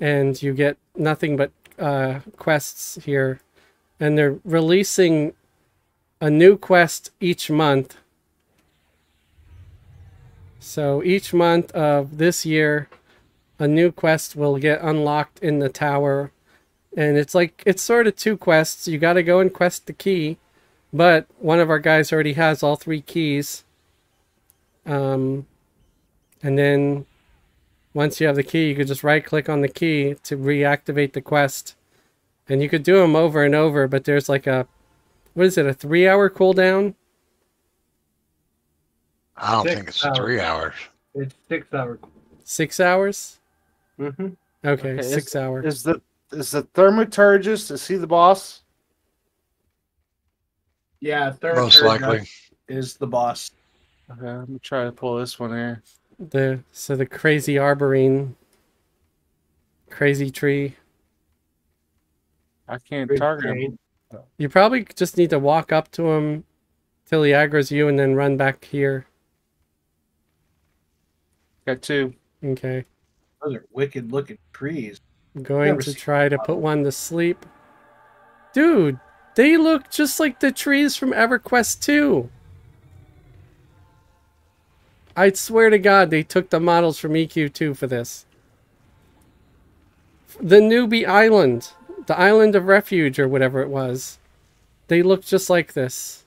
And you get nothing but uh, quests here. And they're releasing a new quest each month. So each month of this year, a new quest will get unlocked in the tower. And it's like, it's sort of two quests. You got to go and quest the key. But one of our guys already has all three keys. Um, and then once you have the key, you could just right click on the key to reactivate the quest. And you could do them over and over, but there's like a, what is it, a three hour cooldown? I don't Six think it's hours. three hours. it's six hours. Six hours? Mm-hmm. Okay, Okay, six hours. Is the is the thermaturgist? Is he the boss? Yeah, third Most third likely. is the boss. Okay, let me try to pull this one here. The so the crazy arborine, crazy tree. I can't Big target him. You probably just need to walk up to him till he aggroes you and then run back here. Got two. Okay. Those are wicked looking trees. I'm going to try to put one to sleep. Dude, they look just like the trees from EverQuest 2. I swear to God, they took the models from EQ2 for this. The newbie island, the island of refuge, or whatever it was. They look just like this.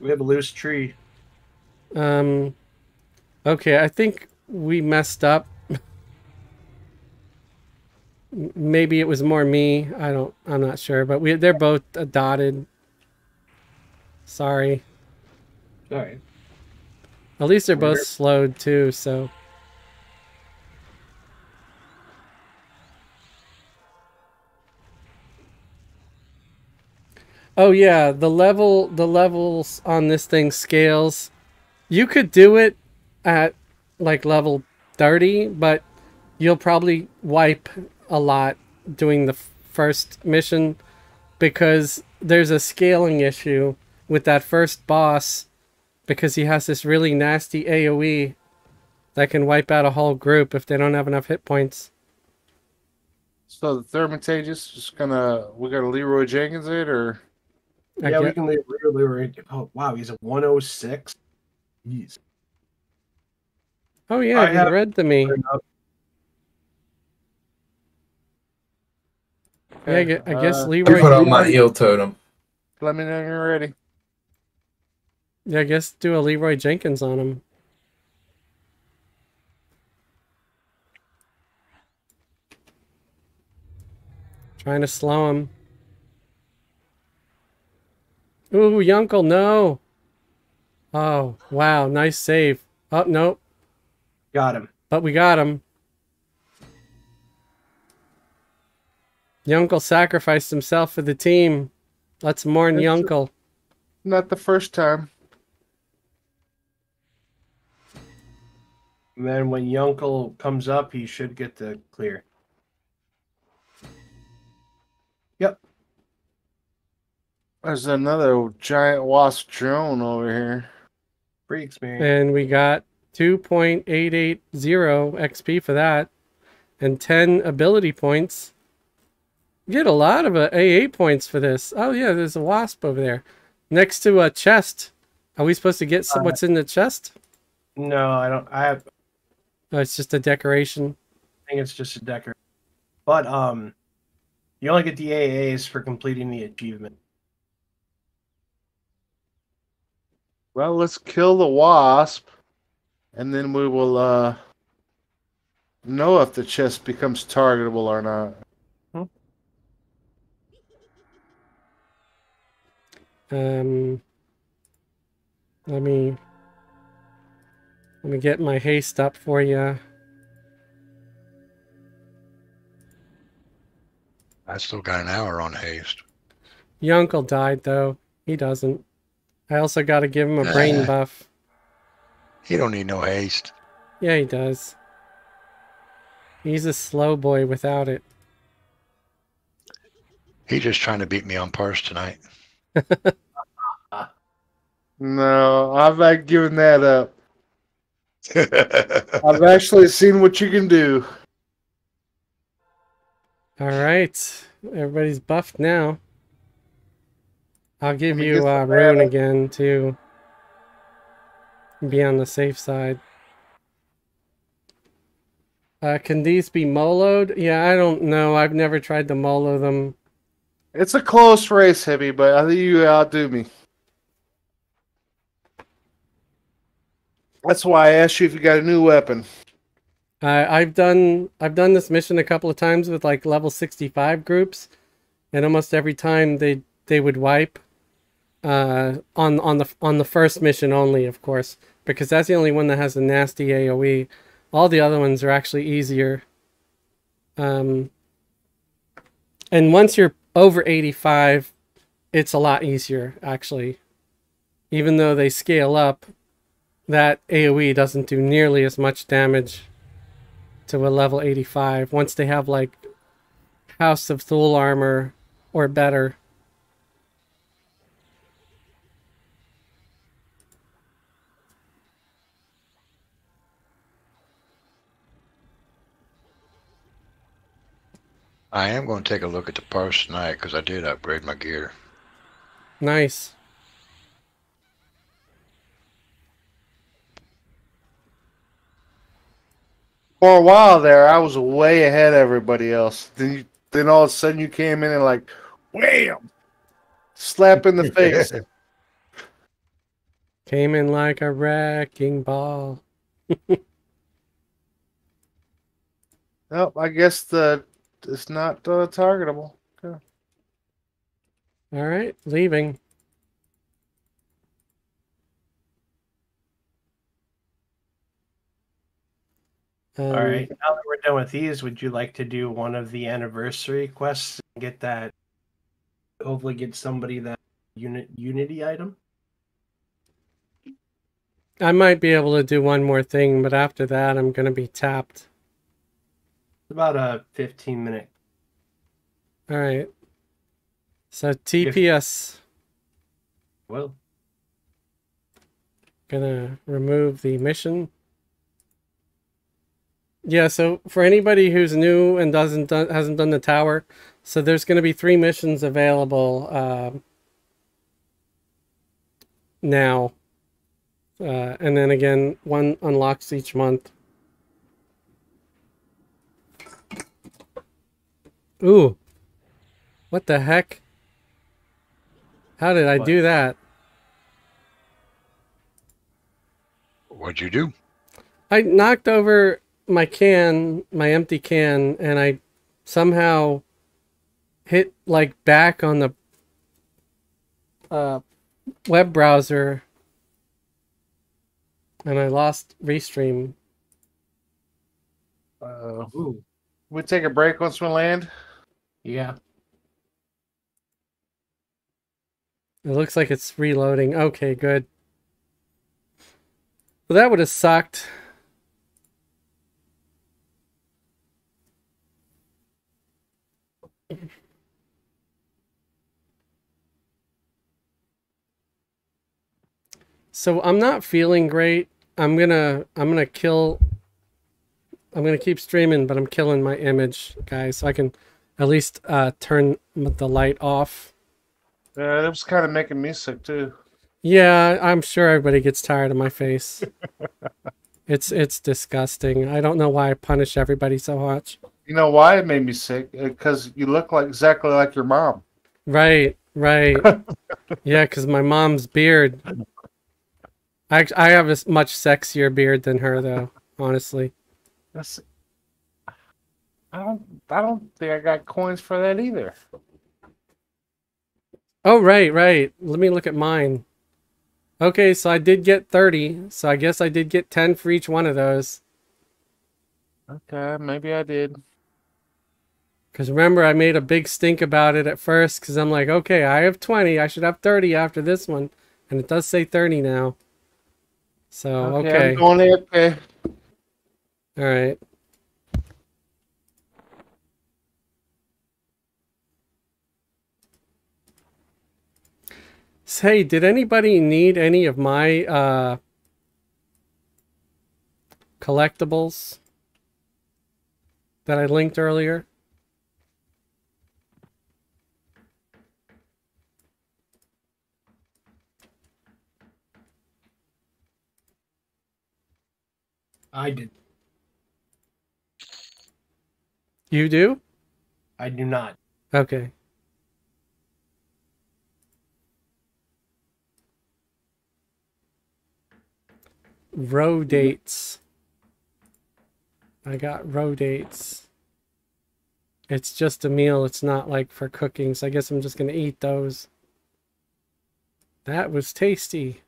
We have a loose tree. Um, okay, I think we messed up. Maybe it was more me. I don't. I'm not sure. But we they're both dotted. Sorry. All right. At least they're both slowed too. So Oh yeah, the level the levels on this thing scales. You could do it at like level 30, but you'll probably wipe a lot doing the first mission because there's a scaling issue with that first boss because he has this really nasty AoE that can wipe out a whole group if they don't have enough hit points. So the Thermitagus is just gonna we got to Leroy Jenkins it or I yeah, we can leave Leroy. Oh wow, he's a 106. Jeez. oh yeah, I you have- read to me. Yeah, I gue- I guess Uh, I Leroy. put on my heal totem. Let me know when you're ready. Yeah, I guess do a Leroy Jenkins on him. Trying to slow him. Ooh, Yunkel, no. Oh, wow, nice save. Oh, nope, Got him. but we got him. Yunkel sacrificed himself for the team. Let's mourn That's- Yunkel. Not the first time. And then when Yunkel comes up, he should get the clear. Yep. There's another giant wasp drone over here. Free experience. And we got 2.880 XP for that. And 10 ability points. You get a lot of uh, AA points for this. Oh, yeah, there's a wasp over there. Next to a chest. Are we supposed to get some, what's in the chest? No, I don't. I have. Oh, it's just a decoration. I think it's just a decker. But um, you only get the AAs for completing the achievement. Well, let's kill the wasp, and then we will uh know if the chest becomes targetable or not. Um, let me let me get my haste up for you. I still got an hour on haste. Your uncle died though. He doesn't. I also got to give him a brain Ah. buff. He don't need no haste. Yeah, he does. He's a slow boy without it. He just trying to beat me on parse tonight. No, I've uh, given that up. I've actually seen what you can do. All right, everybody's buffed now. I'll give you uh, rune again to be on the safe side. Uh, can these be moloed? Yeah, I don't know. I've never tried to molo them. It's a close race, Heavy, but I think you outdo me. That's why I asked you if you got a new weapon. Uh, I've done I've done this mission a couple of times with like level 65 groups, and almost every time they they would wipe. Uh, on on the on the first mission only, of course, because that's the only one that has a nasty AOE. All the other ones are actually easier. Um, and once you're over 85, it's a lot easier actually. Even though they scale up, that AOE doesn't do nearly as much damage to a level 85 once they have like House of Thule armor or better. I am going to take a look at the parse tonight because I did upgrade my gear. Nice. For a while there, I was way ahead of everybody else. Then, you, then all of a sudden, you came in and like, wham, slap in the face. Came in like a wrecking ball. Oh, I guess the it's not uh, targetable. Okay. All right, leaving. All Um, right. Now that we're done with these, would you like to do one of the anniversary quests and get that? Hopefully, get somebody that unit Unity item. I might be able to do one more thing, but after that, I'm gonna be tapped. About a fifteen minute. All right. So TPS. Well, Gonna remove the mission. Yeah, so for anybody who's new and doesn't done, hasn't done the tower, so there's gonna be three missions available um, now, uh, and then again, one unlocks each month. Ooh, what the heck? How did I What? do that? What'd you do? I knocked over my can, my empty can, and I somehow hit like back on the uh, web browser, and I lost restream. Uh, ooh, we take a break once we land. Yeah. It looks like it's reloading. Okay, good. Well, that would have sucked. So I'm not feeling great. I'm gonna I'm gonna kill. I'm gonna keep streaming, but I'm killing my image, guys, so I can at least uh, turn the light off. Yeah, it was kind of making me sick too. Yeah, I'm sure everybody gets tired of my face. it's it's disgusting. I don't know why I punish everybody so much. You know why it made me sick? Because you look like exactly like your mom. Right, right. yeah, because my mom's beard. I I have a much sexier beard than her, though. Honestly. That's. I don't. I don't think I got coins for that either. Oh, right, right. Let me look at mine. Okay, so I did get 30. So I guess I did get 10 for each one of those. Okay, maybe I did. Because remember, I made a big stink about it at first because I'm like, okay, I have 20. I should have 30 after this one. And it does say 30 now. So, Okay, okay. I'm going there. Eh. Okay. All right. Say, did anybody need any of my uh, collectibles that I linked earlier? I did. You do? I do not. Okay. Row dates. I got row dates. It's just a meal. It's not like for cooking. So I guess I'm just going to eat those. That was tasty.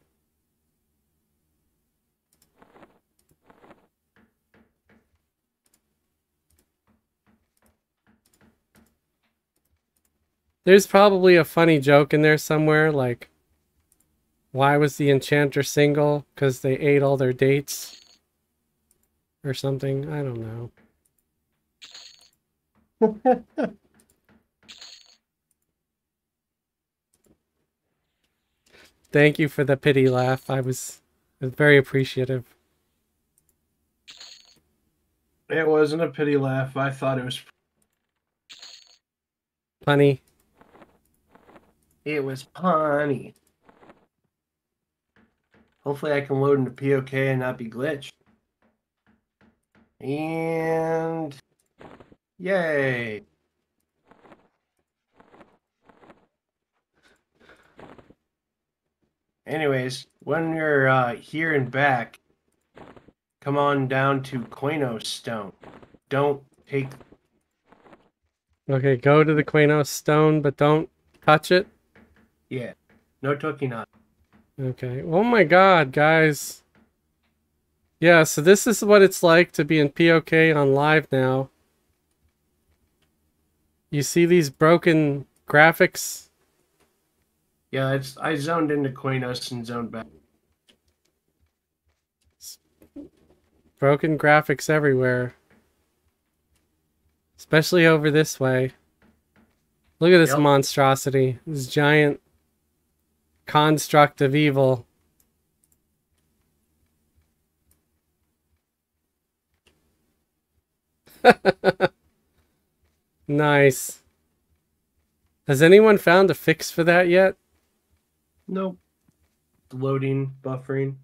There's probably a funny joke in there somewhere, like, why was the enchanter single? Because they ate all their dates? Or something. I don't know. Thank you for the pity laugh. I was, very appreciative. It wasn't a pity laugh. I thought it was. Funny. It was punny. Hopefully, I can load into POK and not be glitched. And yay! Anyways, when you're uh, here and back, come on down to Qeynos Stone. Don't take Okay, go to the Qeynos stone, but don't touch it. Yeah. No Tokinat. Okay. Oh my god, guys. Yeah, so this is what it's like to be in POK on live now. You see these broken graphics? Yeah, it's I zoned into Qeynos and zoned back. Broken graphics everywhere. Especially over this way. Look at this Yep. monstrosity. This giant construct of evil. nice. Has anyone found a fix for that yet? Nope. Loading, buffering.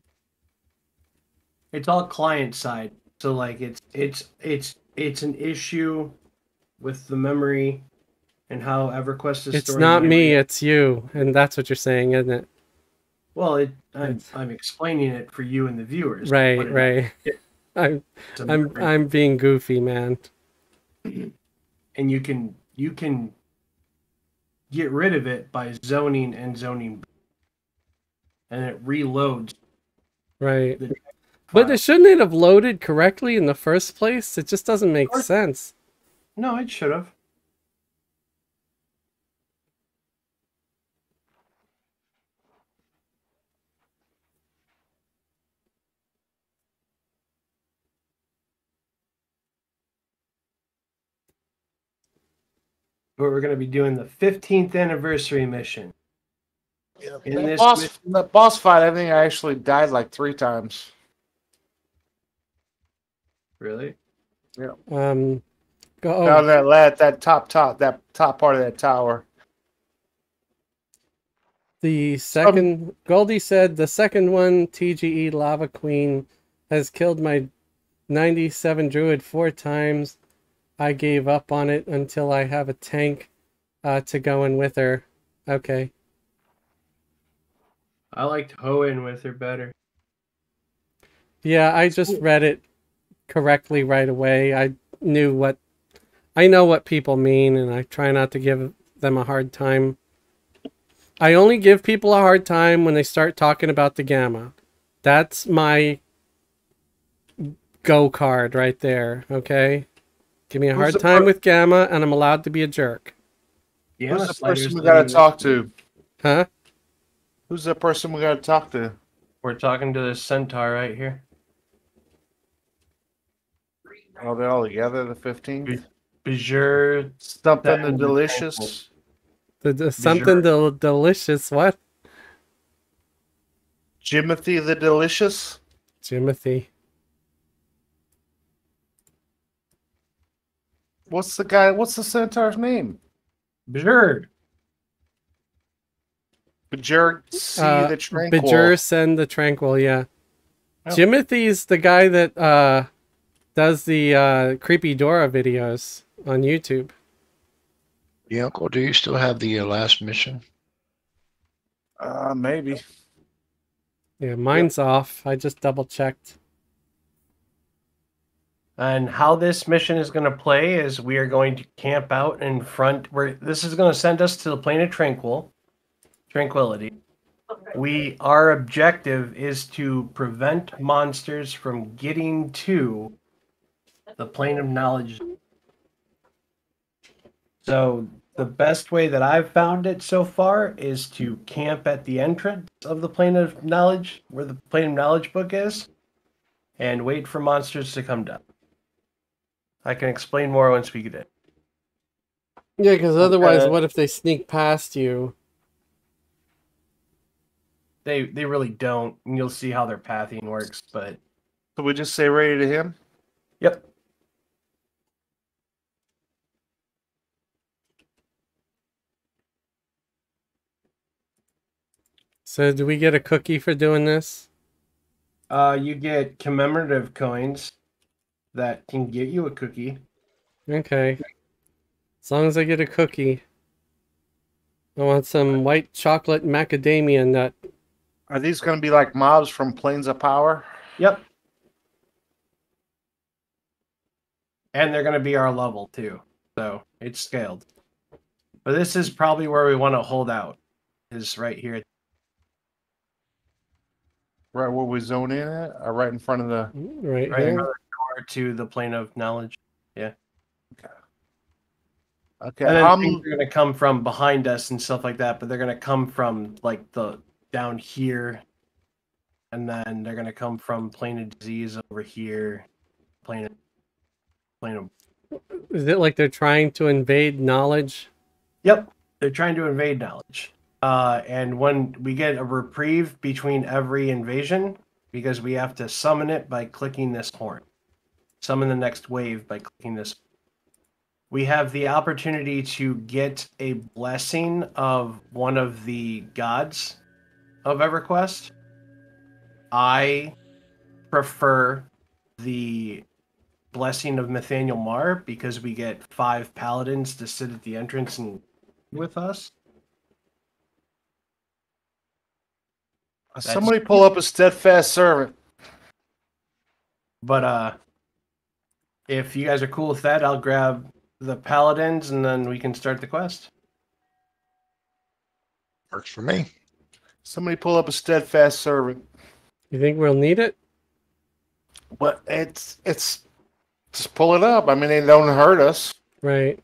It's all client side. So like it's it's it's it's an issue with the memory and how EverQuest is It's storing not me, memory. it's you. And that's what you're saying, isn't it? Well, it I'm It's- I'm explaining it for you and the viewers. Right, it- right. I'm it's a I'm memory. I'm being goofy, man. and you can you can get rid of it by zoning and zoning and it reloads Right. the But it shouldn't it have loaded correctly in the first place? It just doesn't make sense. no it should have but we're going to be doing the 15th anniversary mission Yeah. In That this boss, mission- that boss fight, I think I actually died like three times. really Yeah. Um go Down that lat, that top, top, that top part of that tower. the second Goldie said the second one TGE Lava Queen has killed my 97 druid four times. I gave up on it until I have a tank uh, to go in with her. Okay. i liked hoenn with her better Yeah, I just read it correctly right away. I knew what I know what people mean and I try not to give them a hard time. I only give people a hard time when they start talking about the gamma. That's my go card right there, okay? Give me a Who's hard time per- with gamma and I'm allowed to be a jerk. yeah Who's the person we gotta talk to? Huh? Who's the person we gotta talk to? we're talking to the centaur right here Oh, they're all together. The fifteenth. Bajur Something That the and the delicious. The, the, something del- delicious what? Jimothy the delicious. Jimothy. What's the guy? What's the centaur's name? Bajur Bajur C Uh, the tranquil. Bajur send the tranquil, yeah. Oh. Jimothy's the guy that uh does the uh creepy Dora videos on YouTube. Yeah, Uncle, do you still have the uh, last mission? Uh, maybe. Yeah, mine's off. I just double checked. And how this mission is going to play is we are going to camp out in front. Where this is going to send us to the plane of tranquil, tranquility. We our objective is to prevent monsters from getting to the plane of knowledge. So the best way that I've found it so far is to camp at the entrance of the plane of knowledge, where the plane of knowledge book is, and wait for monsters to come down. I can explain more once we get in. Yeah, because otherwise, Okay. what if they sneak past you? They they really don't, and you'll see how their pathing works. But So we just say ready to him. yep, So, do we get a cookie for doing this? uh, you get commemorative coins that can get you a cookie. Okay. As long as I get a cookie. I want some white chocolate macadamia nut. Are these going to be like mobs from Planes of Power? Yep. And they're gonna be our level too. So it's scaled. But this is probably where we want to hold out. Is right here. Right where we zone in at, or right in front of the. Right Right here. Another to the plane of knowledge. Yeah. Okay, Okay. And then things are gonna come from behind us and stuff like that, but they're gonna come from like the down here. And then they're gonna come from plane of disease over here. Plane of plane of Is it like they're trying to invade knowledge? Yep, they're trying to invade knowledge. Uh, and when we get a reprieve between every invasion, because we have to summon it by clicking this horn, summon the next wave by clicking this. We have the opportunity to get a blessing of one of the gods of EverQuest. I prefer the blessing of Mithaniel Marr because we get five paladins to sit at the entrance and with us. somebody pull up a steadfast servant. But uh if you guys are cool with that, I'll grab the paladins and then we can start the quest. Works for me. Somebody pull up a steadfast servant. You think we'll need it? But it's it's just pull it up. I mean, they don't hurt us. Right.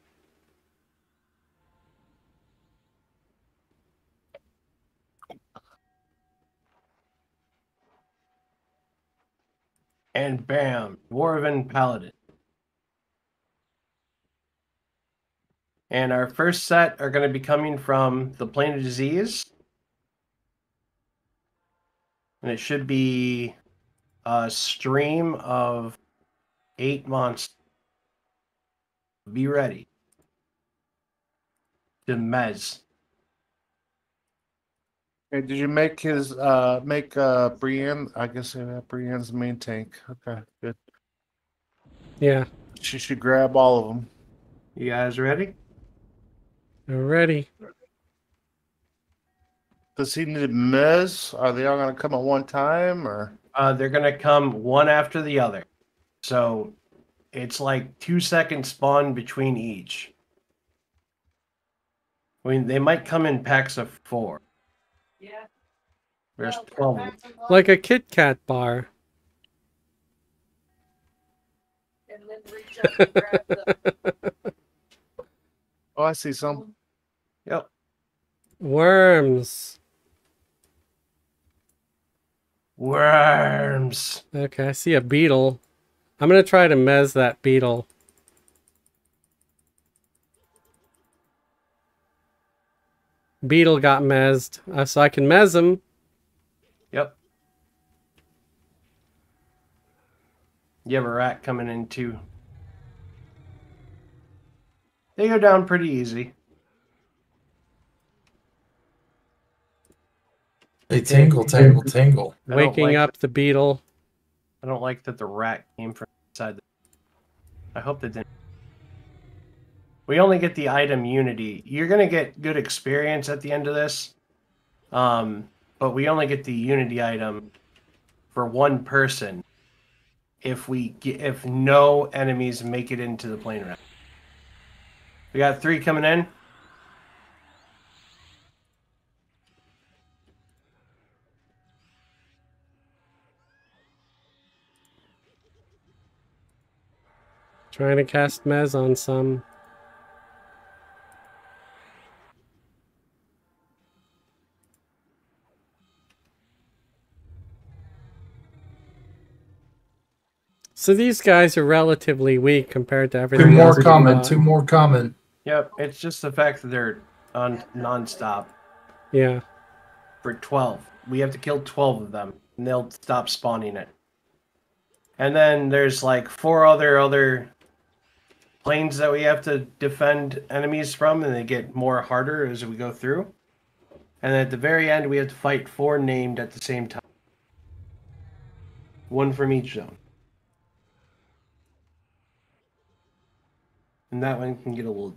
And bam, Dwarven Paladin. And our first set are going to be coming from the Plane of Disease. And it should be a stream of eight monsters. Be ready. To Mez. Okay, did you make his uh make uh Brienne? I guess uh, Brienne's main tank. Okay, good. Yeah. She should grab all of them. You guys ready? Already. Does he need Mez? Are they all gonna come at one time or? Uh, they're gonna come one after the other. So it's like two seconds spawn between each. I mean, they might come in packs of four. Yeah. There's Well, 12 of them. back and forth, Like a Kit Kat bar. And then reach up and grab the. Oh, I see some. Yep. Worms. Worms. Okay, I see a beetle. I'm gonna try to mez that beetle. Beetle got mezzed, uh, so I can mez him. Yep. You have a rat coming in too. They go down pretty easy. They tingle, tingle, tingle. I don't Waking like up the beetle. I don't like that the rat came from inside. The... I hope they didn't. We only get the item Unity. You're gonna get good experience at the end of this, um, but we only get the Unity item for one person if we get, if no enemies make it into the plane round. We got three coming in. Trying to cast mez on some. So these guys are relatively weak compared to everything Two more else we coming. Two more coming. Yep, it's just the fact that they're on nonstop. Yeah. for 12. We have to kill 12 of them, and they'll stop spawning it. And then there's like four other other planes that we have to defend enemies from, and they get more harder as we go through. And at the very end, we have to fight four named at the same time. One from each zone. And that one can get a little.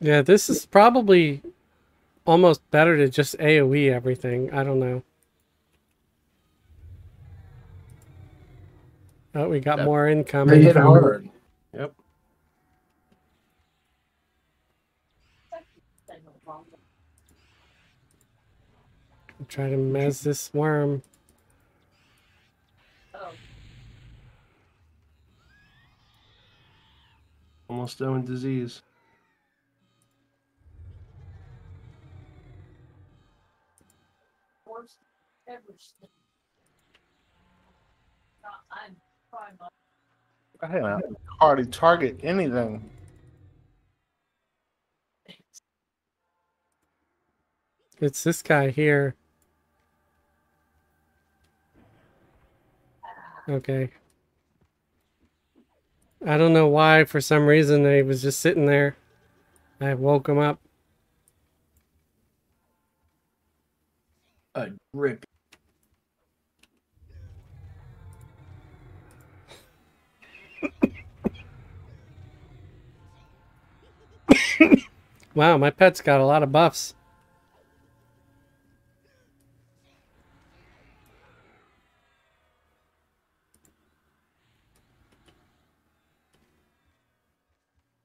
Yeah, this is probably almost better to just AoE everything. I don't know. Oh, we got Yep. more They incoming. hit from- hard. Yep. Try to mess this worm. Almost done with disease. Worst ever. seen. Uh, I'm trying my I haven't hardly target anything. It's this guy here. Okay. I don't know why, for some reason, he was just sitting there. I woke him up. A rip. Wow, my pet's got a lot of buffs.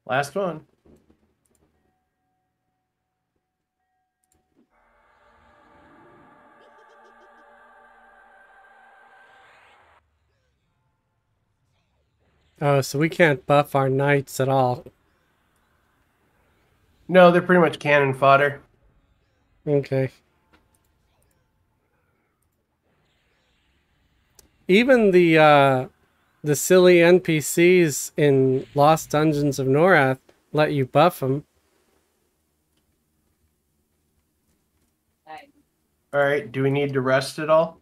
Last one. Oh, so we can't buff our knights at all. No, they're pretty much cannon fodder. Okay. Even the uh the silly NPCs in Lost Dungeons of Norrath let you buff them. All right. Do we need to rest at all?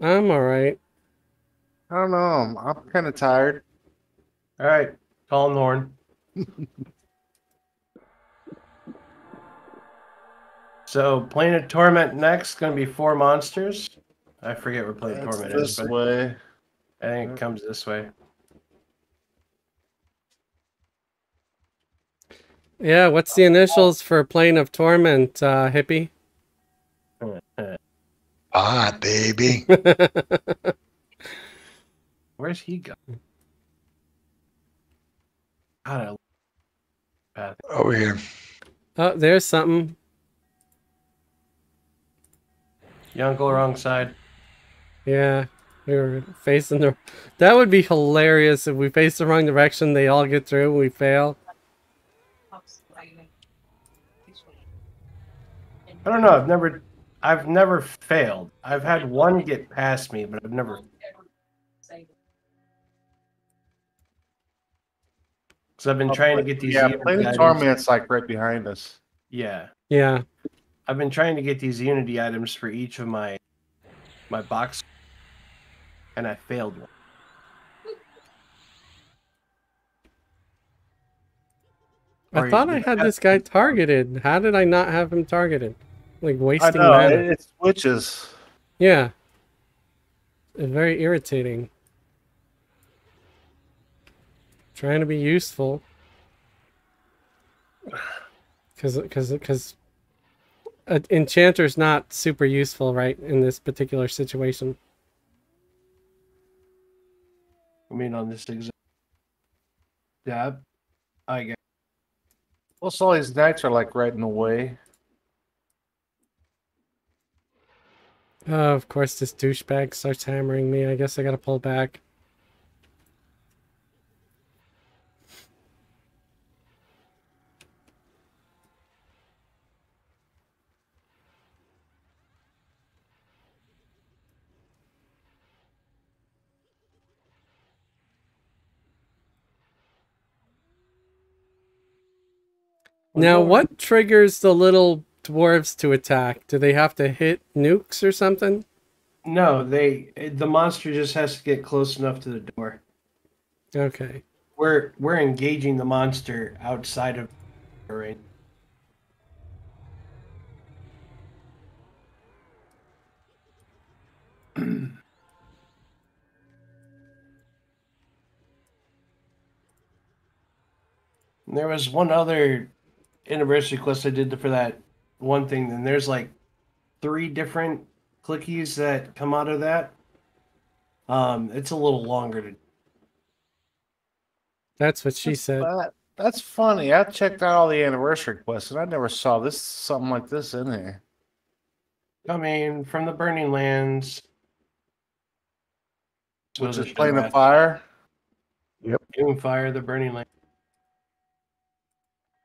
I'm all right. I don't know. I'm, I'm kind of tired. All right. Calling the horn. so, Plane of Torment next. Going to be four monsters. I forget where Plane of It's Torment is, this but way. I think it comes this way. Yeah, what's the initials for Plane of Torment, uh, hippie? Ah, baby. Where's he go? God, I. Over here. oh, there's something. You don't go wrong side. Yeah, we were facing the. That would be hilarious if we face the wrong direction. They all get through. We fail. I'm sliding. This way. And I don't know. I've never, I've never failed. I've had one get past me, but I've never. don't ever say that. Because I've been uh, trying to get these. Yeah, unity Plane of Torment's like right behind us. Yeah, Yeah. I've been trying to get these Unity items for each of my, my box, and I failed one. I thought I had this guy targeted. How did I not have him targeted? Like I wasting know. mana. It, it switches. Yeah. It's very irritating. Trying to be useful. Cause, cause, cause, uh, enchanter's not super useful, right, in this particular situation. I mean, on this exact. Yeah, I guess. Plus, all these knights are like right in the way. Oh, of course, this douchebag starts hammering me. I guess I gotta pull back. Now, what triggers the little dwarves to attack? Do they have to hit nukes or something? No, they. The monster just has to get close enough to the door. Okay. We're we're engaging the monster outside of the range. There was one other anniversary quest I did for that one thing. Then there's like three different clickies that come out of that. Um, it's a little longer to. That's what she That's said. That, that's funny. I checked out all the anniversary quests and I never saw this something like this in there. I mean, from the Burning Lands. Which Those is are playing the direct. fire. The Burning Land.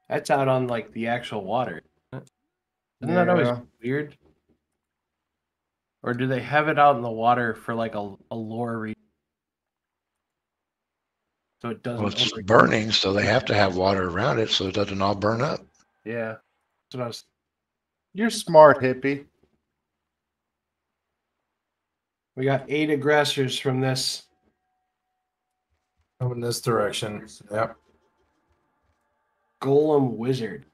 That's out on like the actual water. Isn't that always weird? Or do they have it out in the water for like a, a lore reason? So it doesn't. Well, it's over- burning, so they have to have water around it so it doesn't all burn up. Yeah. That's what I was. You're smart, hippie. We got eight aggressors from this. Come in this direction. Yep. Golem Wizard.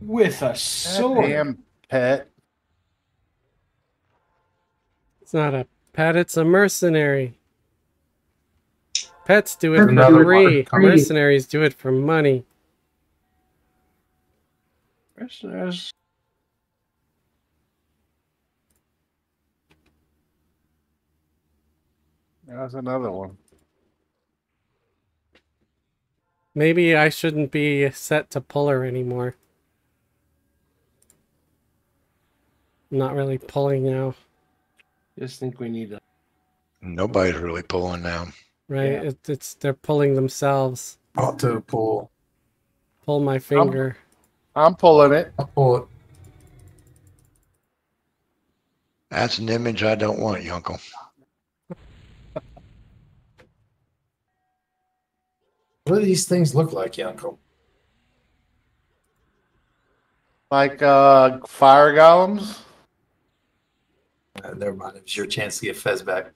With a sword. Damn pet. It's not a pet, it's a mercenary. Pets do it for Another free. Mercenaries do it for money. There's- That's another one. Maybe I shouldn't be set to puller anymore. I'm not really pulling now, Just think we need to. Nobody's really pulling now. right? Yeah. It, it's they're pulling themselves. Auto pull. Pull my finger. I'm pulling it. I'll pull it. That's an image I don't want, Yunkel. What do these things look like, Yanko? Like uh fire golems. Uh, never mind. It was your chance to get Fez back.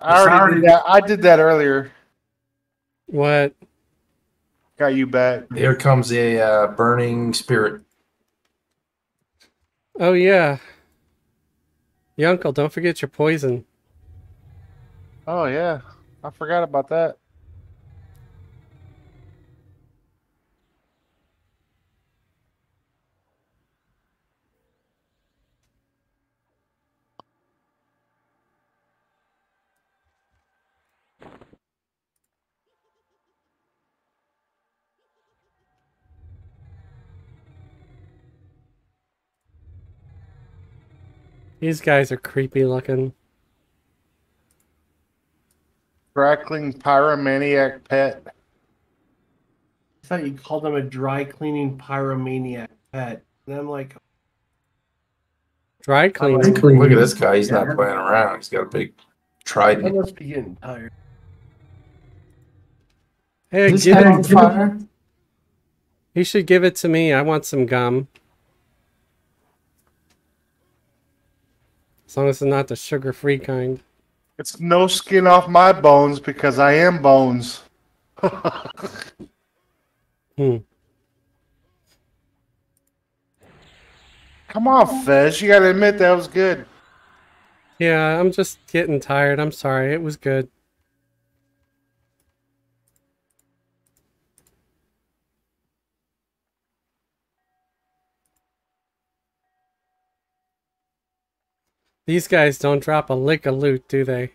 I already, already- did that. I did that earlier. What? Got you back. Here comes a uh, burning spirit. Oh yeah. Yunkel, don't forget your poison. Oh yeah. I forgot about that. These guys are creepy looking. Crackling pyromaniac pet. I thought you called him a dry cleaning pyromaniac pet. And I'm like, Dry clean. Look at this guy. He's not playing around. He's got a big I trident. must be getting tired. Hey, Is this give it, on fire? you should give it to me. I want some gum. As long as it's not the sugar-free kind. It's no skin off my bones because I am bones. Hmm. Come on, Fez. You gotta admit that was good. Yeah, I'm just getting tired. I'm sorry. It was good. These guys don't drop a lick of loot, do they?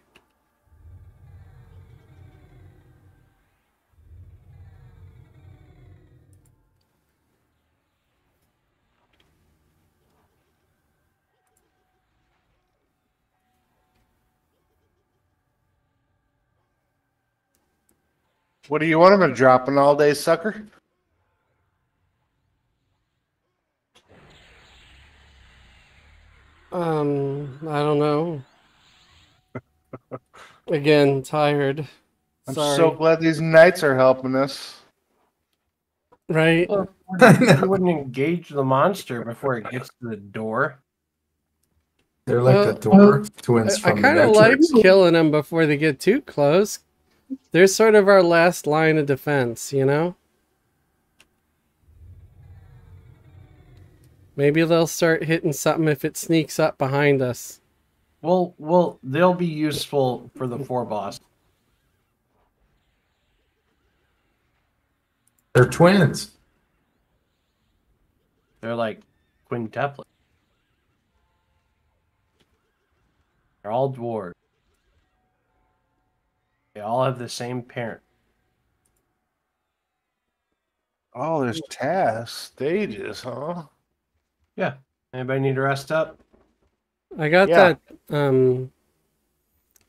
What do you want him to drop an all day sucker? Um, I don't know. Again, tired. I'm Sorry. so glad these knights are helping us. right? Well, you wouldn't engage the monster before it gets to the door. They're like Well, the door twins I, from kind of like killing them before they get too close. They're sort of our last line of defense, you know? Maybe they'll start hitting something if it sneaks up behind us. Well, well, they'll be useful for the four boss. They're twins. They're like quintuplets. They're all dwarves. They all have the same parent. Oh, there's tasks, stages, huh? Anybody need to rest up? I got Yeah. that. Um,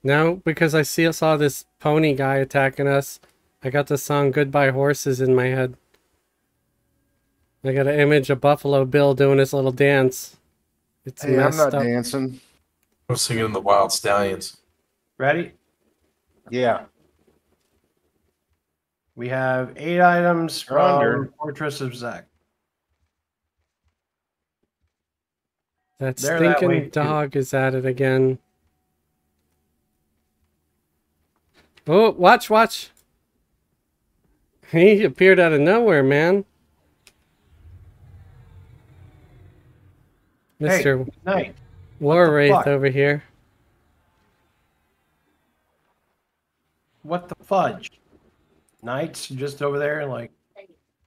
now because I see saw this pony guy attacking us, I got the song "Goodbye Horses" in my head. I got an image of Buffalo Bill doing his little dance. It's Hey, I'm not up. dancing. I was singing the Wild Stallions. Ready? Yeah. We have eight items You're from Fortress of Zek. That They're that way, stinking dog is at it again. Oh, watch, watch. He appeared out of nowhere, man. Hey. Mr. Night. War Wraith over here. What the fudge? Knights just over there, like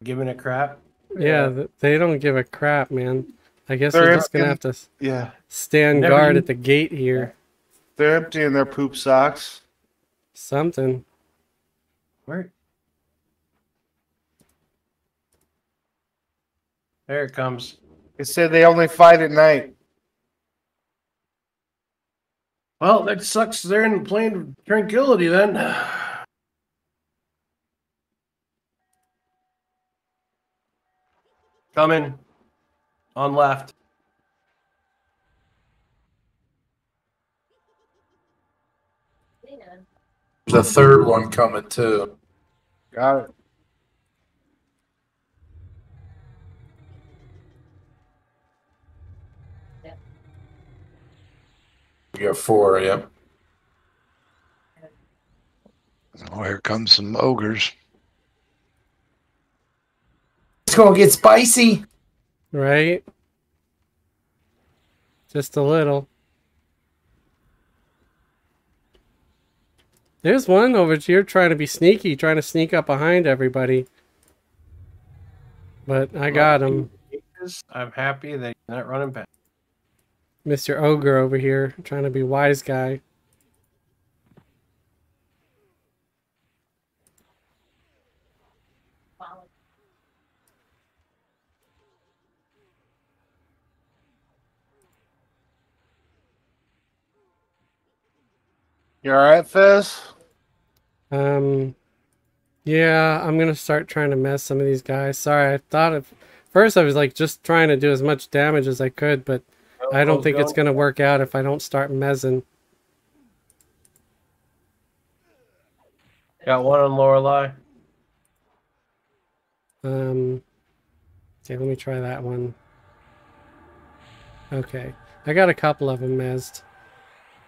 giving a crap. Yeah, th- they don't give a crap, man. I guess They're we're just gonna have to Yeah. stand Never guard u- at the gate here. They're emptying their poop socks. Something. Where? There it comes. They said they only fight at night. Well, that sucks. They're in plane tranquility then. Coming. On left. The third one coming too. Got it. We got four. Yep. Oh, here comes some ogres. It's gonna get spicy. Right? Just a little. There's one over here trying to be sneaky, trying to sneak up behind everybody. But I got him. I'm happy that he's not running back. Mr. Ogre over here, trying to be wise guy. You all right, Fez? Um, yeah, I'm gonna start trying to mess some of these guys. Sorry, I thought of first I was like just trying to do as much damage as I could, but I don't think it's gonna work out if I don't start mezzing. Got one on Lorelei. Um, okay, let me try that one. Okay, I got a couple of them mezzed.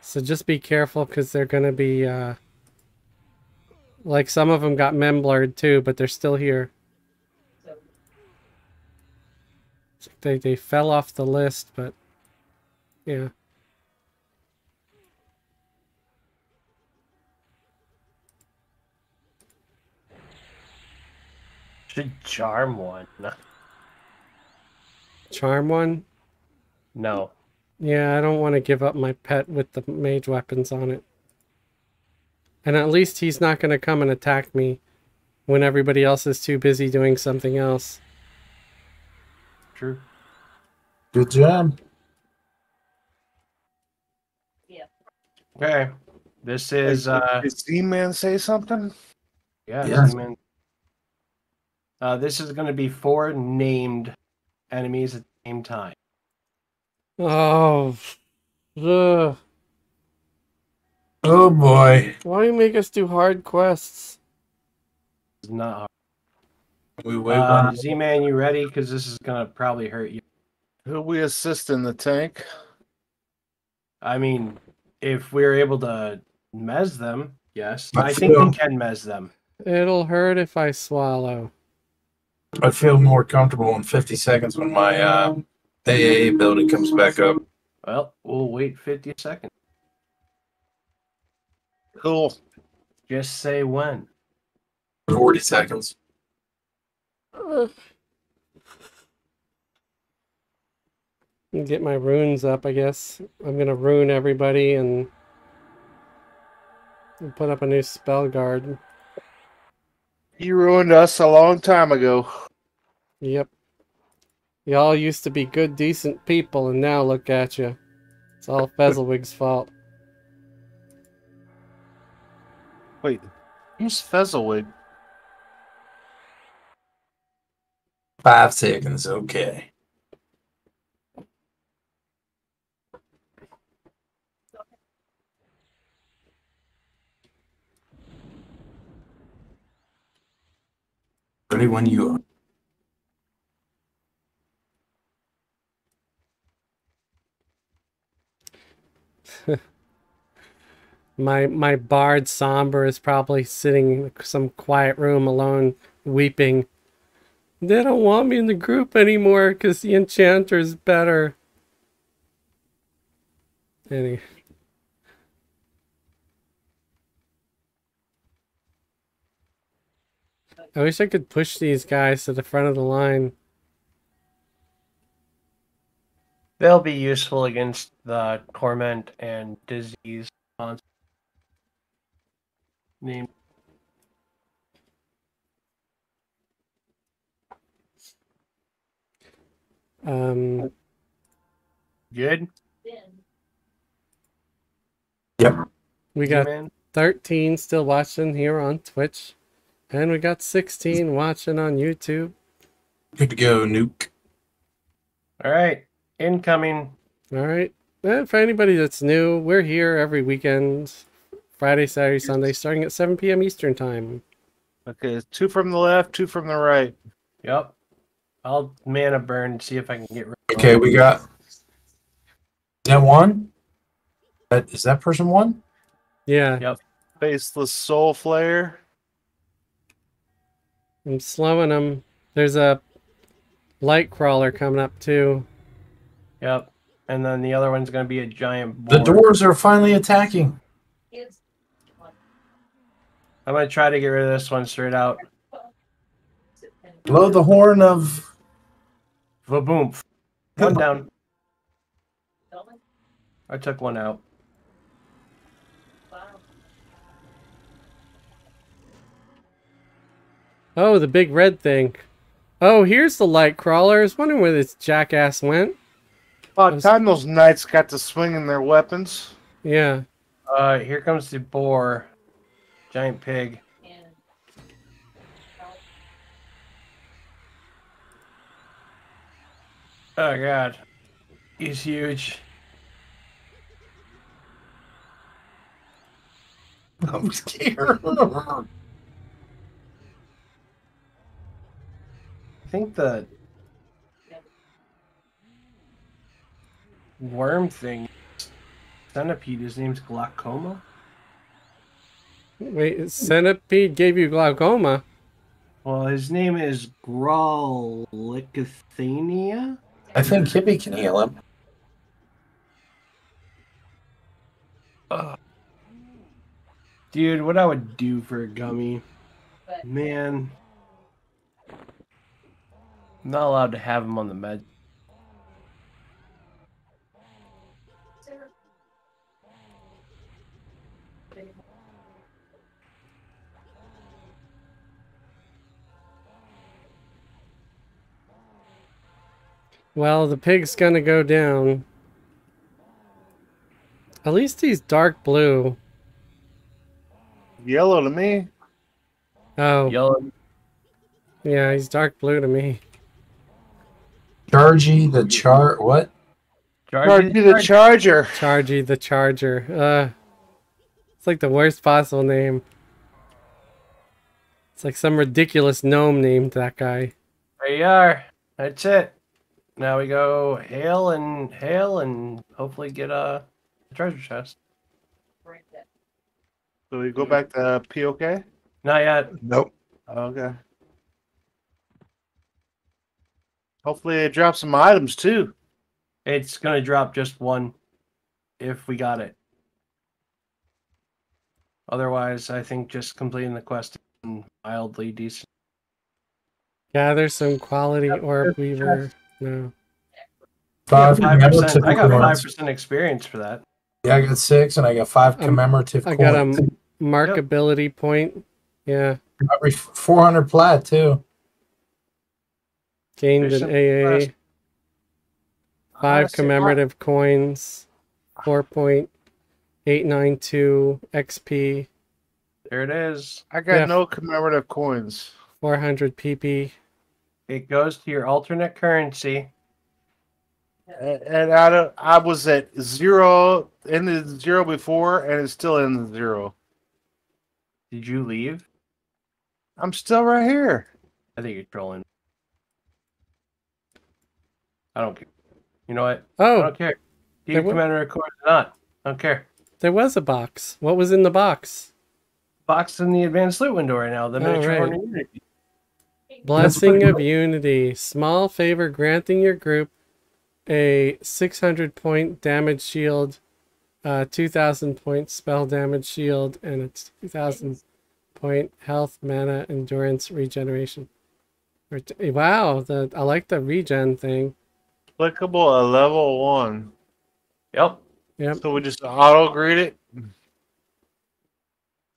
So just be careful because they're gonna be uh, like some of them got memblurred too, but they're still here. They they fell off the list, but yeah. Should charm one. Charm one. No. Yeah, I don't want to give up my pet with the mage weapons on it. And at least he's not going to come and attack me when everybody else is too busy doing something else. True. Good job. Yeah. Okay. This is uh Did Z-Man say something? yeah, Yeah. man. Uh this is gonna be four named enemies at the same time. Oh, ugh. Oh boy. why do you make us do hard quests? It's not hard. We wait Uh, one. Z Man, you ready? Because this is gonna probably hurt you. Who we assist in the tank? I mean, if we're able to mez them, yes. I I think feel- we can mez them. It'll hurt if I swallow. I feel more comfortable in 50 seconds when my uh, AAA building comes back up. Well, we'll wait 50 seconds. Cool. Just say when. 40 seconds. Get my runes up, I guess. I'm gonna rune everybody and and put up a new spell guard. You ruined us a long time ago. Yep. Y'all used to be good, decent people, and now look at you. It's all Fezzelwhig's fault. Wait, who's Fezzelwig? Five seconds, okay. Ready when you are. My my bard somber is probably sitting in some quiet room alone, weeping. They don't want me in the group anymore because the enchanter is better. Any. I wish I could push these guys to the front of the line. They'll be useful against the torment and disease monsters. Name Um, good. Yep. we got man. 13 still watching here on Twitch. And we got 16 watching on YouTube. Good to go, Nuke. All right, incoming. All right. And for anybody that's new, we're here every weekend, Friday, Saturday, Sunday, starting at 7 p.m. Eastern Time. Okay, two from the left, two from the right. Yep. I'll mana burn see if I can get rid of Okay, we got. Is that one? That, is that person one? Yeah, Yep. Faceless Soul Flare. I'm slowing them. There's a light crawler coming up too. Yep. And then the other one's gonna be a giant boar. The doors are finally attacking. Kids. I'm gonna try to get rid of this one straight out. Blow the horn of. Vaboom. One down. I took one out. Oh, the big red thing. Oh, here's the light crawler. I was wondering where this jackass went. About Was- time those knights got to swinging their weapons. Yeah. Uh, here comes the boar. Giant pig. Oh god. He's huge. I'm scared. I think the worm thing centipede his name's glaucoma. Wait, Centipede gave you glaucoma. Well, his name is Graulicathania. I think Hippie can heal him. Dude, what I would do for a gummy. Man. I'm not allowed to have him on the med. Well, the pig's gonna go down. At least he's dark blue. Yellow to me. Oh, Yellow. yeah, he's dark blue to me. Chargy the char. What? Charge me the charger. Chargy the Charger. Uh, it's like the worst possible name. It's like some ridiculous gnome named that guy. There you are. That's it. Now we go hail and hail and hopefully get a treasure chest. Break that. So we go back to POK. Not yet. Nope. Okay. Hopefully they drop some items too. It's gonna drop just one if we got it. Otherwise, I think just completing the quest is mildly decent. Gather some quality orb weaver. No. Five Five percent. commemorative I got five percent experience for that. Yeah, I got six, and I got five Um, commemorative I coins. got a markability point. Yeah. Every 400 plat, too. Gained There's an AA. Five Honestly, commemorative coins. 4.892 XP. There it is. I got Yeah. no commemorative coins. 400 PP. It goes to your alternate currency. And and I, don't, I was at zero in the zero before, and it's still in the zero. Did you leave? I'm still right here. I think you're trolling. I don't care. You know what? Oh, I don't care. Do There you commander a course or not? I don't care. there was a box. What was in the box? Box in the advanced loot window right now. The Oh, miniature right. Hornet Unity. Blessing pretty of Unity. Small favor granting your group a 600 point damage shield, uh, 2000 point spell damage shield, and a 2000 point health, mana, endurance, regeneration. Wow, the, I like the regen thing. Applicable at level one. Yep. Yep. So we just auto grade it.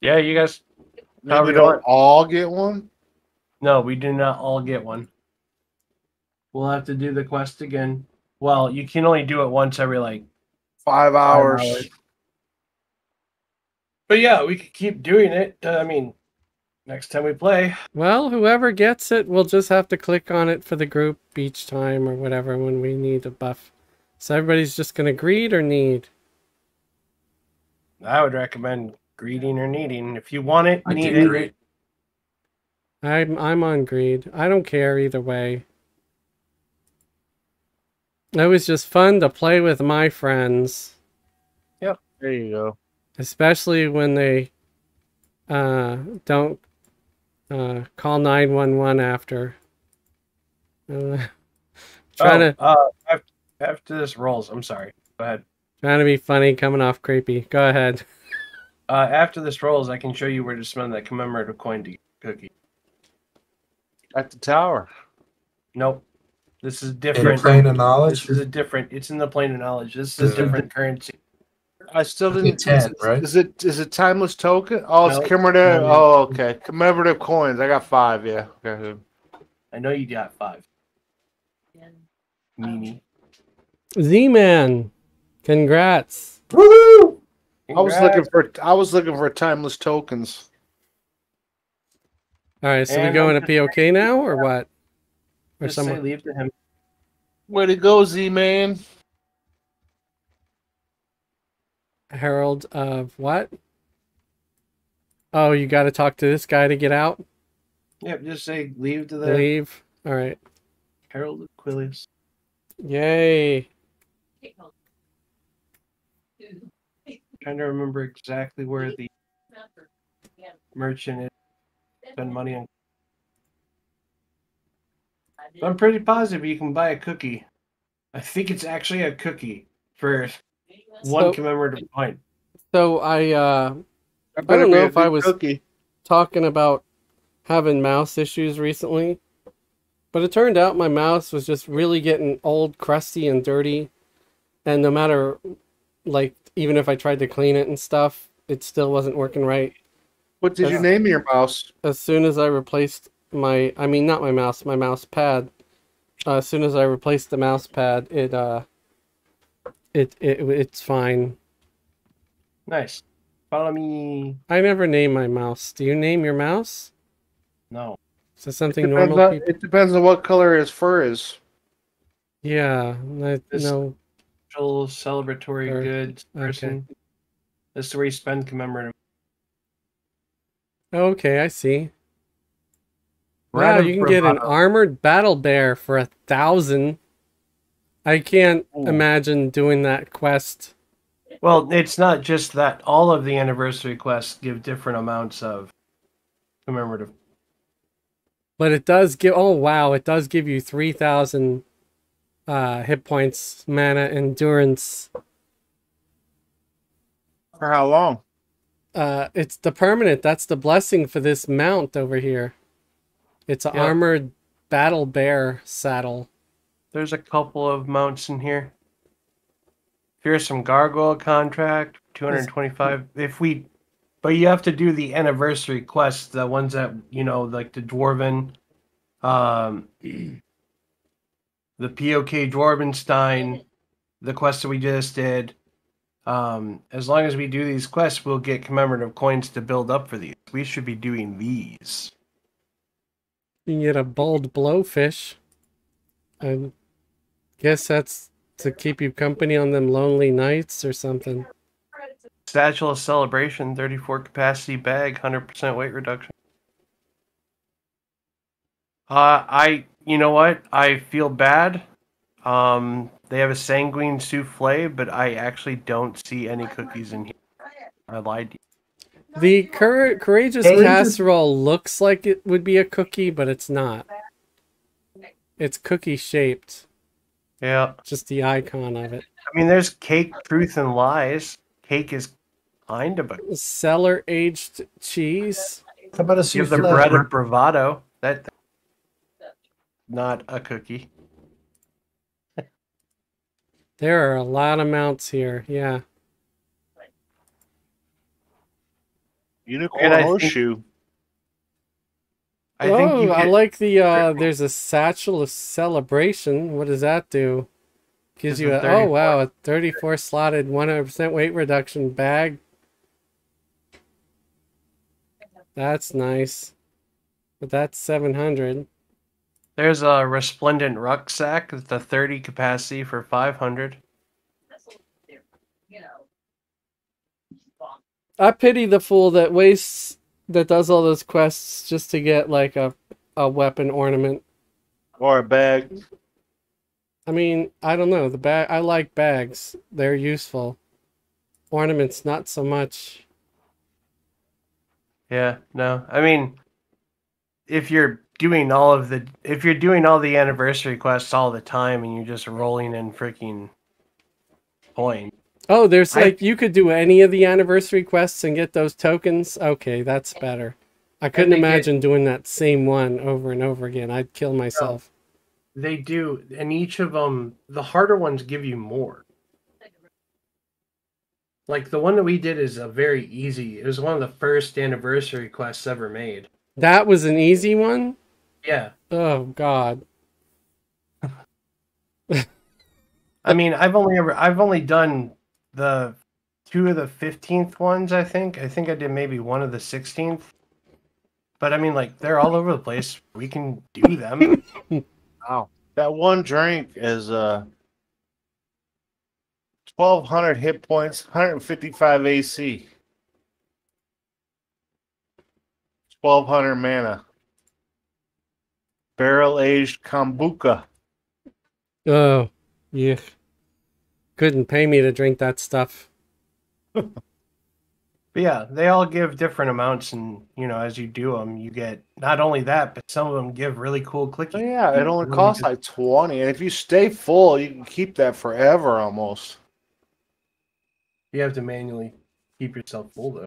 Yeah, you guys. Maybe we we don't all get one. No, we do not all get one. We'll have to do the quest again. Well, you can only do it once every like Five five hours. hours. But yeah, we could keep doing it. Uh, I mean, next time we play. Well, whoever gets it, we'll just have to click on it for the group each time or whatever when we need a buff. So everybody's just gonna greed or need. I would recommend greeting or needing. If you want it, I need did it. great. I'm I'm on greed. I don't care either way. It was just fun to play with my friends, Yeah. There you go. especially when they uh don't uh call 911 after. Uh, trying oh, to uh, after, after this rolls, I'm sorry. Go ahead. trying to be funny coming off creepy. Go ahead. Uh, after this rolls, I can show you where to spend that commemorative coin to cookie. At the tower. Nope. This is In a different. plane of knowledge. This is a different. It's in the plane of knowledge. This is a different currency. I still I didn't. think 10, is, right? is it is it timeless token? Oh, it's No. commemorative. No. Oh, okay. Commemorative coins. I got five. Yeah. Okay. I know you got five. Mimi. Z-Man. Congrats. Woo! I was looking for I was looking for timeless tokens. All right, so we And going I'm to POK now or what? Or Just someone leave to him. Way to go, Z man. Herald of what? Oh, you got to talk to this guy to get out. Yep. Just say leave to the Leave. All right. Herald Aquilius. Yay. Trying to remember exactly where the merchant is. Spend money on. I'm pretty positive you can buy a cookie. I think it's actually a cookie for one So- commemorative point. So I uh I, don't know if I was- cookie. talking about having mouse issues recently, but it turned out my mouse was just really getting old, crusty, and dirty. And no matter, like, even if I tried to clean it and stuff, it still wasn't working right. What did you name your mouse? As soon as I replaced my, I mean, not my mouse, my mouse pad. Uh, as soon as I replaced the mouse pad, it uh, it it it's fine. Nice. Follow me. I never name my mouse. Do you name your mouse? No. Is that something Depends normal on, people? it depends on what color his fur is. Yeah, I, This- no. Special celebratory Or- goods person. This is where you spend commemorative. Okay, I see. Wow, Random you can get an armored battle bear for a thousand. I can't Ooh. imagine doing that quest. Well, it's not just that. All of the anniversary quests give different amounts of commemorative. But it does give oh wow, it does give you three thousand uh hit points, mana, endurance. For how long? Uh it's the permanent, that's the blessing for this mount over here. It's an Yeah. armored battle bear saddle. There's a couple of mounts in here. Fearsome Gargoyle contract, 225. If we, but you have to do the anniversary quests, the ones that, you know, like the Dwarven, um, the POK Dwarvenstein, the quest that we just did. Um, as long as we do these quests, we'll get commemorative coins to build up for these. We should be doing these. You can get a bold blowfish. I guess that's to keep you company on them lonely nights or something. Satchel of Celebration, 34 capacity bag, 100% weight reduction. Uh, I, you know what? I feel bad. Um, they have a sanguine souffle, but I actually don't see any cookies in here. I lied to you. The cour- courageous Hey. casserole looks like it would be a cookie, but it's not. It's cookie shaped. Yeah. Just the icon of it. I mean, there's cake, truth, and lies. Cake is kind of a. Cellar aged cheese. How about a You have the bread of bravado. That. Not a cookie. There are a lot of mounts here. Yeah. Unicorn And I think- horseshoe. I oh, think you I like the uh there's a satchel of celebration. What does that do? Gives It's you a a oh wow, a 34 slotted 100% weight reduction bag. That's nice. But that's 700. There's a resplendent rucksack with a 30 capacity for 500. I pity the fool that wastes that does all those quests just to get like a a weapon ornament. Or a bag. I mean, I don't know. The bag I like bags. They're useful. Ornaments not so much. Yeah, no. I mean, if you're doing all of the if you're doing all the anniversary quests all the time and you're just rolling in freaking coins, Oh, there's I- like you could do any of the anniversary quests and get those tokens. Okay, that's better. I couldn't they get- imagine doing that same one over and over again. I'd kill myself. they do, and each of them, the harder ones give you more. Like the one that we did is a very easy. It was one of the first anniversary quests ever made. That was an easy one. Yeah, Oh God. I mean, I've only ever I've only done the two of the fifteenth ones. I think. I think I did maybe one of the sixteenth. But I mean, like they're all over the place. We can do them. Wow. That one drink is uh 1200 hit points, 155 AC. 1200 mana. Barrel aged kombucha. Oh, yeah. Couldn't pay me to drink that stuff. But yeah, they all give different amounts, and you know, as you do them, you get not only that, but some of them give really cool So clicky. Oh, yeah, it only Really costs good. like 20 and if you stay full, you can keep that forever almost. You have to manually keep yourself full though.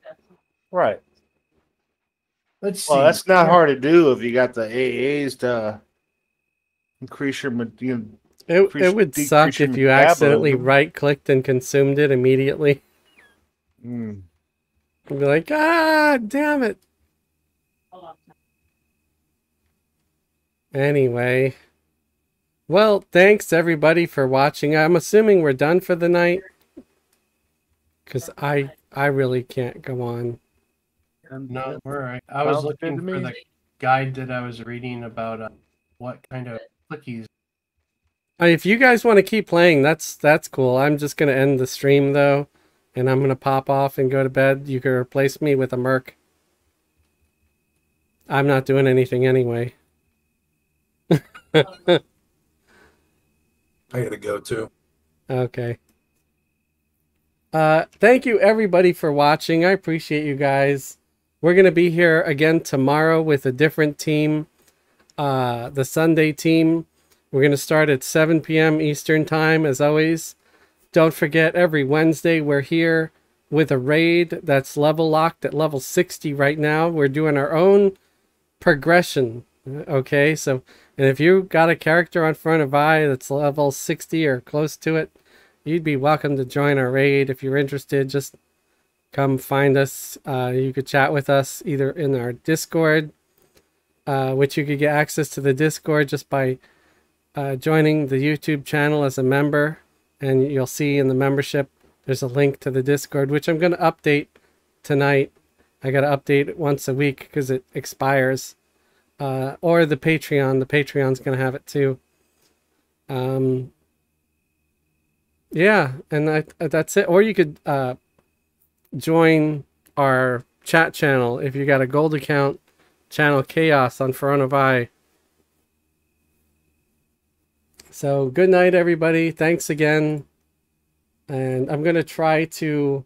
Right. Let's see. Well, that's not hard to do if you got the AAs to increase your, ma- you know, It, Increase- it would suck if you accidentally right clicked and consumed it immediately. mm. You'd be like, ah, damn it. Anyway. Well, thanks everybody for watching. I'm assuming we're done for the night. Cause I I really can't go on. No, we're all right. I was looking for the guide that I was reading about uh, what kind of clickies. Uh, If you guys want to keep playing, that's that's cool. I'm just gonna end the stream though, and I'm gonna pop off and go to bed. You can replace me with a merc. I'm not doing anything anyway. I gotta go too. Okay. Uh, thank you everybody for watching. I appreciate you guys. We're gonna be here again tomorrow with a different team. Uh, the Sunday team. We're gonna start at 7 p.m. Eastern time as always. Don't forget every Wednesday we're here with a raid that's level locked at level 60 right now. We're doing our own progression Okay, so and if you got a character on Firiona Vie that's level 60 or close to it, you'd be welcome to join our raid. If you're interested, just come find us. Uh, you could chat with us either in our Discord, uh, which you could get access to the Discord just by uh, joining the YouTube channel as a member. And you'll see in the membership, there's a link to the Discord, which I'm going to update tonight. I got to update it once a week because it expires uh, or the Patreon. The Patreon's gonna have it too. Um, yeah, and that's it. Or you could uh, join our chat channel if you got a gold account. Channel Chaos on Eye. So good night, everybody. Thanks again. And I'm gonna try to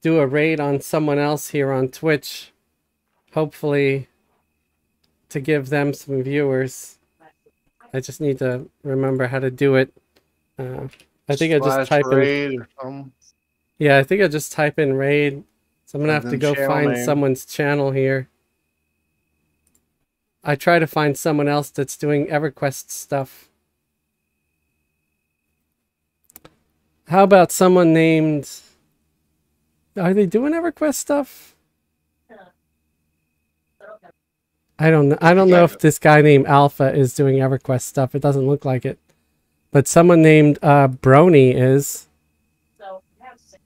do a raid on someone else here on Twitch. Hopefully to give them some viewers. I just need to remember how to do it. Uh, I think I just type in. Raid or something. Yeah, I think I'll just type in raid. So I'm gonna And have to go find name. someone's channel here. I try to find someone else that's doing EverQuest stuff. How about someone named? Are they doing EverQuest stuff? I don't know. I don't know if this guy named Alpha is doing EverQuest stuff. It doesn't look like it. But someone named uh, Brony is. So, have six.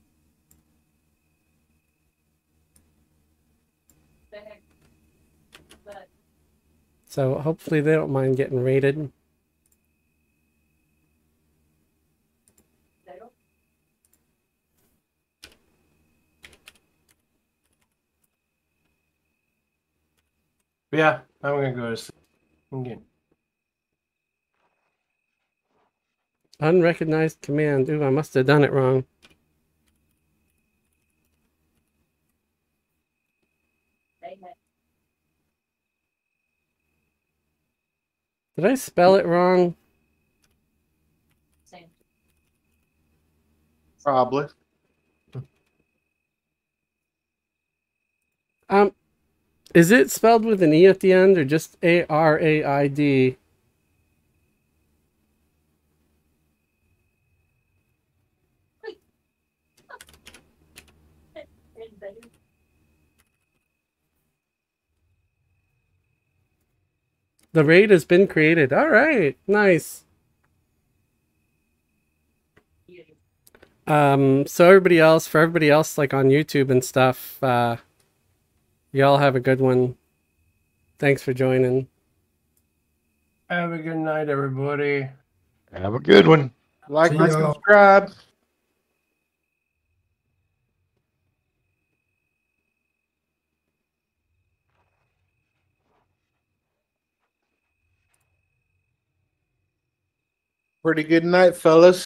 The heck. But So hopefully they don't mind getting raided. Yeah, I'm gonna go to sleep. Again. Unrecognized command. Ooh, I must have done it wrong. They had Did I spell it wrong? same. Probably. Um, is it spelled with an E at the end or just A R A I D? And they The raid has been created. All right, nice. Um, so everybody else, for everybody else, like on YouTube and stuff, uh, y'all have a good one. Thanks for joining. Have a good night, everybody. Have a good one. Like See and y'all. subscribe. Pretty good night, fellas.